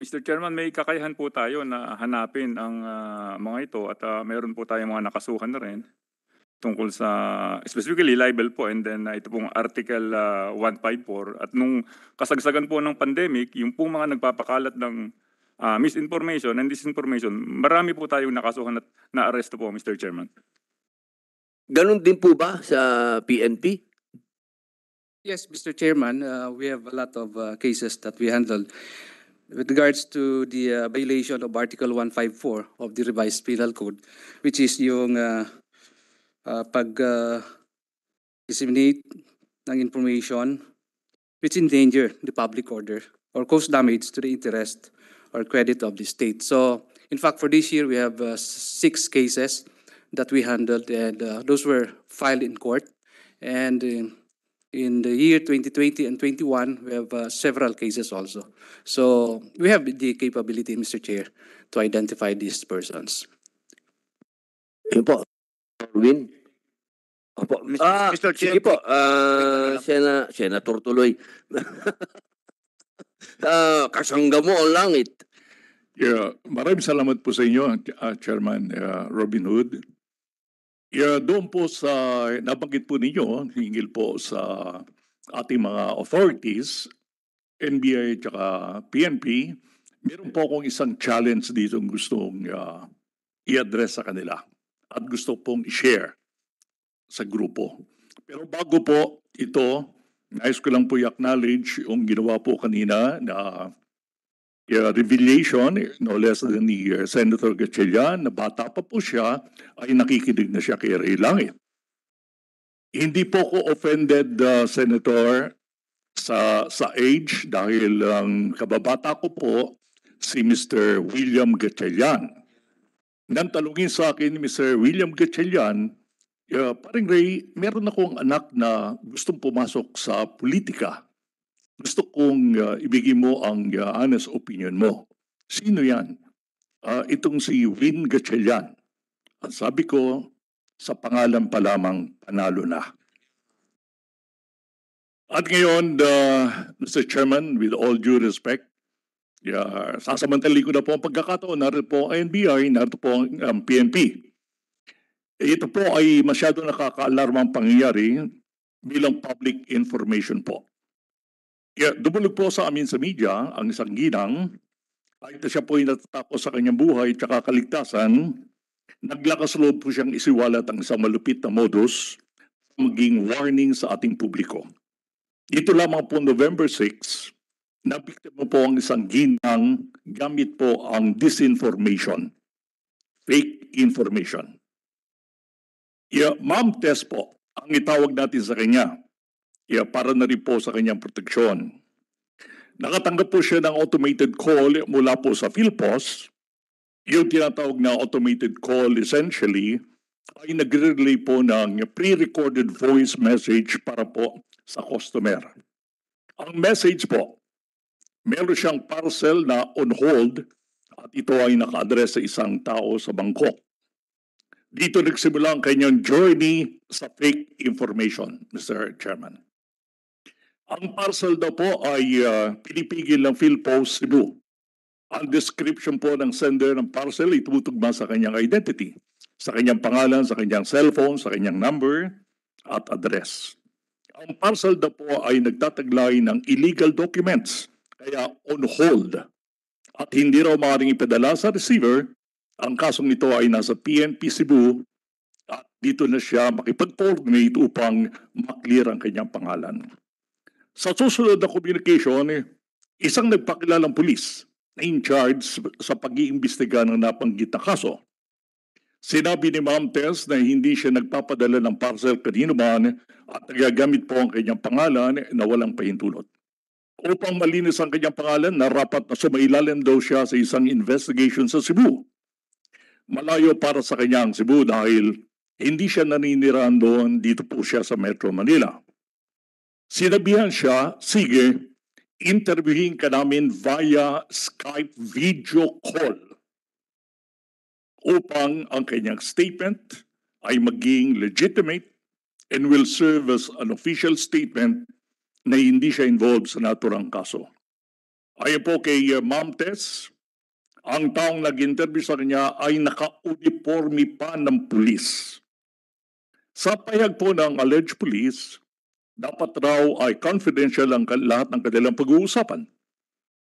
Speaker 15: Mr. Chairman, may kakayahan po tayo na hanapin ang ah, mga ito at ah, meron po tayong mga nakasuhan na rin tungkol sa specifically libel po and then ah, ito pong Article ah, 154 at nung kasagsagan po ng pandemic, yung pong mga nagpapakalat ng ah, misinformation and disinformation, marami po tayong nakasuhan at na-arresto po, Mr. Chairman.
Speaker 1: Ganon din po ba sa PNP?
Speaker 14: Yes, Mr. Chairman, uh, we have a lot of uh, cases that we handled. With regards to the uh, violation of Article 154 of the revised penal code, which is yung uh, uh, pag uh, ng information which endanger the public order or cause damage to the interest or credit of the state. So, in fact, for this year, we have uh, six cases that we handled, and uh, those were filed in court. And uh, in the year 2020 and 21, we have uh, several cases also. So we have the capability, Mr. Chair, to identify these persons.
Speaker 1: Yun po. Win? Opo.
Speaker 24: Mr.
Speaker 1: Ah,
Speaker 24: Mr. Chair,
Speaker 1: sige po. Ah, Sena, Senator tuloy. Ah, kasangga mo ang langit.
Speaker 17: Yeah, maraming salamat po sa inyo, uh, Chairman uh, Robin Hood. Yeah, doon po sa nabanggit po ninyo, hingil po sa ating mga authorities, NBI at PNP, meron po akong isang challenge dito gustong uh, i-address sa kanila at gusto pong i-share sa grupo. Pero bago po ito, nais ko lang po i-acknowledge yung ginawa po kanina na uh, revelation, no less than ni uh, Senator Gatchalian, na bata pa po siya, ay nakikinig na siya kay Ray Langit. Hindi po ko offended, uh, Senator, sa sa age dahil ang kababata ko po si Mr. William Gatchalian. Nang talungin sa akin ni Mr. William Gatchalian, uh, paring Ray, meron akong anak na gustong pumasok sa politika gusto kong uh, ibigay mo ang uh, honest opinion mo. Sino yan? Ah, itong si Win Gatchalian. Ang sabi ko, sa pangalan pa lamang panalo na. At ngayon, uh, Mr. Chairman, with all due respect, yeah, sasamantali ko na po ang pagkakataon. Narito po ang NBI, narito po ang um, PNP. Ito po ay masyado nakaka-alarmang pangyayari bilang public information po. Yeah, dumulog po sa amin sa media ang isang ginang kahit siya po ay natatakot sa kanyang buhay at kaligtasan, naglakas loob po siyang isiwalat ang isang malupit na modus maging warning sa ating publiko. Ito lamang po November 6, nabiktima po ang isang ginang gamit po ang disinformation, fake information. Yeah, ma'am test po ang itawag natin sa kanya Yeah, para na rin po sa kanyang proteksyon. Nakatanggap po siya ng automated call mula po sa PhilPos. Yung tinatawag na automated call essentially ay nagre-relay po ng pre-recorded voice message para po sa customer. Ang message po, meron siyang parcel na on hold at ito ay naka-address sa isang tao sa Bangkok. Dito nagsimula ang kanyang journey sa fake information, Mr. Chairman. Ang parcel daw po ay uh, pinipigil ng PhilPost Cebu. Ang description po ng sender ng parcel ay tumutugma sa kanyang identity, sa kanyang pangalan, sa kanyang cellphone, sa kanyang number at address. Ang parcel daw po ay nagtataglay ng illegal documents, kaya on hold. At hindi raw maaaring ipadala sa receiver, ang kasong nito ay nasa PNP Cebu at dito na siya makipag-coordinate upang maklear ang kanyang pangalan. Sa susunod na communication, isang nagpakilalang pulis na in charge sa pag-iimbestiga ng napanggit na kaso. Sinabi ni Ma'am Tess na hindi siya nagpapadala ng parcel kanino man at nagagamit po ang kanyang pangalan na walang pahintulot. Upang malinis ang kanyang pangalan, narapat na sumailalim daw siya sa isang investigation sa Cebu. Malayo para sa kanyang Cebu dahil hindi siya naninirahan doon, dito po siya sa Metro Manila. Sinabihan siya, sige, interviewin ka namin via Skype video call upang ang kanyang statement ay maging legitimate and will serve as an official statement na hindi siya involved sa naturang kaso. Ayon po kay uh, Ma'am Tess, ang taong nag-interview sa kanya ay naka-uniforme pa ng pulis. Sa payag po ng alleged police, dapat raw ay confidential ang lahat ng kanilang pag-uusapan.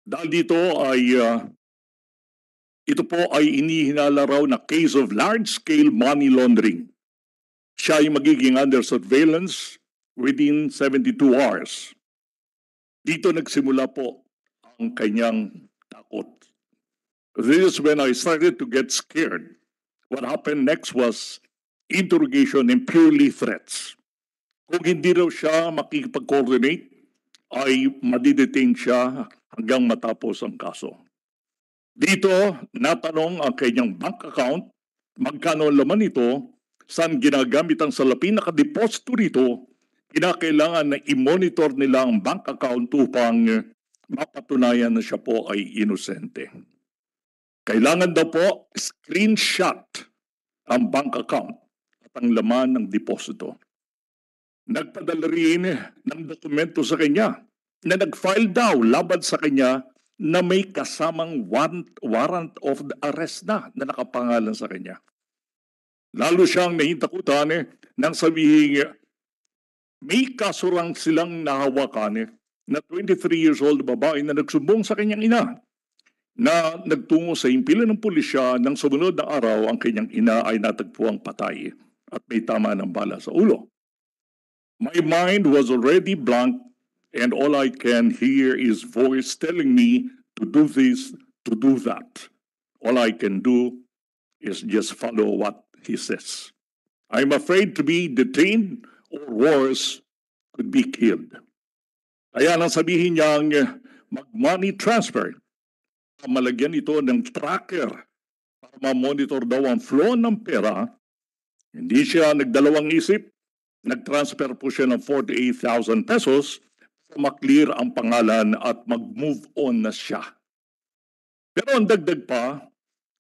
Speaker 17: Dahil dito ay uh, ito po ay inihinala raw na case of large-scale money laundering. Siya ay magiging under surveillance within 72 hours. Dito nagsimula po ang kanyang. This is when I started to get scared. What happened next was interrogation and purely threats. Kung hindi raw siya makikipag-coordinate, ay madidetain siya hanggang matapos ang kaso. Dito, natanong ang kanyang bank account, magkano laman nito, saan ginagamit ang salapi nakadeposito rito, kinakailangan na i-monitor nila ang bank account upang mapatunayan na siya po ay inosente. Kailangan daw po screenshot ang bank account at ang laman ng deposito. Nagpadala rin ng dokumento sa kanya na nag-file daw laban sa kanya na may kasamang warrant, warrant of the arrest na na nakapangalan sa kanya. Lalo siyang nahintakutan eh, nang sabihin may kasurang silang nahawakan eh, na 23 years old babae na nagsumbong sa kanyang ina na nagtungo sa impilan ng pulisya nang sumunod na araw ang kanyang ina ay natagpuang patay at may tama ng bala sa ulo. My mind was already blank and all I can hear is voice telling me to do this, to do that. All I can do is just follow what he says. I'm afraid to be detained or worse, could be killed. Kaya nang sabihin niyang mag-money transfer, malagyan ito ng tracker para ma-monitor daw ang flow ng pera, hindi siya nagdalawang isip, nag-transfer po siya ng 48,000 pesos maklear ang pangalan at mag-move on na siya. Pero ang dagdag pa,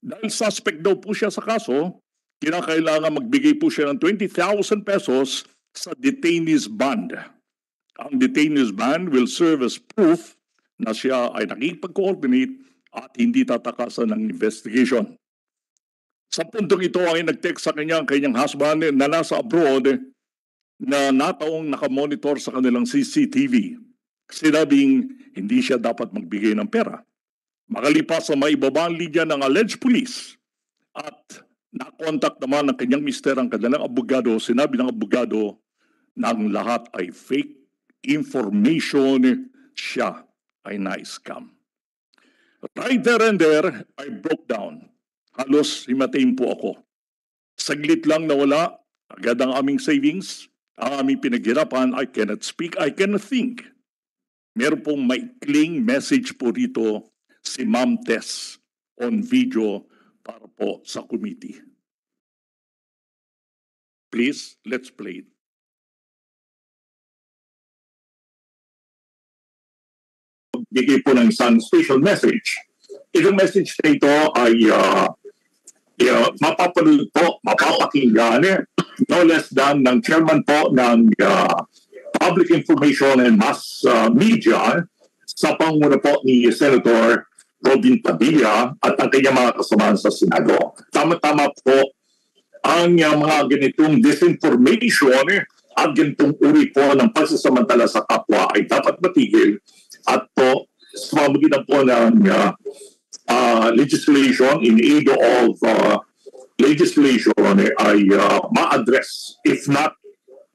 Speaker 17: dahil suspect daw po siya sa kaso, kinakailangan magbigay po siya ng 20,000 pesos sa detainees bond. Ang detainees bond will serve as proof na siya ay nakipag-coordinate at hindi tatakasan ng investigation. Sa puntong ito ay nag-text sa kanya ang kanyang husband na nasa abroad na nataong nakamonitor sa kanilang CCTV. Sinabing hindi siya dapat magbigay ng pera. Makalipas sa maibabang linya ng alleged police at nakontak naman ng kanyang mister ang kanilang abogado, sinabi ng abogado na ang lahat ay fake information siya ay na-scam. Right there and there, I broke down. Halos himatain po ako. Saglit lang nawala agad ang aming savings, ang aming pinaghirapan, I cannot speak, I cannot think. Meron pong maikling message po rito si Ma'am Tess on video para po sa committee. Please, let's play it. Nagbigay po ng isang special message. Itong message na ito ay uh, uh, mapapanood po, mapapakinggan eh, no less than ng chairman po ng uh, Public Information and Mass uh, Media sa panguna po ni Senator Robin Padilla at ang kanyang mga kasamahan sa Senado. Tama-tama po ang uh, mga ganitong disinformation eh, at ganitong uri po ng pagsasamantala sa kapwa ay dapat matigil at po sa pamamagitan po ng uh, uh, legislation in aid of uh, legislation eh, ay uh, ma-address if not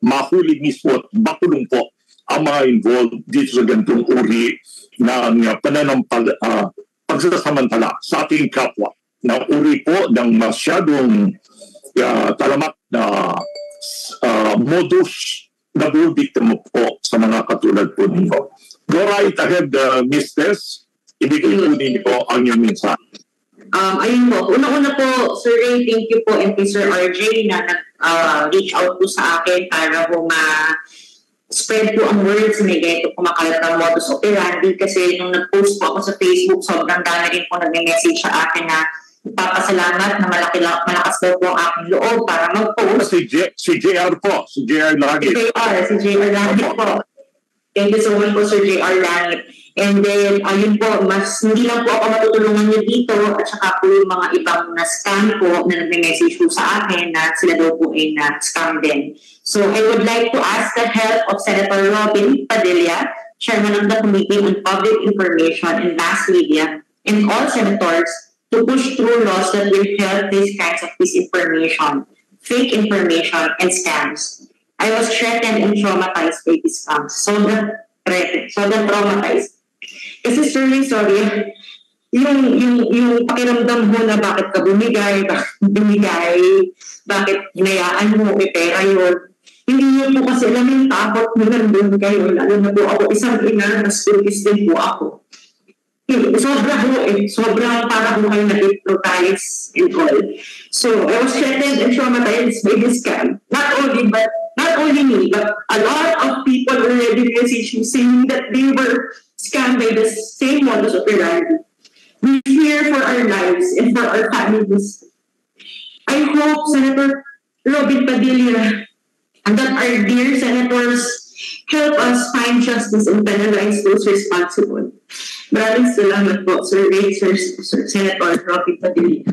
Speaker 17: mahuli mismo at makulong po ang mga involved dito sa ganitong uri ng uh, pananampal, uh, pagsasamantala sa ating kapwa na uri po ng masyadong uh, talamak na uh, modus na biktima po sa mga katulad po ninyo. Go right ahead, uh, Ms. Tess. Ibigay po ninyo ang inyong mensahe.
Speaker 26: Um, ayun po, una-una po, Sir Ray, thank you po and kay Sir RJ na nag-reach out po sa akin para po ma spread po ang words na ganito kumakalat ng modus operandi kasi nung nag-post po ako sa Facebook, sobrang dami rin po nag-message sa akin na Nagpapasalamat na malaki lang, malakas daw po ang aking loob para mag-post.
Speaker 17: Si, J, si JR po, si JR Langit.
Speaker 26: Si JR, si JR Langit po. Thank you so much po, Sir JR Langit. And then, ayun po, mas hindi lang po ako matutulungan niyo dito at saka po yung mga ibang na scam po na nag-message po sa akin na sila daw po ay na-scam din. So, I would like to ask the help of Senator Robin Padilla, Chairman of the Committee on Public Information and Mass Media, and all senators to push through laws that will help these kinds of disinformation, fake information, and scams. I was threatened and traumatized by these scams. Sobrang threatened, sobrang traumatized. Kasi sorry, sorry, yung, yung, yung pakiramdam mo na bakit ka bumigay, bakit bumigay, bakit hinayaan mo, may pera yun. Hindi niyo po kasi alam yung takot mo nandun kayo, lalo na po ako isang ina, na students din po ako sobra ho eh. Sobrang para ho kayo na-hypnotize and all. So, I was threatened and traumatized by this scam. Not only, but not only me, but a lot of people already messaged me saying that they were scammed by the same modus operandi. We fear for our lives and for our families. I hope Senator Robin Padilla and that our dear senators help us find justice and penalize those responsible. Maraming salamat po, Sir Ray, Sir, Sir Senator Rocky Padilla.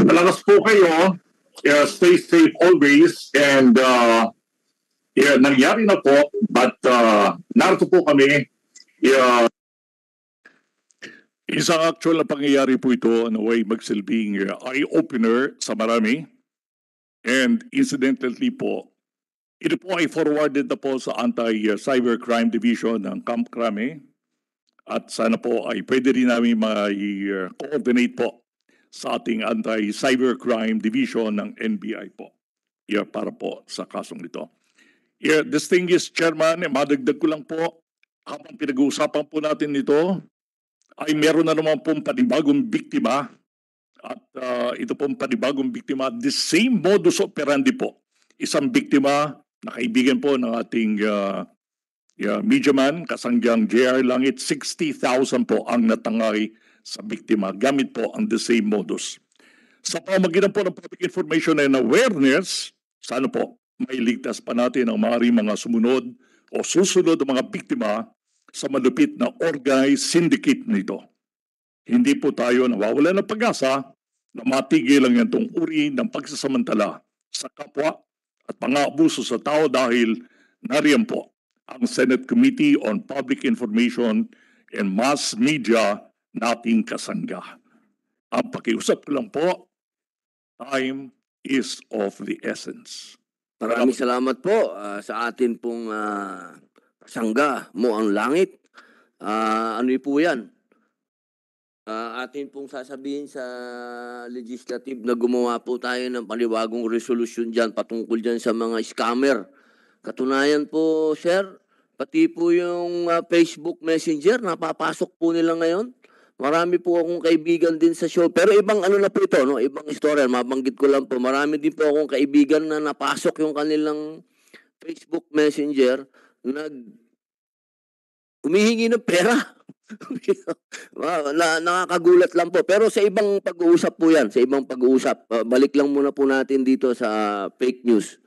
Speaker 17: Malakas po kayo. Yeah, stay safe always. And uh, yeah, nangyari na po. But uh, narito po kami. Yeah, Isang actual na pangyayari po ito na way magsilbing uh, eye-opener sa marami. And incidentally po, ito po ay forwarded na po sa Anti-Cybercrime Division ng Camp Crame at sana po ay pwede rin namin ma-coordinate po sa ating Anti-Cybercrime Division ng NBI po. Yeah, para po sa kasong ito. Yeah, distinguished chairman, eh, madagdag ko lang po, habang pinag-uusapan po natin ito, ay meron na naman pong panibagong biktima at uh, ito pong panibagong biktima, the same modus operandi po. Isang biktima na kaibigan po ng ating uh, Yeah, media man, kasangyang JR Langit, 60,000 po ang natangay sa biktima gamit po ang the same modus. Sa pamagitan po ng public information and awareness, sana po mailigtas pa natin ang mga mga sumunod o susunod ng mga biktima sa malupit na organized syndicate nito. Hindi po tayo nawawala ng pag-asa na matigil ang itong uri ng pagsasamantala sa kapwa at pang-aabuso sa tao dahil nariyan po ang Senate Committee on Public Information and Mass Media nating kasangga. Ang pakiusap ko lang po, time is of the essence.
Speaker 1: Maraming salamat po ah, sa atin pong uh, kasangga mo ang langit. Ah, ano po yan? Ah, atin pong sasabihin sa legislative na gumawa po tayo ng paliwagong resolution dyan patungkol dyan sa mga scammer Katunayan po, sir, pati po yung uh, Facebook Messenger, napapasok po nila ngayon. Marami po akong kaibigan din sa show. Pero ibang ano na po ito, no? ibang istorya. Mabanggit ko lang po. Marami din po akong kaibigan na napasok yung kanilang Facebook Messenger. Nag Humihingi ng pera. Na, nakakagulat lang po. Pero sa ibang pag-uusap po yan, sa ibang pag-uusap. Ah, balik lang muna po natin dito sa fake news.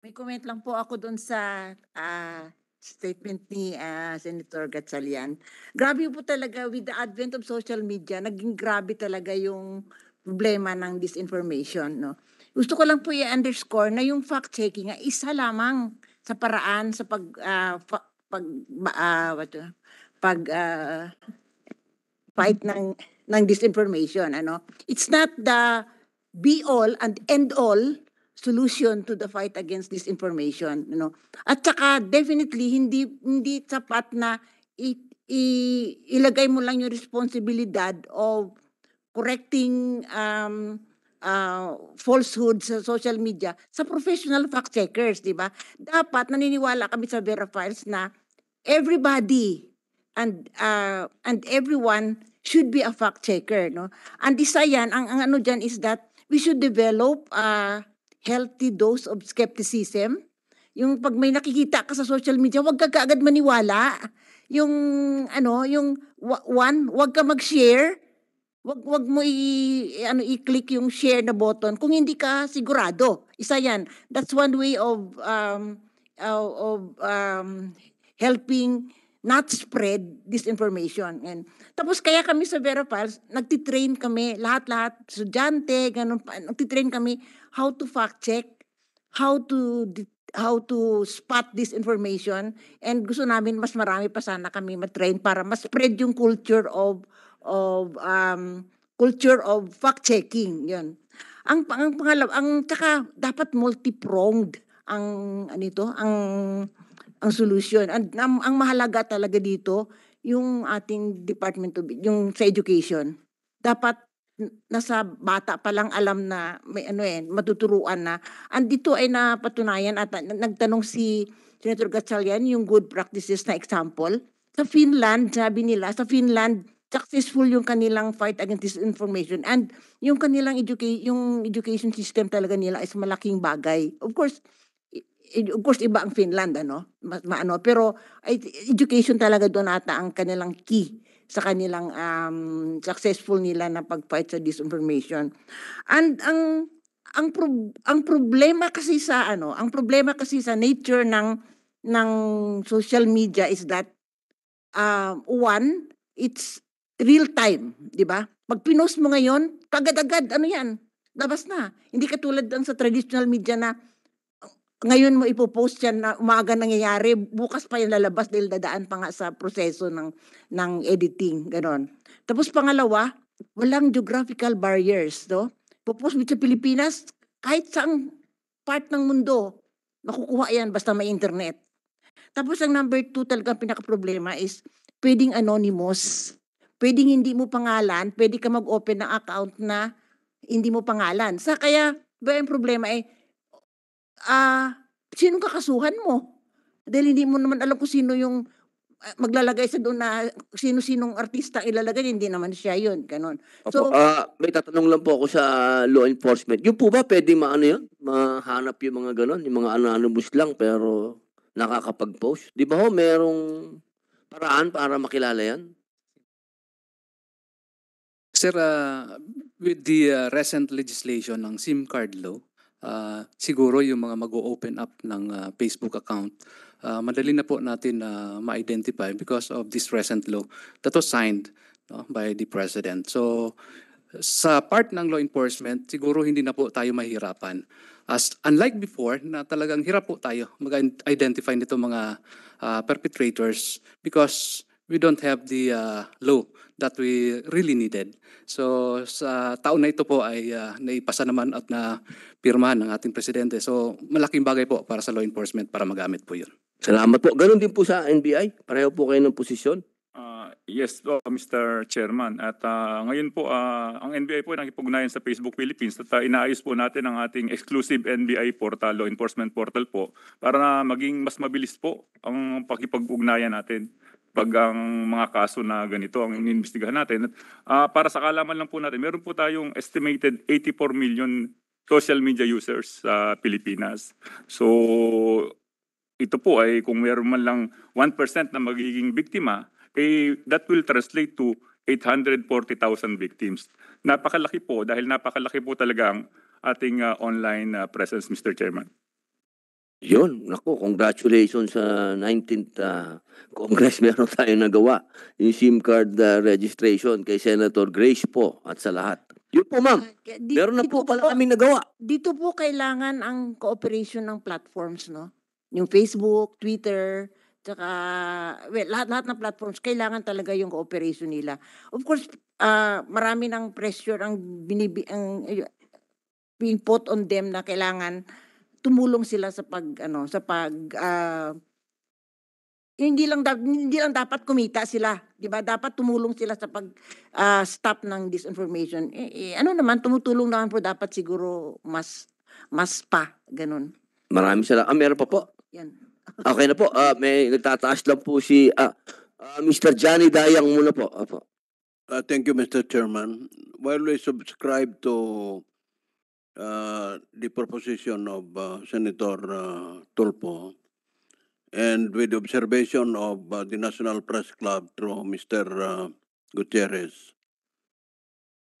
Speaker 18: May comment lang po ako doon sa ah, statement ni ah, Senator Gatchalian. Grabe po talaga with the advent of social media, naging grabe talaga yung problema ng disinformation. No? Gusto ko lang po i-underscore na yung fact-checking ay isa lamang sa paraan sa pag ah, fa- pag ah, what pag ah, fight ng ng disinformation ano it's not the be all and end all solution to the fight against disinformation you know at saka definitely hindi hindi sapat na i, i- ilagay mo lang yung responsibilidad of correcting um uh, falsehoods sa social media sa professional fact checkers, di ba? Dapat naniniwala kami sa Vera Files na everybody and uh, and everyone should be a fact checker, no? And isa yan, ang, ang ano dyan is that we should develop a healthy dose of skepticism. Yung pag may nakikita ka sa social media, wag ka kaagad maniwala. Yung ano, yung one, wag ka mag-share wag wag mo i- ano i-click yung share na button kung hindi ka sigurado. Isa 'yan. That's one way of um uh, of um helping not spread disinformation. And tapos kaya kami sa Verifiles, nagtitrain kami lahat-lahat estudyante, ganun nagtitrain kami how to fact check, how to how to spot disinformation and gusto namin mas marami pa sana kami matrain para mas spread yung culture of of um, culture of fact checking yun ang ang pangalawa ang tsaka dapat multi-pronged ang anito ang ang solution ang, ang, ang mahalaga talaga dito yung ating department of yung sa education. Dapat nasa bata pa lang alam na may ano eh matuturuan na. Andito ay napatunayan at na- nagtanong si Senator Gatchalian yung good practices na example. Sa Finland sabi nila sa Finland successful yung kanilang fight against disinformation. And yung kanilang educa- yung education system talaga nila is malaking bagay. Of course of course iba ang Finland ano mas maano pero education talaga doon ata ang kanilang key sa kanilang um, successful nila na pag-fight sa disinformation and ang ang prob- ang problema kasi sa ano ang problema kasi sa nature ng ng social media is that um, one it's real time, di ba? Pag pinost mo ngayon, kagad-agad, ano yan, labas na. Hindi katulad ng sa traditional media na uh, ngayon mo ipopost yan na umaga nangyayari, bukas pa yan lalabas dahil dadaan pa nga sa proseso ng, ng editing, ganon. Tapos pangalawa, walang geographical barriers, no? Popost mo sa Pilipinas, kahit saang part ng mundo, nakukuha yan basta may internet. Tapos ang number two talagang pinaka-problema is pwedeng anonymous. Pwedeng hindi mo pangalan, pwede ka mag-open ng account na hindi mo pangalan. Sa kaya, ba yung problema ay, ah, sinong kakasuhan mo? Dahil hindi mo naman alam kung sino yung ah, maglalagay sa doon na sino-sinong artista ilalagay, hindi naman siya yun. Ganon.
Speaker 1: Opo, ah, may tatanong lang po ako sa law enforcement. Yung po ba pwede maano yun? Mahanap yung mga ganon, yung mga anonymous lang pero nakakapag-post? Di ba ho, merong paraan para makilala yan?
Speaker 14: Sir, uh, with the uh, recent legislation ng SIM card law, uh, siguro yung mga mag-open up ng uh, Facebook account, uh, madali na po natin na ma-identify because of this recent law that was signed no, by the President. So, sa part ng law enforcement, siguro hindi na po tayo mahirapan. As unlike before, na talagang hirap po tayo mag-identify nito mga uh, perpetrators because we don't have the uh, law that we really needed. So sa taon na ito po ay uh, naipasa naman at na pirmahan ng ating presidente. So malaking bagay po para sa law enforcement para magamit po yun.
Speaker 1: Salamat po. Ganon din po sa NBI. Pareho po kayo ng posisyon.
Speaker 15: Ah, yes po, Mr. Chairman. At ah, ngayon po, ah, ang NBI po ay nakipugnayan sa Facebook Philippines at ah, inaayos po natin ang ating exclusive NBI portal, law enforcement portal po, para na maging mas mabilis po ang pakipag-ugnayan natin pag ang mga kaso na ganito ang inimbestigahan natin. At, ah, para sa kalaman lang po natin, meron po tayong estimated 84 million social media users sa Pilipinas. So, ito po ay kung meron man lang 1% na magiging biktima, eh, that will translate to 840,000 victims. Napakalaki po dahil napakalaki po talaga ang ating ah, online ah, presence, Mr. Chairman.
Speaker 1: Yun, naku, congratulations sa 19th ah, Congress. Meron tayo nagawa. Yung SIM card ah, registration kay Senator Grace po at sa lahat. Yun po, ma'am.
Speaker 18: Di-
Speaker 1: Meron na
Speaker 18: dito
Speaker 1: po pala kami nagawa.
Speaker 18: Dito po kailangan ang cooperation ng platforms, no? Yung Facebook, Twitter, tsaka, well, lahat-lahat ng platforms, kailangan talaga yung cooperation nila. Of course, ah marami ng pressure ang binibi, ang, eh, being put on them na kailangan tumulong sila sa pag, ano, sa pag, ah, hindi lang da- hindi lang dapat kumita sila, 'di ba? Dapat tumulong sila sa pag ah, stop ng disinformation. Eh, eh, ano naman tumutulong naman po dapat siguro mas mas pa ganun.
Speaker 1: Maraming salamat. Ah, meron pa po.
Speaker 18: Yan.
Speaker 1: Okay na po. Ah, may nagtataas lang po si ah, ah, Mr. Johnny Dayang muna po. Apo.
Speaker 20: Uh, thank you, Mr. Chairman. While we subscribe to uh, the proposition of uh, Senator uh, Tulpo, and with the observation of uh, the National Press Club through Mr. Uh, Gutierrez,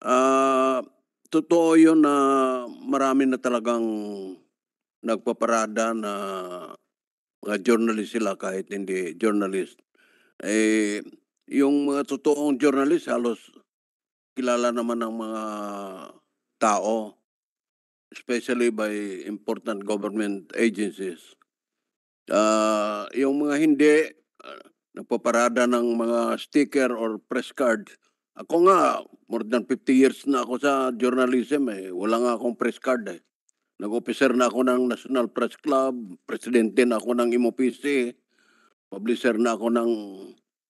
Speaker 20: uh, totoo yun na marami na talagang nagpaparada na mga journalist sila kahit hindi journalist. Eh, yung mga totoong journalist halos kilala naman ng mga tao, especially by important government agencies. Ah, yung mga hindi ah, nagpaparada ng mga sticker or press card. Ako nga, more than 50 years na ako sa journalism eh. Wala nga akong press card eh. Nag-officer na ako ng National Press Club, presidente na ako ng MOPC, publisher na ako ng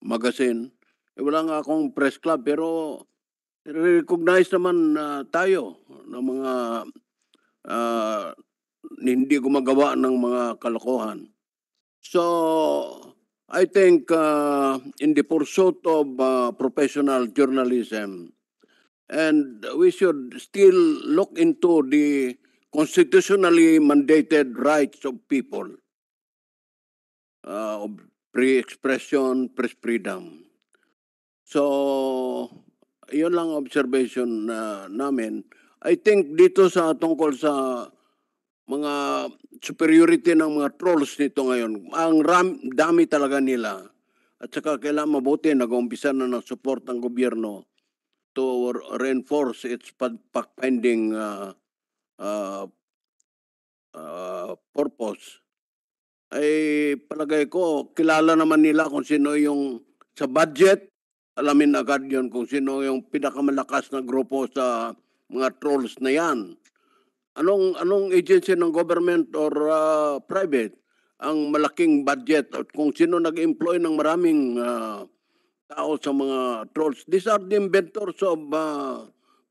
Speaker 20: magazine. Eh, wala nga akong press club pero recognize naman na tayo ng mga ah, hindi gumagawa ng mga kalokohan. So, I think uh, in the pursuit of uh, professional journalism, and we should still look into the constitutionally mandated rights of people uh, of free expression, press freedom. So, yun lang observation na namin. I think dito sa tungkol sa mga superiority ng mga trolls nito ngayon, ang ram, dami talaga nila. At saka kailangan mabuti, nag-umpisa na ng support ng gobyerno to reinforce its fact-finding uh, uh, uh, purpose. Ay palagay ko, kilala naman nila kung sino yung sa budget, alamin agad yon kung sino yung pinakamalakas na grupo sa mga trolls na yan. Anong anong agency ng government or uh, private ang malaking budget at kung sino nag-employ ng maraming uh, tao sa mga trolls. These are the inventors of uh,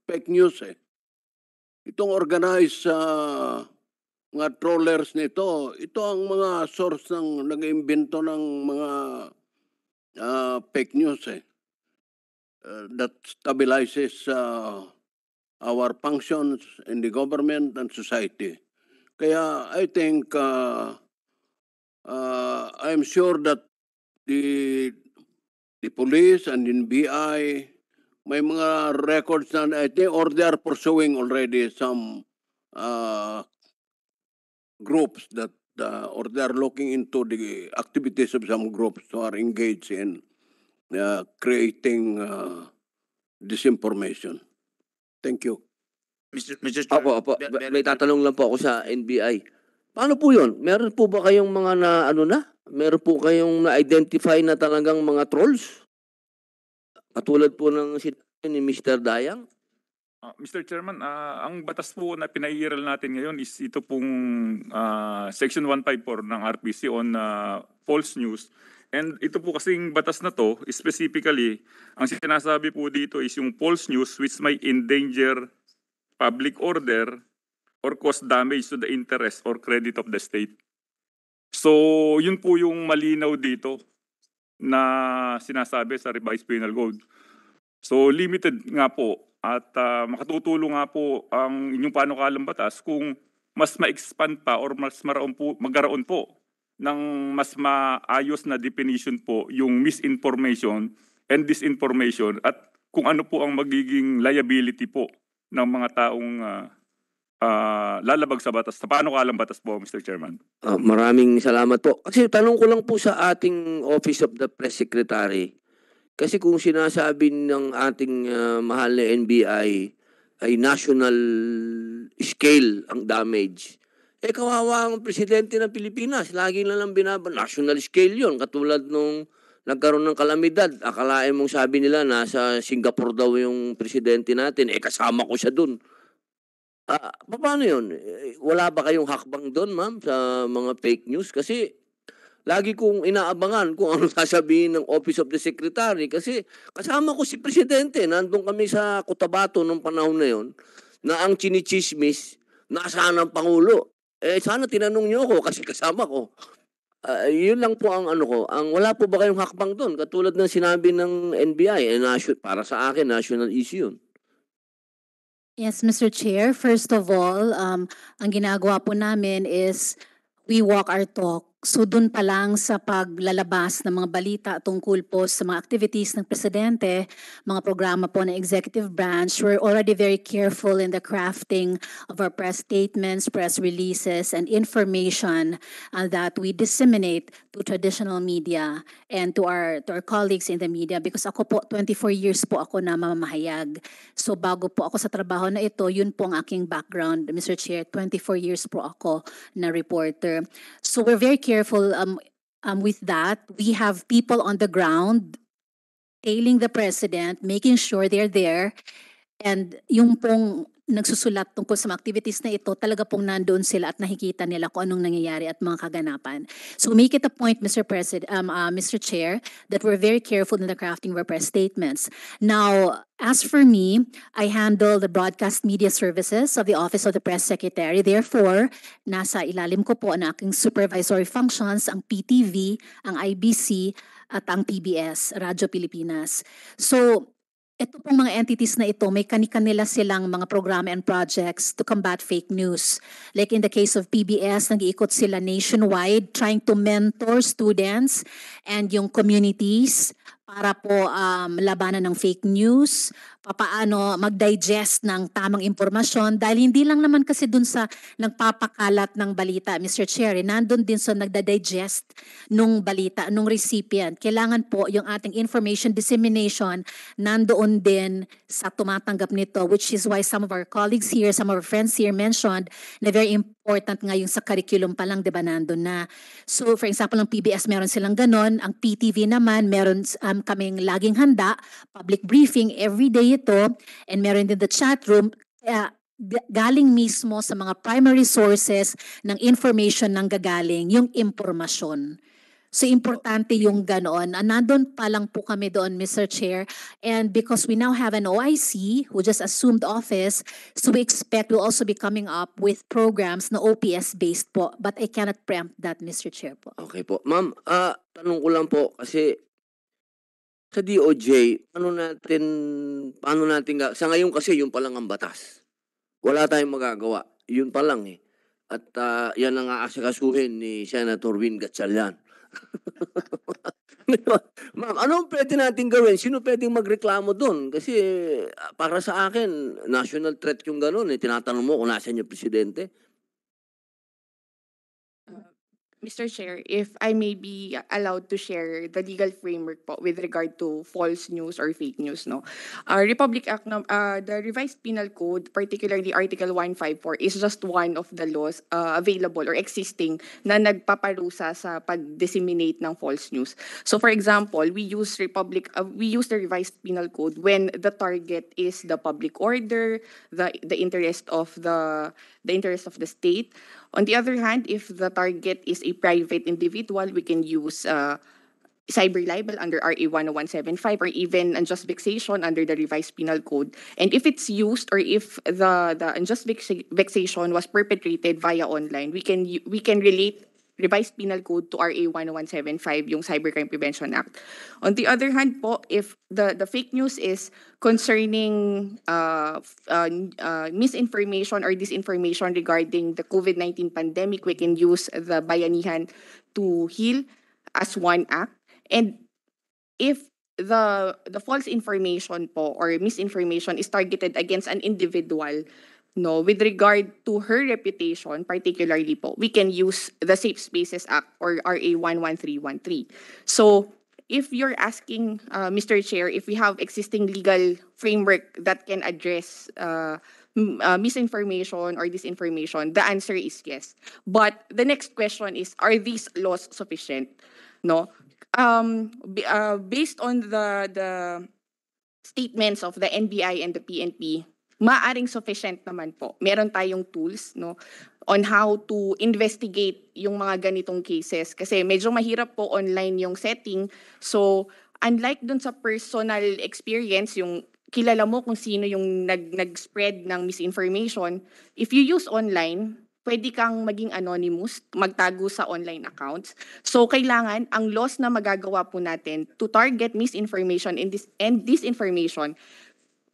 Speaker 20: fake news eh. Itong organized uh, mga trollers nito, ito ang mga source ng nag-imbento ng mga uh, fake news eh. Uh, that stabilizes uh, our functions in the government and society. Kaya I think uh, uh, I'm sure that the the police and in BI may mga records na I think or they are pursuing already some uh, groups that uh, or they are looking into the activities of some groups who are engaged in uh, creating uh, disinformation. Thank you.
Speaker 25: Mr. Mr. Chair,
Speaker 1: Opo, opo.
Speaker 25: be-
Speaker 1: May-
Speaker 25: very
Speaker 1: May tatanong lang po ako sa NBI. Paano po yun? Meron po ba kayong mga na ano na? Meron po kayong na-identify na talagang mga trolls? Katulad po ng sinabi ni Mr. Dayang?
Speaker 15: Ah, Mr. Chairman, ah, ang batas po na pinairal natin ngayon is ito pong ah, Section 154 ng RPC on ah, false news. And ito po kasing batas na to, specifically, ang sinasabi po dito is yung false news which may endanger public order or cause damage to the interest or credit of the state. So, yun po yung malinaw dito na sinasabi sa revised penal code. So limited nga po at ah, makatutulong nga po ang inyong panukalang batas kung mas ma-expand pa or mas maraon po, magkaroon po ng mas maayos na definition po yung misinformation and disinformation at kung ano po ang magiging liability po ng mga taong ah, ah, lalabag sa batas. Paano kalang batas po, Mr. Chairman?
Speaker 1: Ah, maraming salamat po. Kasi tanong ko lang po sa ating Office of the Press Secretary. Kasi kung sinasabi ng ating ah, mahal na NBI ay national scale ang damage, eh kawawa ang presidente ng Pilipinas. Lagi na lang binaba. National scale yon Katulad nung nagkaroon ng kalamidad. Akalain mong sabi nila nasa Singapore daw yung presidente natin. Eh kasama ko siya dun. Ah, paano yun? Eh, Wala ba kayong hakbang doon, ma'am, sa mga fake news? Kasi lagi kong inaabangan kung ano sasabihin ng Office of the Secretary. Kasi kasama ko si Presidente. Nandun kami sa Cotabato nung panahon na yon na ang chinichismis, nasaan ang Pangulo? Eh, sana tinanong niyo ako kasi kasama ko. Ah, yun lang po ang ano ko. Ang wala po ba kayong hakbang doon? Katulad ng sinabi ng NBI, eh, nation, para sa akin, national issue yun.
Speaker 6: Yes, Mr. Chair. First of all, um, ang ginagawa po namin is we walk our talk. So dun pa lang sa paglalabas ng mga balita tungkol po sa mga activities ng Presidente, mga programa po ng Executive Branch, we're already very careful in the crafting of our press statements, press releases, and information uh, that we disseminate to traditional media and to our to our colleagues in the media because ako po 24 years po ako na mamamahayag. So bago po ako sa trabaho na ito, yun po ang aking background, Mr. Chair. 24 years po ako na reporter. So we're very careful um, um, with that. We have people on the ground tailing the president, making sure they're there. And yung pong nagsusulat tungkol sa mga activities na ito, talaga pong nandoon sila at nakikita nila kung anong nangyayari at mga kaganapan. So make it a point, Mr. President, um, uh, Mr. Chair, that we're very careful in the crafting of our press statements. Now, as for me, I handle the broadcast media services of the Office of the Press Secretary. Therefore, nasa ilalim ko po ang aking supervisory functions, ang PTV, ang IBC, at ang PBS, Radyo Pilipinas. So, ito pong mga entities na ito, may kani-kanila silang mga programa and projects to combat fake news. Like in the case of PBS, nag-iikot sila nationwide trying to mentor students and yung communities para po um, labanan ng fake news, papaano mag-digest ng tamang impormasyon dahil hindi lang naman kasi dun sa nagpapakalat ng balita, Mr. Chair, eh, nandun din sa nagda-digest nung balita, nung recipient. Kailangan po yung ating information dissemination nandoon din sa tumatanggap nito, which is why some of our colleagues here, some of our friends here mentioned na very important nga yung sa curriculum pa lang, di ba, nandun na. So, for example, ng PBS, meron silang ganon. Ang PTV naman, meron um, kaming laging handa, public briefing, every day ito, and meron din the chat room. Kaya, galing mismo sa mga primary sources ng information ng gagaling, yung impormasyon. So, importante yung ganoon. Ah, Nandun pa lang po kami doon, Mr. Chair. And because we now have an OIC who just assumed office, so we expect we'll also be coming up with programs na OPS-based po. But I cannot preempt that, Mr. Chair po.
Speaker 1: Okay po. Ma'am, ah, tanong ko lang po kasi sa DOJ, ano natin, paano natin, ga- sa ngayon kasi yun pa lang ang batas. Wala tayong magagawa. Yun pa lang eh. At ah, yan ang aasikasuhin ni Senator Win Gatchalian. Ma'am, ano pwede natin gawin? Sino pwedeng magreklamo doon? Kasi ah, para sa akin, national threat yung gano'n. Eh. Tinatanong mo kung nasan yung presidente.
Speaker 8: Mr. Chair, if I may be allowed to share the legal framework po with regard to false news or fake news, no? Uh, Republic Act, uh, the revised penal code, particularly Article 154, is just one of the laws uh, available or existing na nagpaparusa sa pag-disseminate ng false news. So for example, we use Republic, uh, we use the revised penal code when the target is the public order, the the interest of the the interest of the state. On the other hand, if the target is a private individual, we can use uh, cyber libel under RA 10175 or even unjust vexation under the revised penal code. And if it's used or if the, the unjust vexa- vexation was perpetrated via online, we can we can relate revised penal code to RA 10175, yung Cybercrime Prevention Act. On the other hand po, if the, the fake news is concerning uh, uh, uh, misinformation or disinformation regarding the COVID-19 pandemic, we can use the Bayanihan to Heal as one act. And if the the false information po or misinformation is targeted against an individual no with regard to her reputation particularly po we can use the safe spaces act or RA 11313 so if you're asking uh, Mr. Chair if we have existing legal framework that can address uh, uh, misinformation or disinformation the answer is yes. But the next question is are these laws sufficient? No. Um uh, based on the the statements of the NBI and the PNP maaring sufficient naman po. Meron tayong tools no on how to investigate yung mga ganitong cases. Kasi medyo mahirap po online yung setting. So unlike dun sa personal experience yung kilala mo kung sino yung nag nag-spread ng misinformation if you use online pwede kang maging anonymous, magtago sa online accounts. So kailangan ang laws na magagawa po natin to target misinformation and this and disinformation,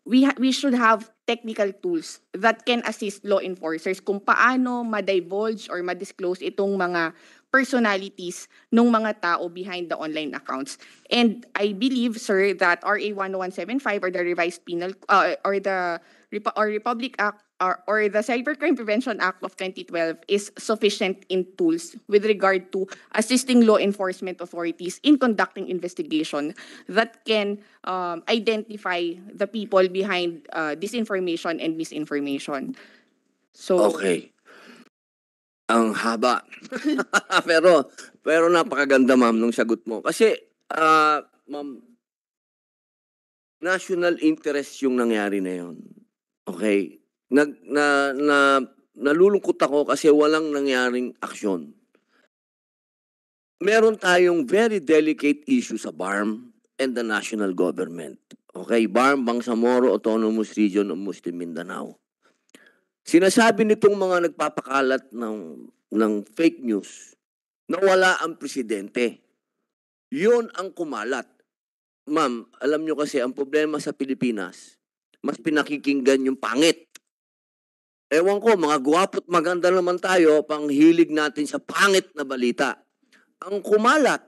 Speaker 8: we ha- we should have technical tools that can assist law enforcers kung paano ma-divulge or ma-disclose itong mga personalities ng mga tao behind the online accounts. And I believe, sir, that RA 10175 or the revised penal uh, or the Repu- or Republic Act or, or the Cybercrime Prevention Act of 2012 is sufficient in tools with regard to assisting law enforcement authorities in conducting investigation that can um, identify the people behind uh, disinformation and misinformation. So
Speaker 1: Okay. Ang haba. pero pero napakaganda ma'am nung sagot mo. Kasi ah ma'am national interest yung nangyari na yon. Okay? Nag na, na nalulungkot ako kasi walang nangyaring aksyon. Meron tayong very delicate issue sa BARM and the national government. Okay, BARM, Bangsamoro Autonomous Region of Muslim Mindanao. Sinasabi nitong mga nagpapakalat ng, ng fake news na wala ang presidente. Yun ang kumalat. Ma'am, alam nyo kasi ang problema sa Pilipinas, mas pinakikinggan yung pangit. Ewan ko, mga gwapo't maganda naman tayo, pang hilig natin sa pangit na balita. Ang kumalat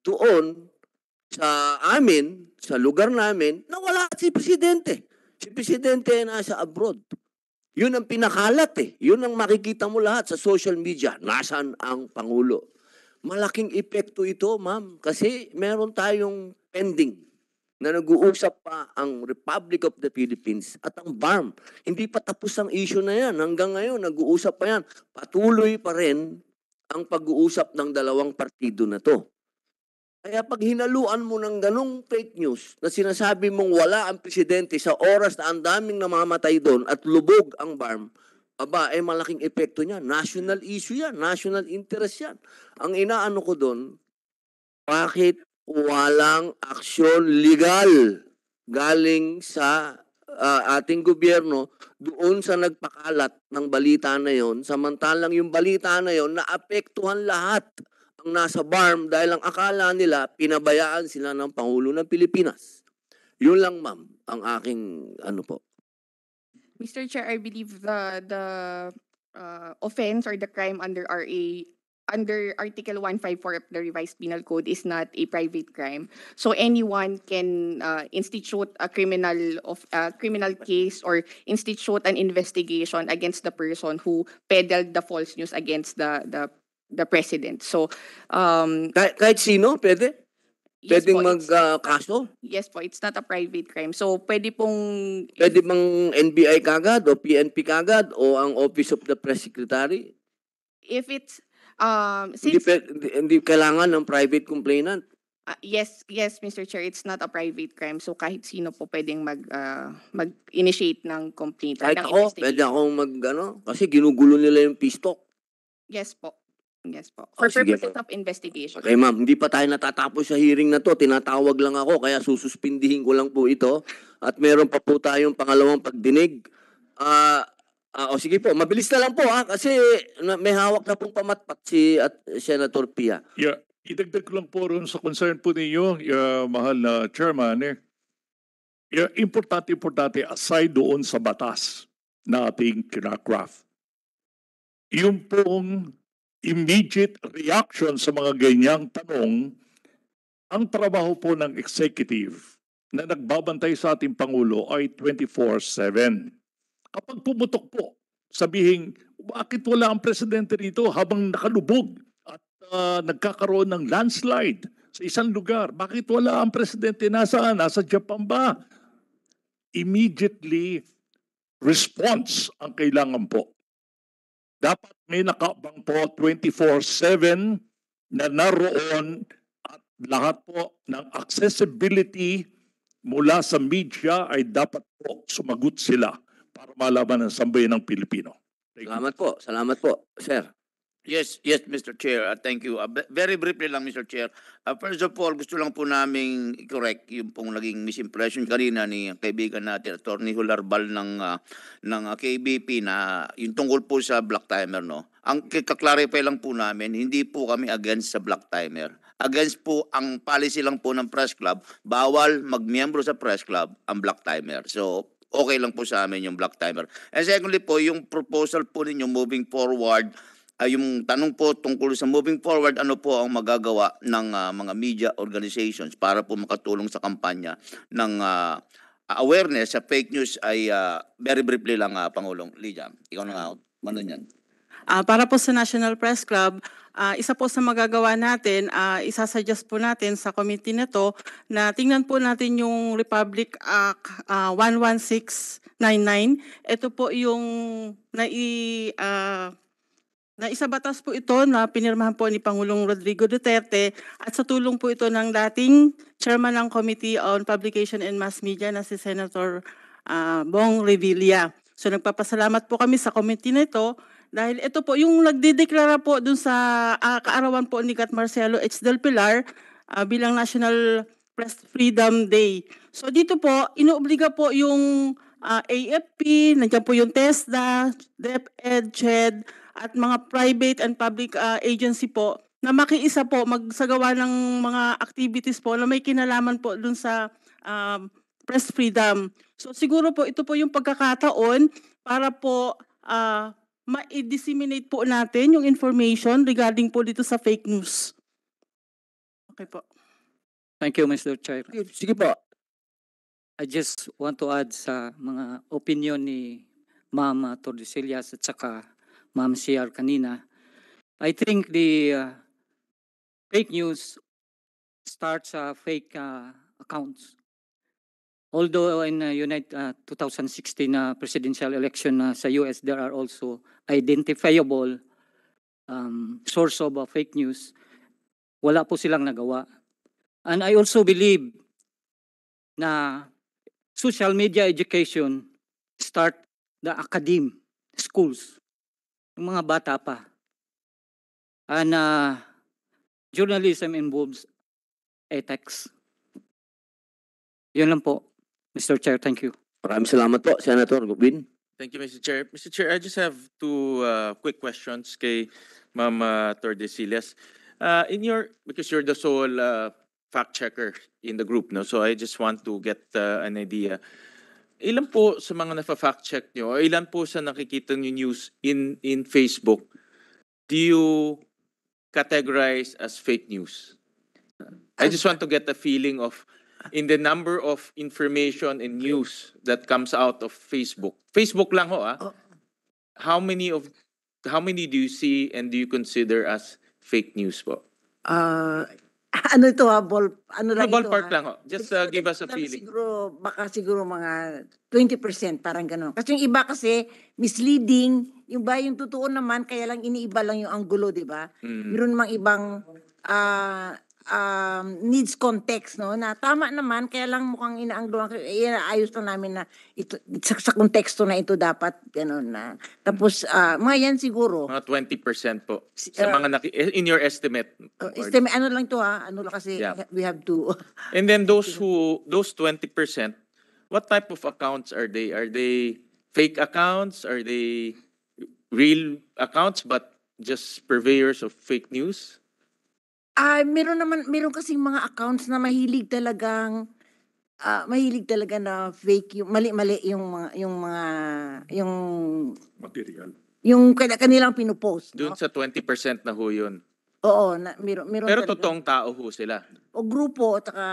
Speaker 1: doon sa amin, sa lugar namin, na wala si Presidente. Si Presidente ay nasa abroad. Yun ang pinakalat eh. Yun ang makikita mo lahat sa social media. Nasaan ang Pangulo? Malaking epekto ito, ma'am. Kasi meron tayong pending na nag-uusap pa ang Republic of the Philippines at ang BARM. Hindi pa tapos ang issue na yan. Hanggang ngayon, nag-uusap pa yan. Patuloy pa rin ang pag-uusap ng dalawang partido na to. Kaya pag hinaluan mo ng ganong fake news na sinasabi mong wala ang presidente sa oras na ang daming namamatay doon at lubog ang BARM, aba, eh malaking epekto niya. National issue yan. National interest yan. Ang inaano ko doon, bakit walang aksyon legal galing sa ah, ating gobyerno doon sa nagpakalat ng balita na yon samantalang yung balita na yon naapektuhan lahat ang nasa BARM dahil ang akala nila pinabayaan sila ng Pangulo ng Pilipinas. Yun lang ma'am ang aking ano po.
Speaker 8: Mr. Chair, I believe the the uh, offense or the crime under RA under Article 154 of the Revised Penal Code is not a private crime. So anyone can uh, institute a criminal of a criminal case or institute an investigation against the person who peddled the false news against the the the president. So um
Speaker 1: Kahit, kahit sino, pwede?
Speaker 8: yes
Speaker 1: Pwedeng mag-kaso?
Speaker 8: yes po, it's not a private crime. So pwede pong
Speaker 1: Pwede bang NBI kagad o PNP kagad o ang Office of the Press Secretary?
Speaker 8: if it's um
Speaker 1: Hindi,
Speaker 8: since
Speaker 1: pe- hindi, hindi kailangan ng private complainant.
Speaker 8: Ah, yes, yes, Mr. Chair, it's not a private crime. So kahit sino po pwedeng mag ah, mag-initiate ng complaint
Speaker 1: Kahit
Speaker 8: ng
Speaker 1: ako, pwede akong mag, ano, kasi ginugulo nila yung pistok.
Speaker 8: Yes po. Yes po. For
Speaker 1: Oh, sige
Speaker 8: purposes
Speaker 1: po.
Speaker 8: of investigation.
Speaker 1: Okay ma'am, hindi pa tayo natatapos sa hearing na to. Tinatawag lang ako, kaya sususpindihin ko lang po ito. At meron pa po tayong pangalawang pagdinig. Ah, Ah, o sige po, mabilis na lang po ha kasi na- may hawak na pong pamatpat si at Senator Pia.
Speaker 17: Yeah, idagdag ko lang po rin sa concern po ninyo, yeah, mahal na chairman, eh. Yeah, importante, importante, aside doon sa batas na ating kinakraft. Yung pong immediate reaction sa mga ganyang tanong, ang trabaho po ng executive na nagbabantay sa ating Pangulo ay 24-7. Kapag pumutok po, sabihin, bakit wala ang presidente rito habang nakalubog at ah, nagkakaroon ng landslide sa isang lugar? Bakit wala ang presidente? Nasaan? Nasa Japan ba? Immediately, response ang kailangan po. Dapat may nakabang po 24-7 na naroon at lahat po ng accessibility mula sa media ay dapat po sumagot sila para malaman ang sambayan ng Pilipino.
Speaker 1: Salamat po, salamat po, sir.
Speaker 24: Yes, yes, Mr. Chair. Uh, thank you. Uh, very briefly lang, Mr. Chair. Uh, first of all, gusto lang po naming correct yung pong naging misimpression kanina ni kaibigan natin, Attorney Hularbal ng, uh, ng uh, KBP na yung tungkol po sa black timer, no? Ang kaklarify lang po namin, hindi po kami against sa black timer. Against po, ang policy lang po ng press club, bawal magmiyembro sa press club ang black timer. So, okay lang po sa amin yung black timer. And secondly po, yung proposal po ninyo moving forward, ay yung tanong po tungkol sa moving forward, ano po ang magagawa ng ah, mga media organizations para po makatulong sa kampanya ng ah, awareness sa fake news ay ah, very briefly lang, ah, Pangulong Lydia. Ikaw na nga, ano yan?
Speaker 19: Ah, para po sa National Press Club, ah, isa po sa magagawa natin, uh, isasuggest po natin sa committee na to na tingnan po natin yung Republic Act ah, 11699. Ito po yung nai ah, na isa batas po ito na pinirmahan po ni Pangulong Rodrigo Duterte at sa tulong po ito ng dating chairman ng Committee on Publication and Mass Media na si Senator ah, Bong Revilla. So nagpapasalamat po kami sa committee na ito dahil ito po yung nagdideklara po dun sa ah, kaarawan po ni Gat Marcelo H. Del Pilar ah, bilang National Press Freedom Day. So dito po, inuobliga po yung ah, AFP, nandiyan po yung TESDA, DepEd, CHED, at mga private and public ah, agency po na makiisa po magsagawa ng mga activities po na may kinalaman po dun sa um, press freedom. So siguro po ito po yung pagkakataon para po ah, ma-disseminate po natin yung information regarding po dito sa fake news. Okay po.
Speaker 21: Thank you, Mr. Chair.
Speaker 1: Sige po.
Speaker 21: I just want to add sa mga opinion ni Ma'am Tordesillas at saka Ma'am CR kanina. I think the uh, fake news starts sa fake uh, accounts. Although in uh, United uh, 2016 uh, presidential election uh, sa US there are also identifiable um, source of uh, fake news, wala po silang nagawa. And I also believe na social media education start the academe schools. Yung mga bata pa. And uh, journalism involves ethics. Yun lang po Mr. Chair thank you
Speaker 1: Maraming salamat po, Senator Gubin.
Speaker 25: Thank you, Mr. Chair. Mr. Chair, I just have two uh, quick questions kay Ma'am uh, Tordesillas. Uh, in your, because you're the sole uh, fact checker in the group, no? So I just want to get uh, an idea. Ilan po sa mga nafa-fact check nyo, o ilan po sa nakikita nyo news in, in Facebook, do you categorize as fake news? I just want to get a feeling of in the number of information and news that comes out of Facebook. Facebook lang ho ah. How many of how many do you see and do you consider as fake news po?
Speaker 18: Ah, ano ito ha, ball, ano lang ito
Speaker 25: ballpark
Speaker 18: ha?
Speaker 25: lang ho. Just uh, give us a feeling.
Speaker 18: Siguro, baka siguro mga 20%, parang gano'n. Kasi yung iba kasi, misleading, yung ba yung totoo naman, kaya lang iniiba lang yung anggulo, di ba?
Speaker 25: Mm.
Speaker 18: Meron mang ibang ah, um, needs context, no? Na tama naman, kaya lang mukhang inaanggulo. Eh, ayos lang namin na ito, sa, sa konteksto na ito dapat, gano'n na. Tapos, ah, mga yan siguro.
Speaker 25: Mga 20% po. Sa
Speaker 18: uh,
Speaker 25: mga naki- eh, in your estimate.
Speaker 18: Uh, estimate, ano lang to ha, ano lang kasi
Speaker 25: Yeah.
Speaker 18: we have to
Speaker 25: And then those who those 20%, what type of accounts are they? Are they fake accounts? Are they real accounts but just purveyors of fake news?
Speaker 18: Ah, meron naman meron kasing mga accounts na mahilig talagang ah, mahilig talaga na fake yung mali-mali yung mga yung mga yung
Speaker 17: Material.
Speaker 18: yung kana- kanilang pinopost.
Speaker 25: Doon
Speaker 18: No?
Speaker 25: sa 20% na ho yun.
Speaker 18: Oo, na, meron meron
Speaker 25: Pero
Speaker 18: talaga.
Speaker 25: totoong tao ho sila.
Speaker 18: o grupo at saka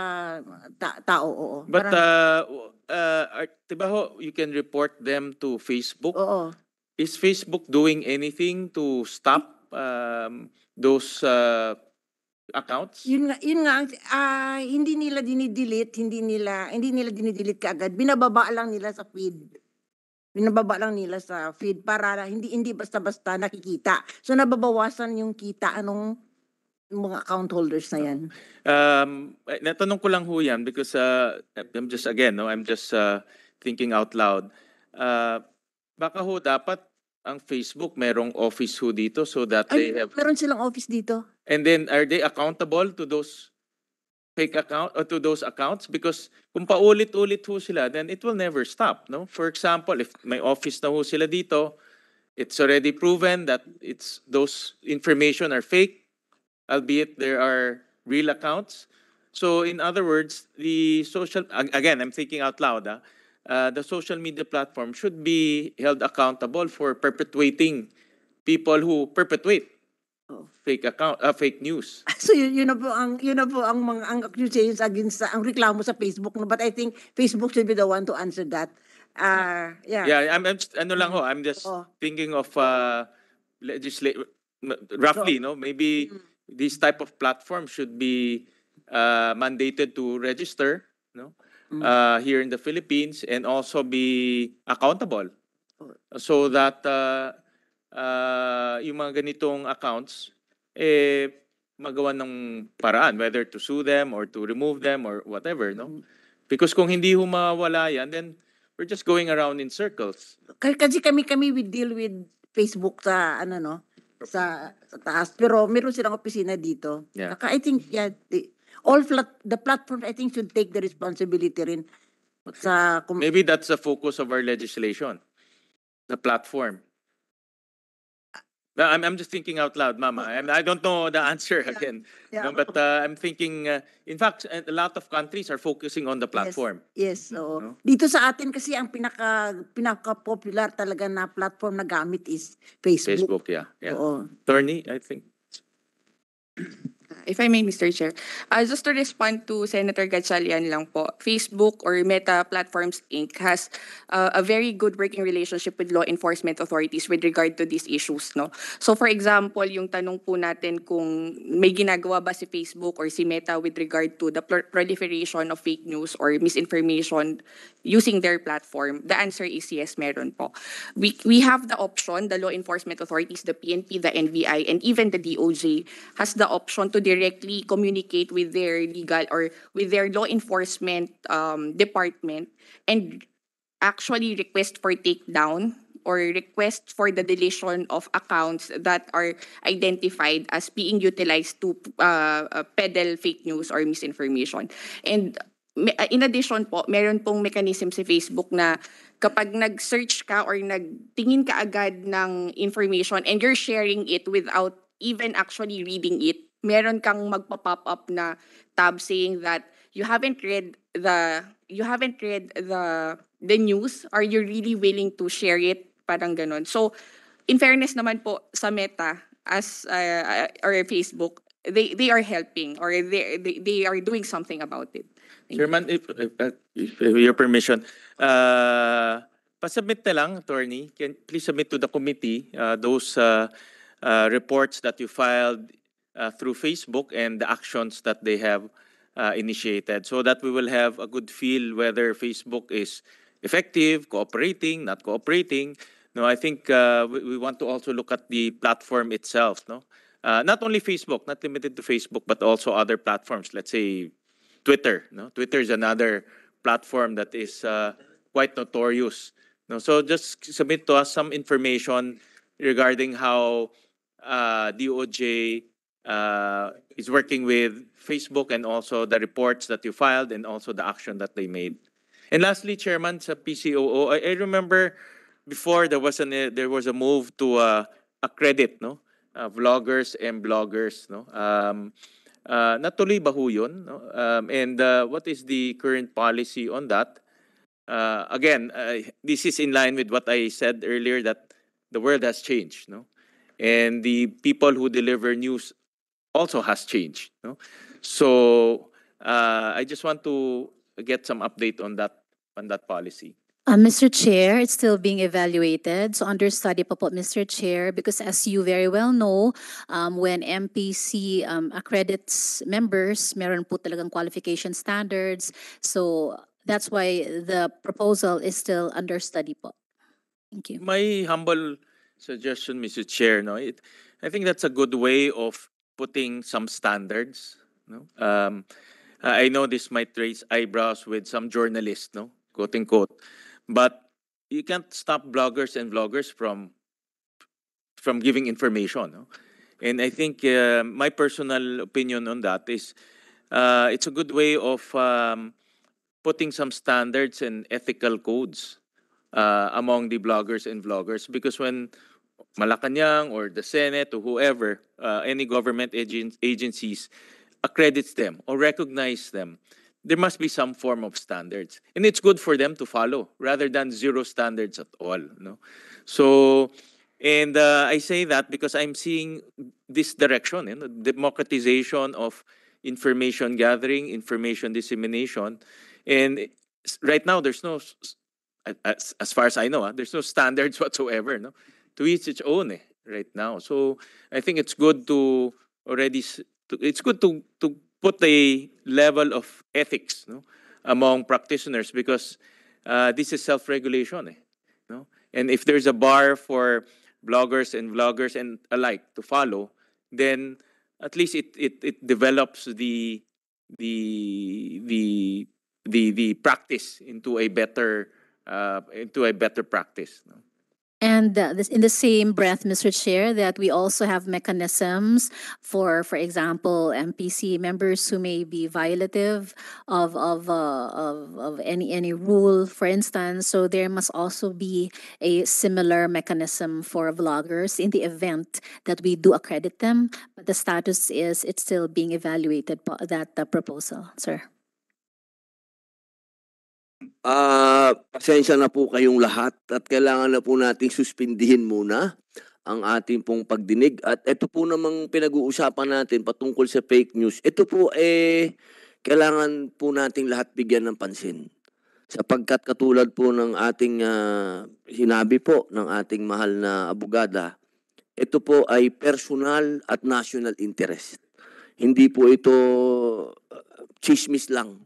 Speaker 18: ta- tao, oo.
Speaker 25: But
Speaker 18: Parang-
Speaker 25: uh, w- uh, are- diba ho, you can report them to Facebook.
Speaker 18: Oo.
Speaker 25: Is Facebook doing anything to stop um, those uh, accounts?
Speaker 18: Yun nga, yun nga, ah, hindi nila dinidelete, hindi nila, hindi nila dinidelete kaagad. Binababa lang nila sa feed. Binababa lang nila sa feed para hindi hindi basta-basta nakikita. So nababawasan yung kita anong mga account holders na yan.
Speaker 25: Um, eh, natanong ko lang ho yan because uh, I'm just, again, no, I'm just uh, thinking out loud. Uh, baka ho dapat ang Facebook merong office ho dito so that they
Speaker 18: Ay,
Speaker 25: have
Speaker 18: meron silang office dito.
Speaker 25: And then are they accountable to those fake account or to those accounts? Because kung paulit-ulit ho sila, then it will never stop, no? For example, if may office na ho sila dito, it's already proven that it's those information are fake, albeit there are real accounts. So in other words, the social ag- again, I'm thinking out loud, ah, uh, the social media platform should be held accountable for perpetuating people who perpetuate fake account, uh, fake news.
Speaker 18: So yun, yun na po ang yun na po ang mga ang accusations against sa ang reklamo sa Facebook no but I think Facebook should be the one to answer that. Ah, yeah.
Speaker 25: Yeah, I'm, I'm just, ano lang ho, I'm just
Speaker 18: Oo.
Speaker 25: thinking of uh, legislate roughly, no? Maybe this type of platform should be uh, mandated to register, no? Uh, here in the Philippines and also be accountable so that uh, uh, yung mga ganitong accounts eh magawa ng paraan whether to sue them or to remove them or whatever, no? Because kung hindi ho mawala yan, then we're just going around in circles.
Speaker 18: Kasi kami kami we deal with Facebook sa ano no sa, sa taas pero meron silang opisina dito.
Speaker 25: Yeah.
Speaker 18: Saka I think yeah, the, all flat, the platform I think should take the responsibility rin sa kung
Speaker 25: Maybe that's the focus of our legislation, the platform. No, I'm, I'm just thinking out loud, Mama. I'm, I don't know the answer again.
Speaker 18: Yeah.
Speaker 25: No, but uh, I'm thinking, uh, in fact, a lot of countries are focusing on the platform.
Speaker 18: Yes, oo. Dito sa atin kasi ang pinaka pinaka-popular talaga na platform na gamit is Facebook.
Speaker 25: Facebook, yeah. yeah.
Speaker 18: Oo.
Speaker 25: Attorney, I think.
Speaker 8: If I may, Mr. Chair, uh, just to respond to Senator Gatchalian lang po, Facebook or Meta Platforms Inc. has uh, a very good working relationship with law enforcement authorities with regard to these issues. No? So for example, yung tanong po natin kung may ginagawa ba si Facebook or si Meta with regard to the pro- proliferation of fake news or misinformation using their platform, the answer is yes, meron po. We, we have the option, the law enforcement authorities, the PNP, the NBI, and even the DOJ has the option to directly communicate with their legal or with their law enforcement um, department and actually request for takedown or request for the deletion of accounts that are identified as being utilized to uh, uh, peddle fake news or misinformation. And uh, in addition po, meron pong mechanism si Facebook na kapag nag-search ka or nagtingin ka agad ng information and you're sharing it without even actually reading it, meron kang magpa-pop up na tab saying that you haven't read the you haven't read the the news. Are you really willing to share it? Parang ganon so in fairness naman po sa Meta as uh, or Facebook they they are helping or they they, they are doing something about it.
Speaker 25: Chairman, if, if, uh, if with your permission, uh, pasubmit na lang, attorney. Can please submit to the committee uh, those uh, uh, reports that you filed uh, through Facebook and the actions that they have uh, initiated so that we will have a good feel whether Facebook is effective, cooperating, not cooperating. No, I think uh, we, we want to also look at the platform itself. No, uh, not only Facebook, not limited to Facebook, but also other platforms. Let's say Twitter. No, Twitter is another platform that is uh, quite notorious. No, so just submit to us some information regarding how DOJ uh, is working with Facebook and also the reports that you filed and also the action that they made. And lastly, Chairman, sa PCOO, I, I remember before there was an uh, there was a move to uh, accredit no uh, vloggers and bloggers no. Um uh, natuloy ba ho yun no? Um, and uh, what is the current policy on that? Uh, again uh, this is in line with what I said earlier that the world has changed no? And the people who deliver news also has changed no so uh, I just want to get some update on that on that policy
Speaker 6: Uh, Mr. Chair, it's still being evaluated. So under study po, Mr. Chair, because as you very well know, um, when MPC um, accredits members, meron po talagang qualification standards. So that's why the proposal is still under study po. Thank you.
Speaker 25: My humble suggestion, Mr. Chair, no, it, I think that's a good way of putting some standards. No, um, I know this might raise eyebrows with some journalists, no, quote unquote, but you can't stop bloggers and vloggers from from giving information. No? And I think uh, my personal opinion on that is uh, it's a good way of um, putting some standards and ethical codes uh, among the bloggers and vloggers because when Malacanang or the Senate or whoever, uh, any government agen- agencies accredits them or recognize them, there must be some form of standards. And it's good for them to follow rather than zero standards at all. No? So, and uh, I say that because I'm seeing this direction, you know, democratization of information gathering, information dissemination. And right now, there's no, as, as far as I know, ah, there's no standards whatsoever. No? To each its own eh, right now. So I think it's good to already to, it's good to, to put a level of ethics no, among practitioners because uh, this is self-regulation. Eh, no? And if there's a bar for bloggers and vloggers and alike to follow, then at least it, it, it develops the the the the the practice into a better uh, into a better practice. no?
Speaker 6: And uh, this, in the same breath, Mr. Chair, that we also have mechanisms for, for example, MPC members who may be violative of of, uh, of of any any rule, for instance. So there must also be a similar mechanism for vloggers in the event that we do accredit them. But the status is it's still being evaluated. That uh, proposal, sir.
Speaker 1: Ah, pasensya na po kayong lahat at kailangan na po nating suspindihin muna ang ating pong pagdinig at ito po namang pinag-uusapan natin patungkol sa fake news. Ito po eh kailangan po nating lahat bigyan ng pansin. Sapagkat katulad po ng ating ah, sinabi po ng ating mahal na abogada, ito po ay personal at national interest. Hindi po ito ah, chismis lang.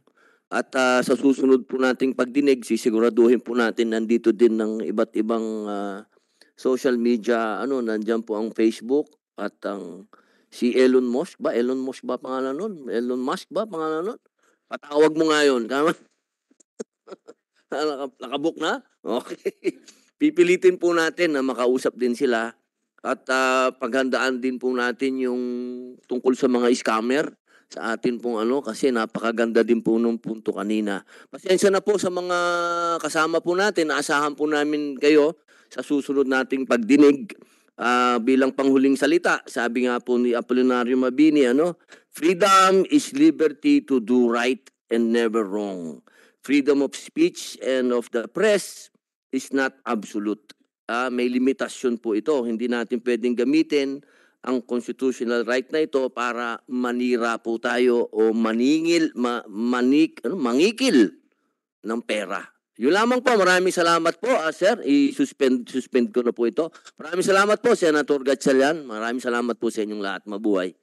Speaker 1: At ah, sa susunod po nating pagdinig, sisiguraduhin po natin nandito din ng iba't ibang ah, social media, ano, nandyan po ang Facebook at ang si Elon Musk ba? Elon Musk ba pangalan nun? Elon Musk ba pangalan nun? Patawag mo nga yun. Tama? Naka, nakabook na? Okay. Pipilitin po natin na makausap din sila at ah, paghandaan din po natin yung tungkol sa mga scammer sa atin pong ano kasi napakaganda din po nung punto kanina. Pasensya na po sa mga kasama po natin. Naasahan po namin kayo sa susunod nating pagdinig Ah, bilang panghuling salita. Sabi nga po ni Apolinario Mabini, ano, freedom is liberty to do right and never wrong. Freedom of speech and of the press is not absolute. Ah, may limitasyon po ito. Hindi natin pwedeng gamitin ang constitutional right na ito para manira po tayo o maningil, ma, manik, ano, mangikil ng pera. Yun lamang po. Maraming salamat po, ah, sir. I-suspend suspend ko na po ito. Maraming salamat po, Senator Gatchalian. Maraming salamat po sa inyong lahat. Mabuhay.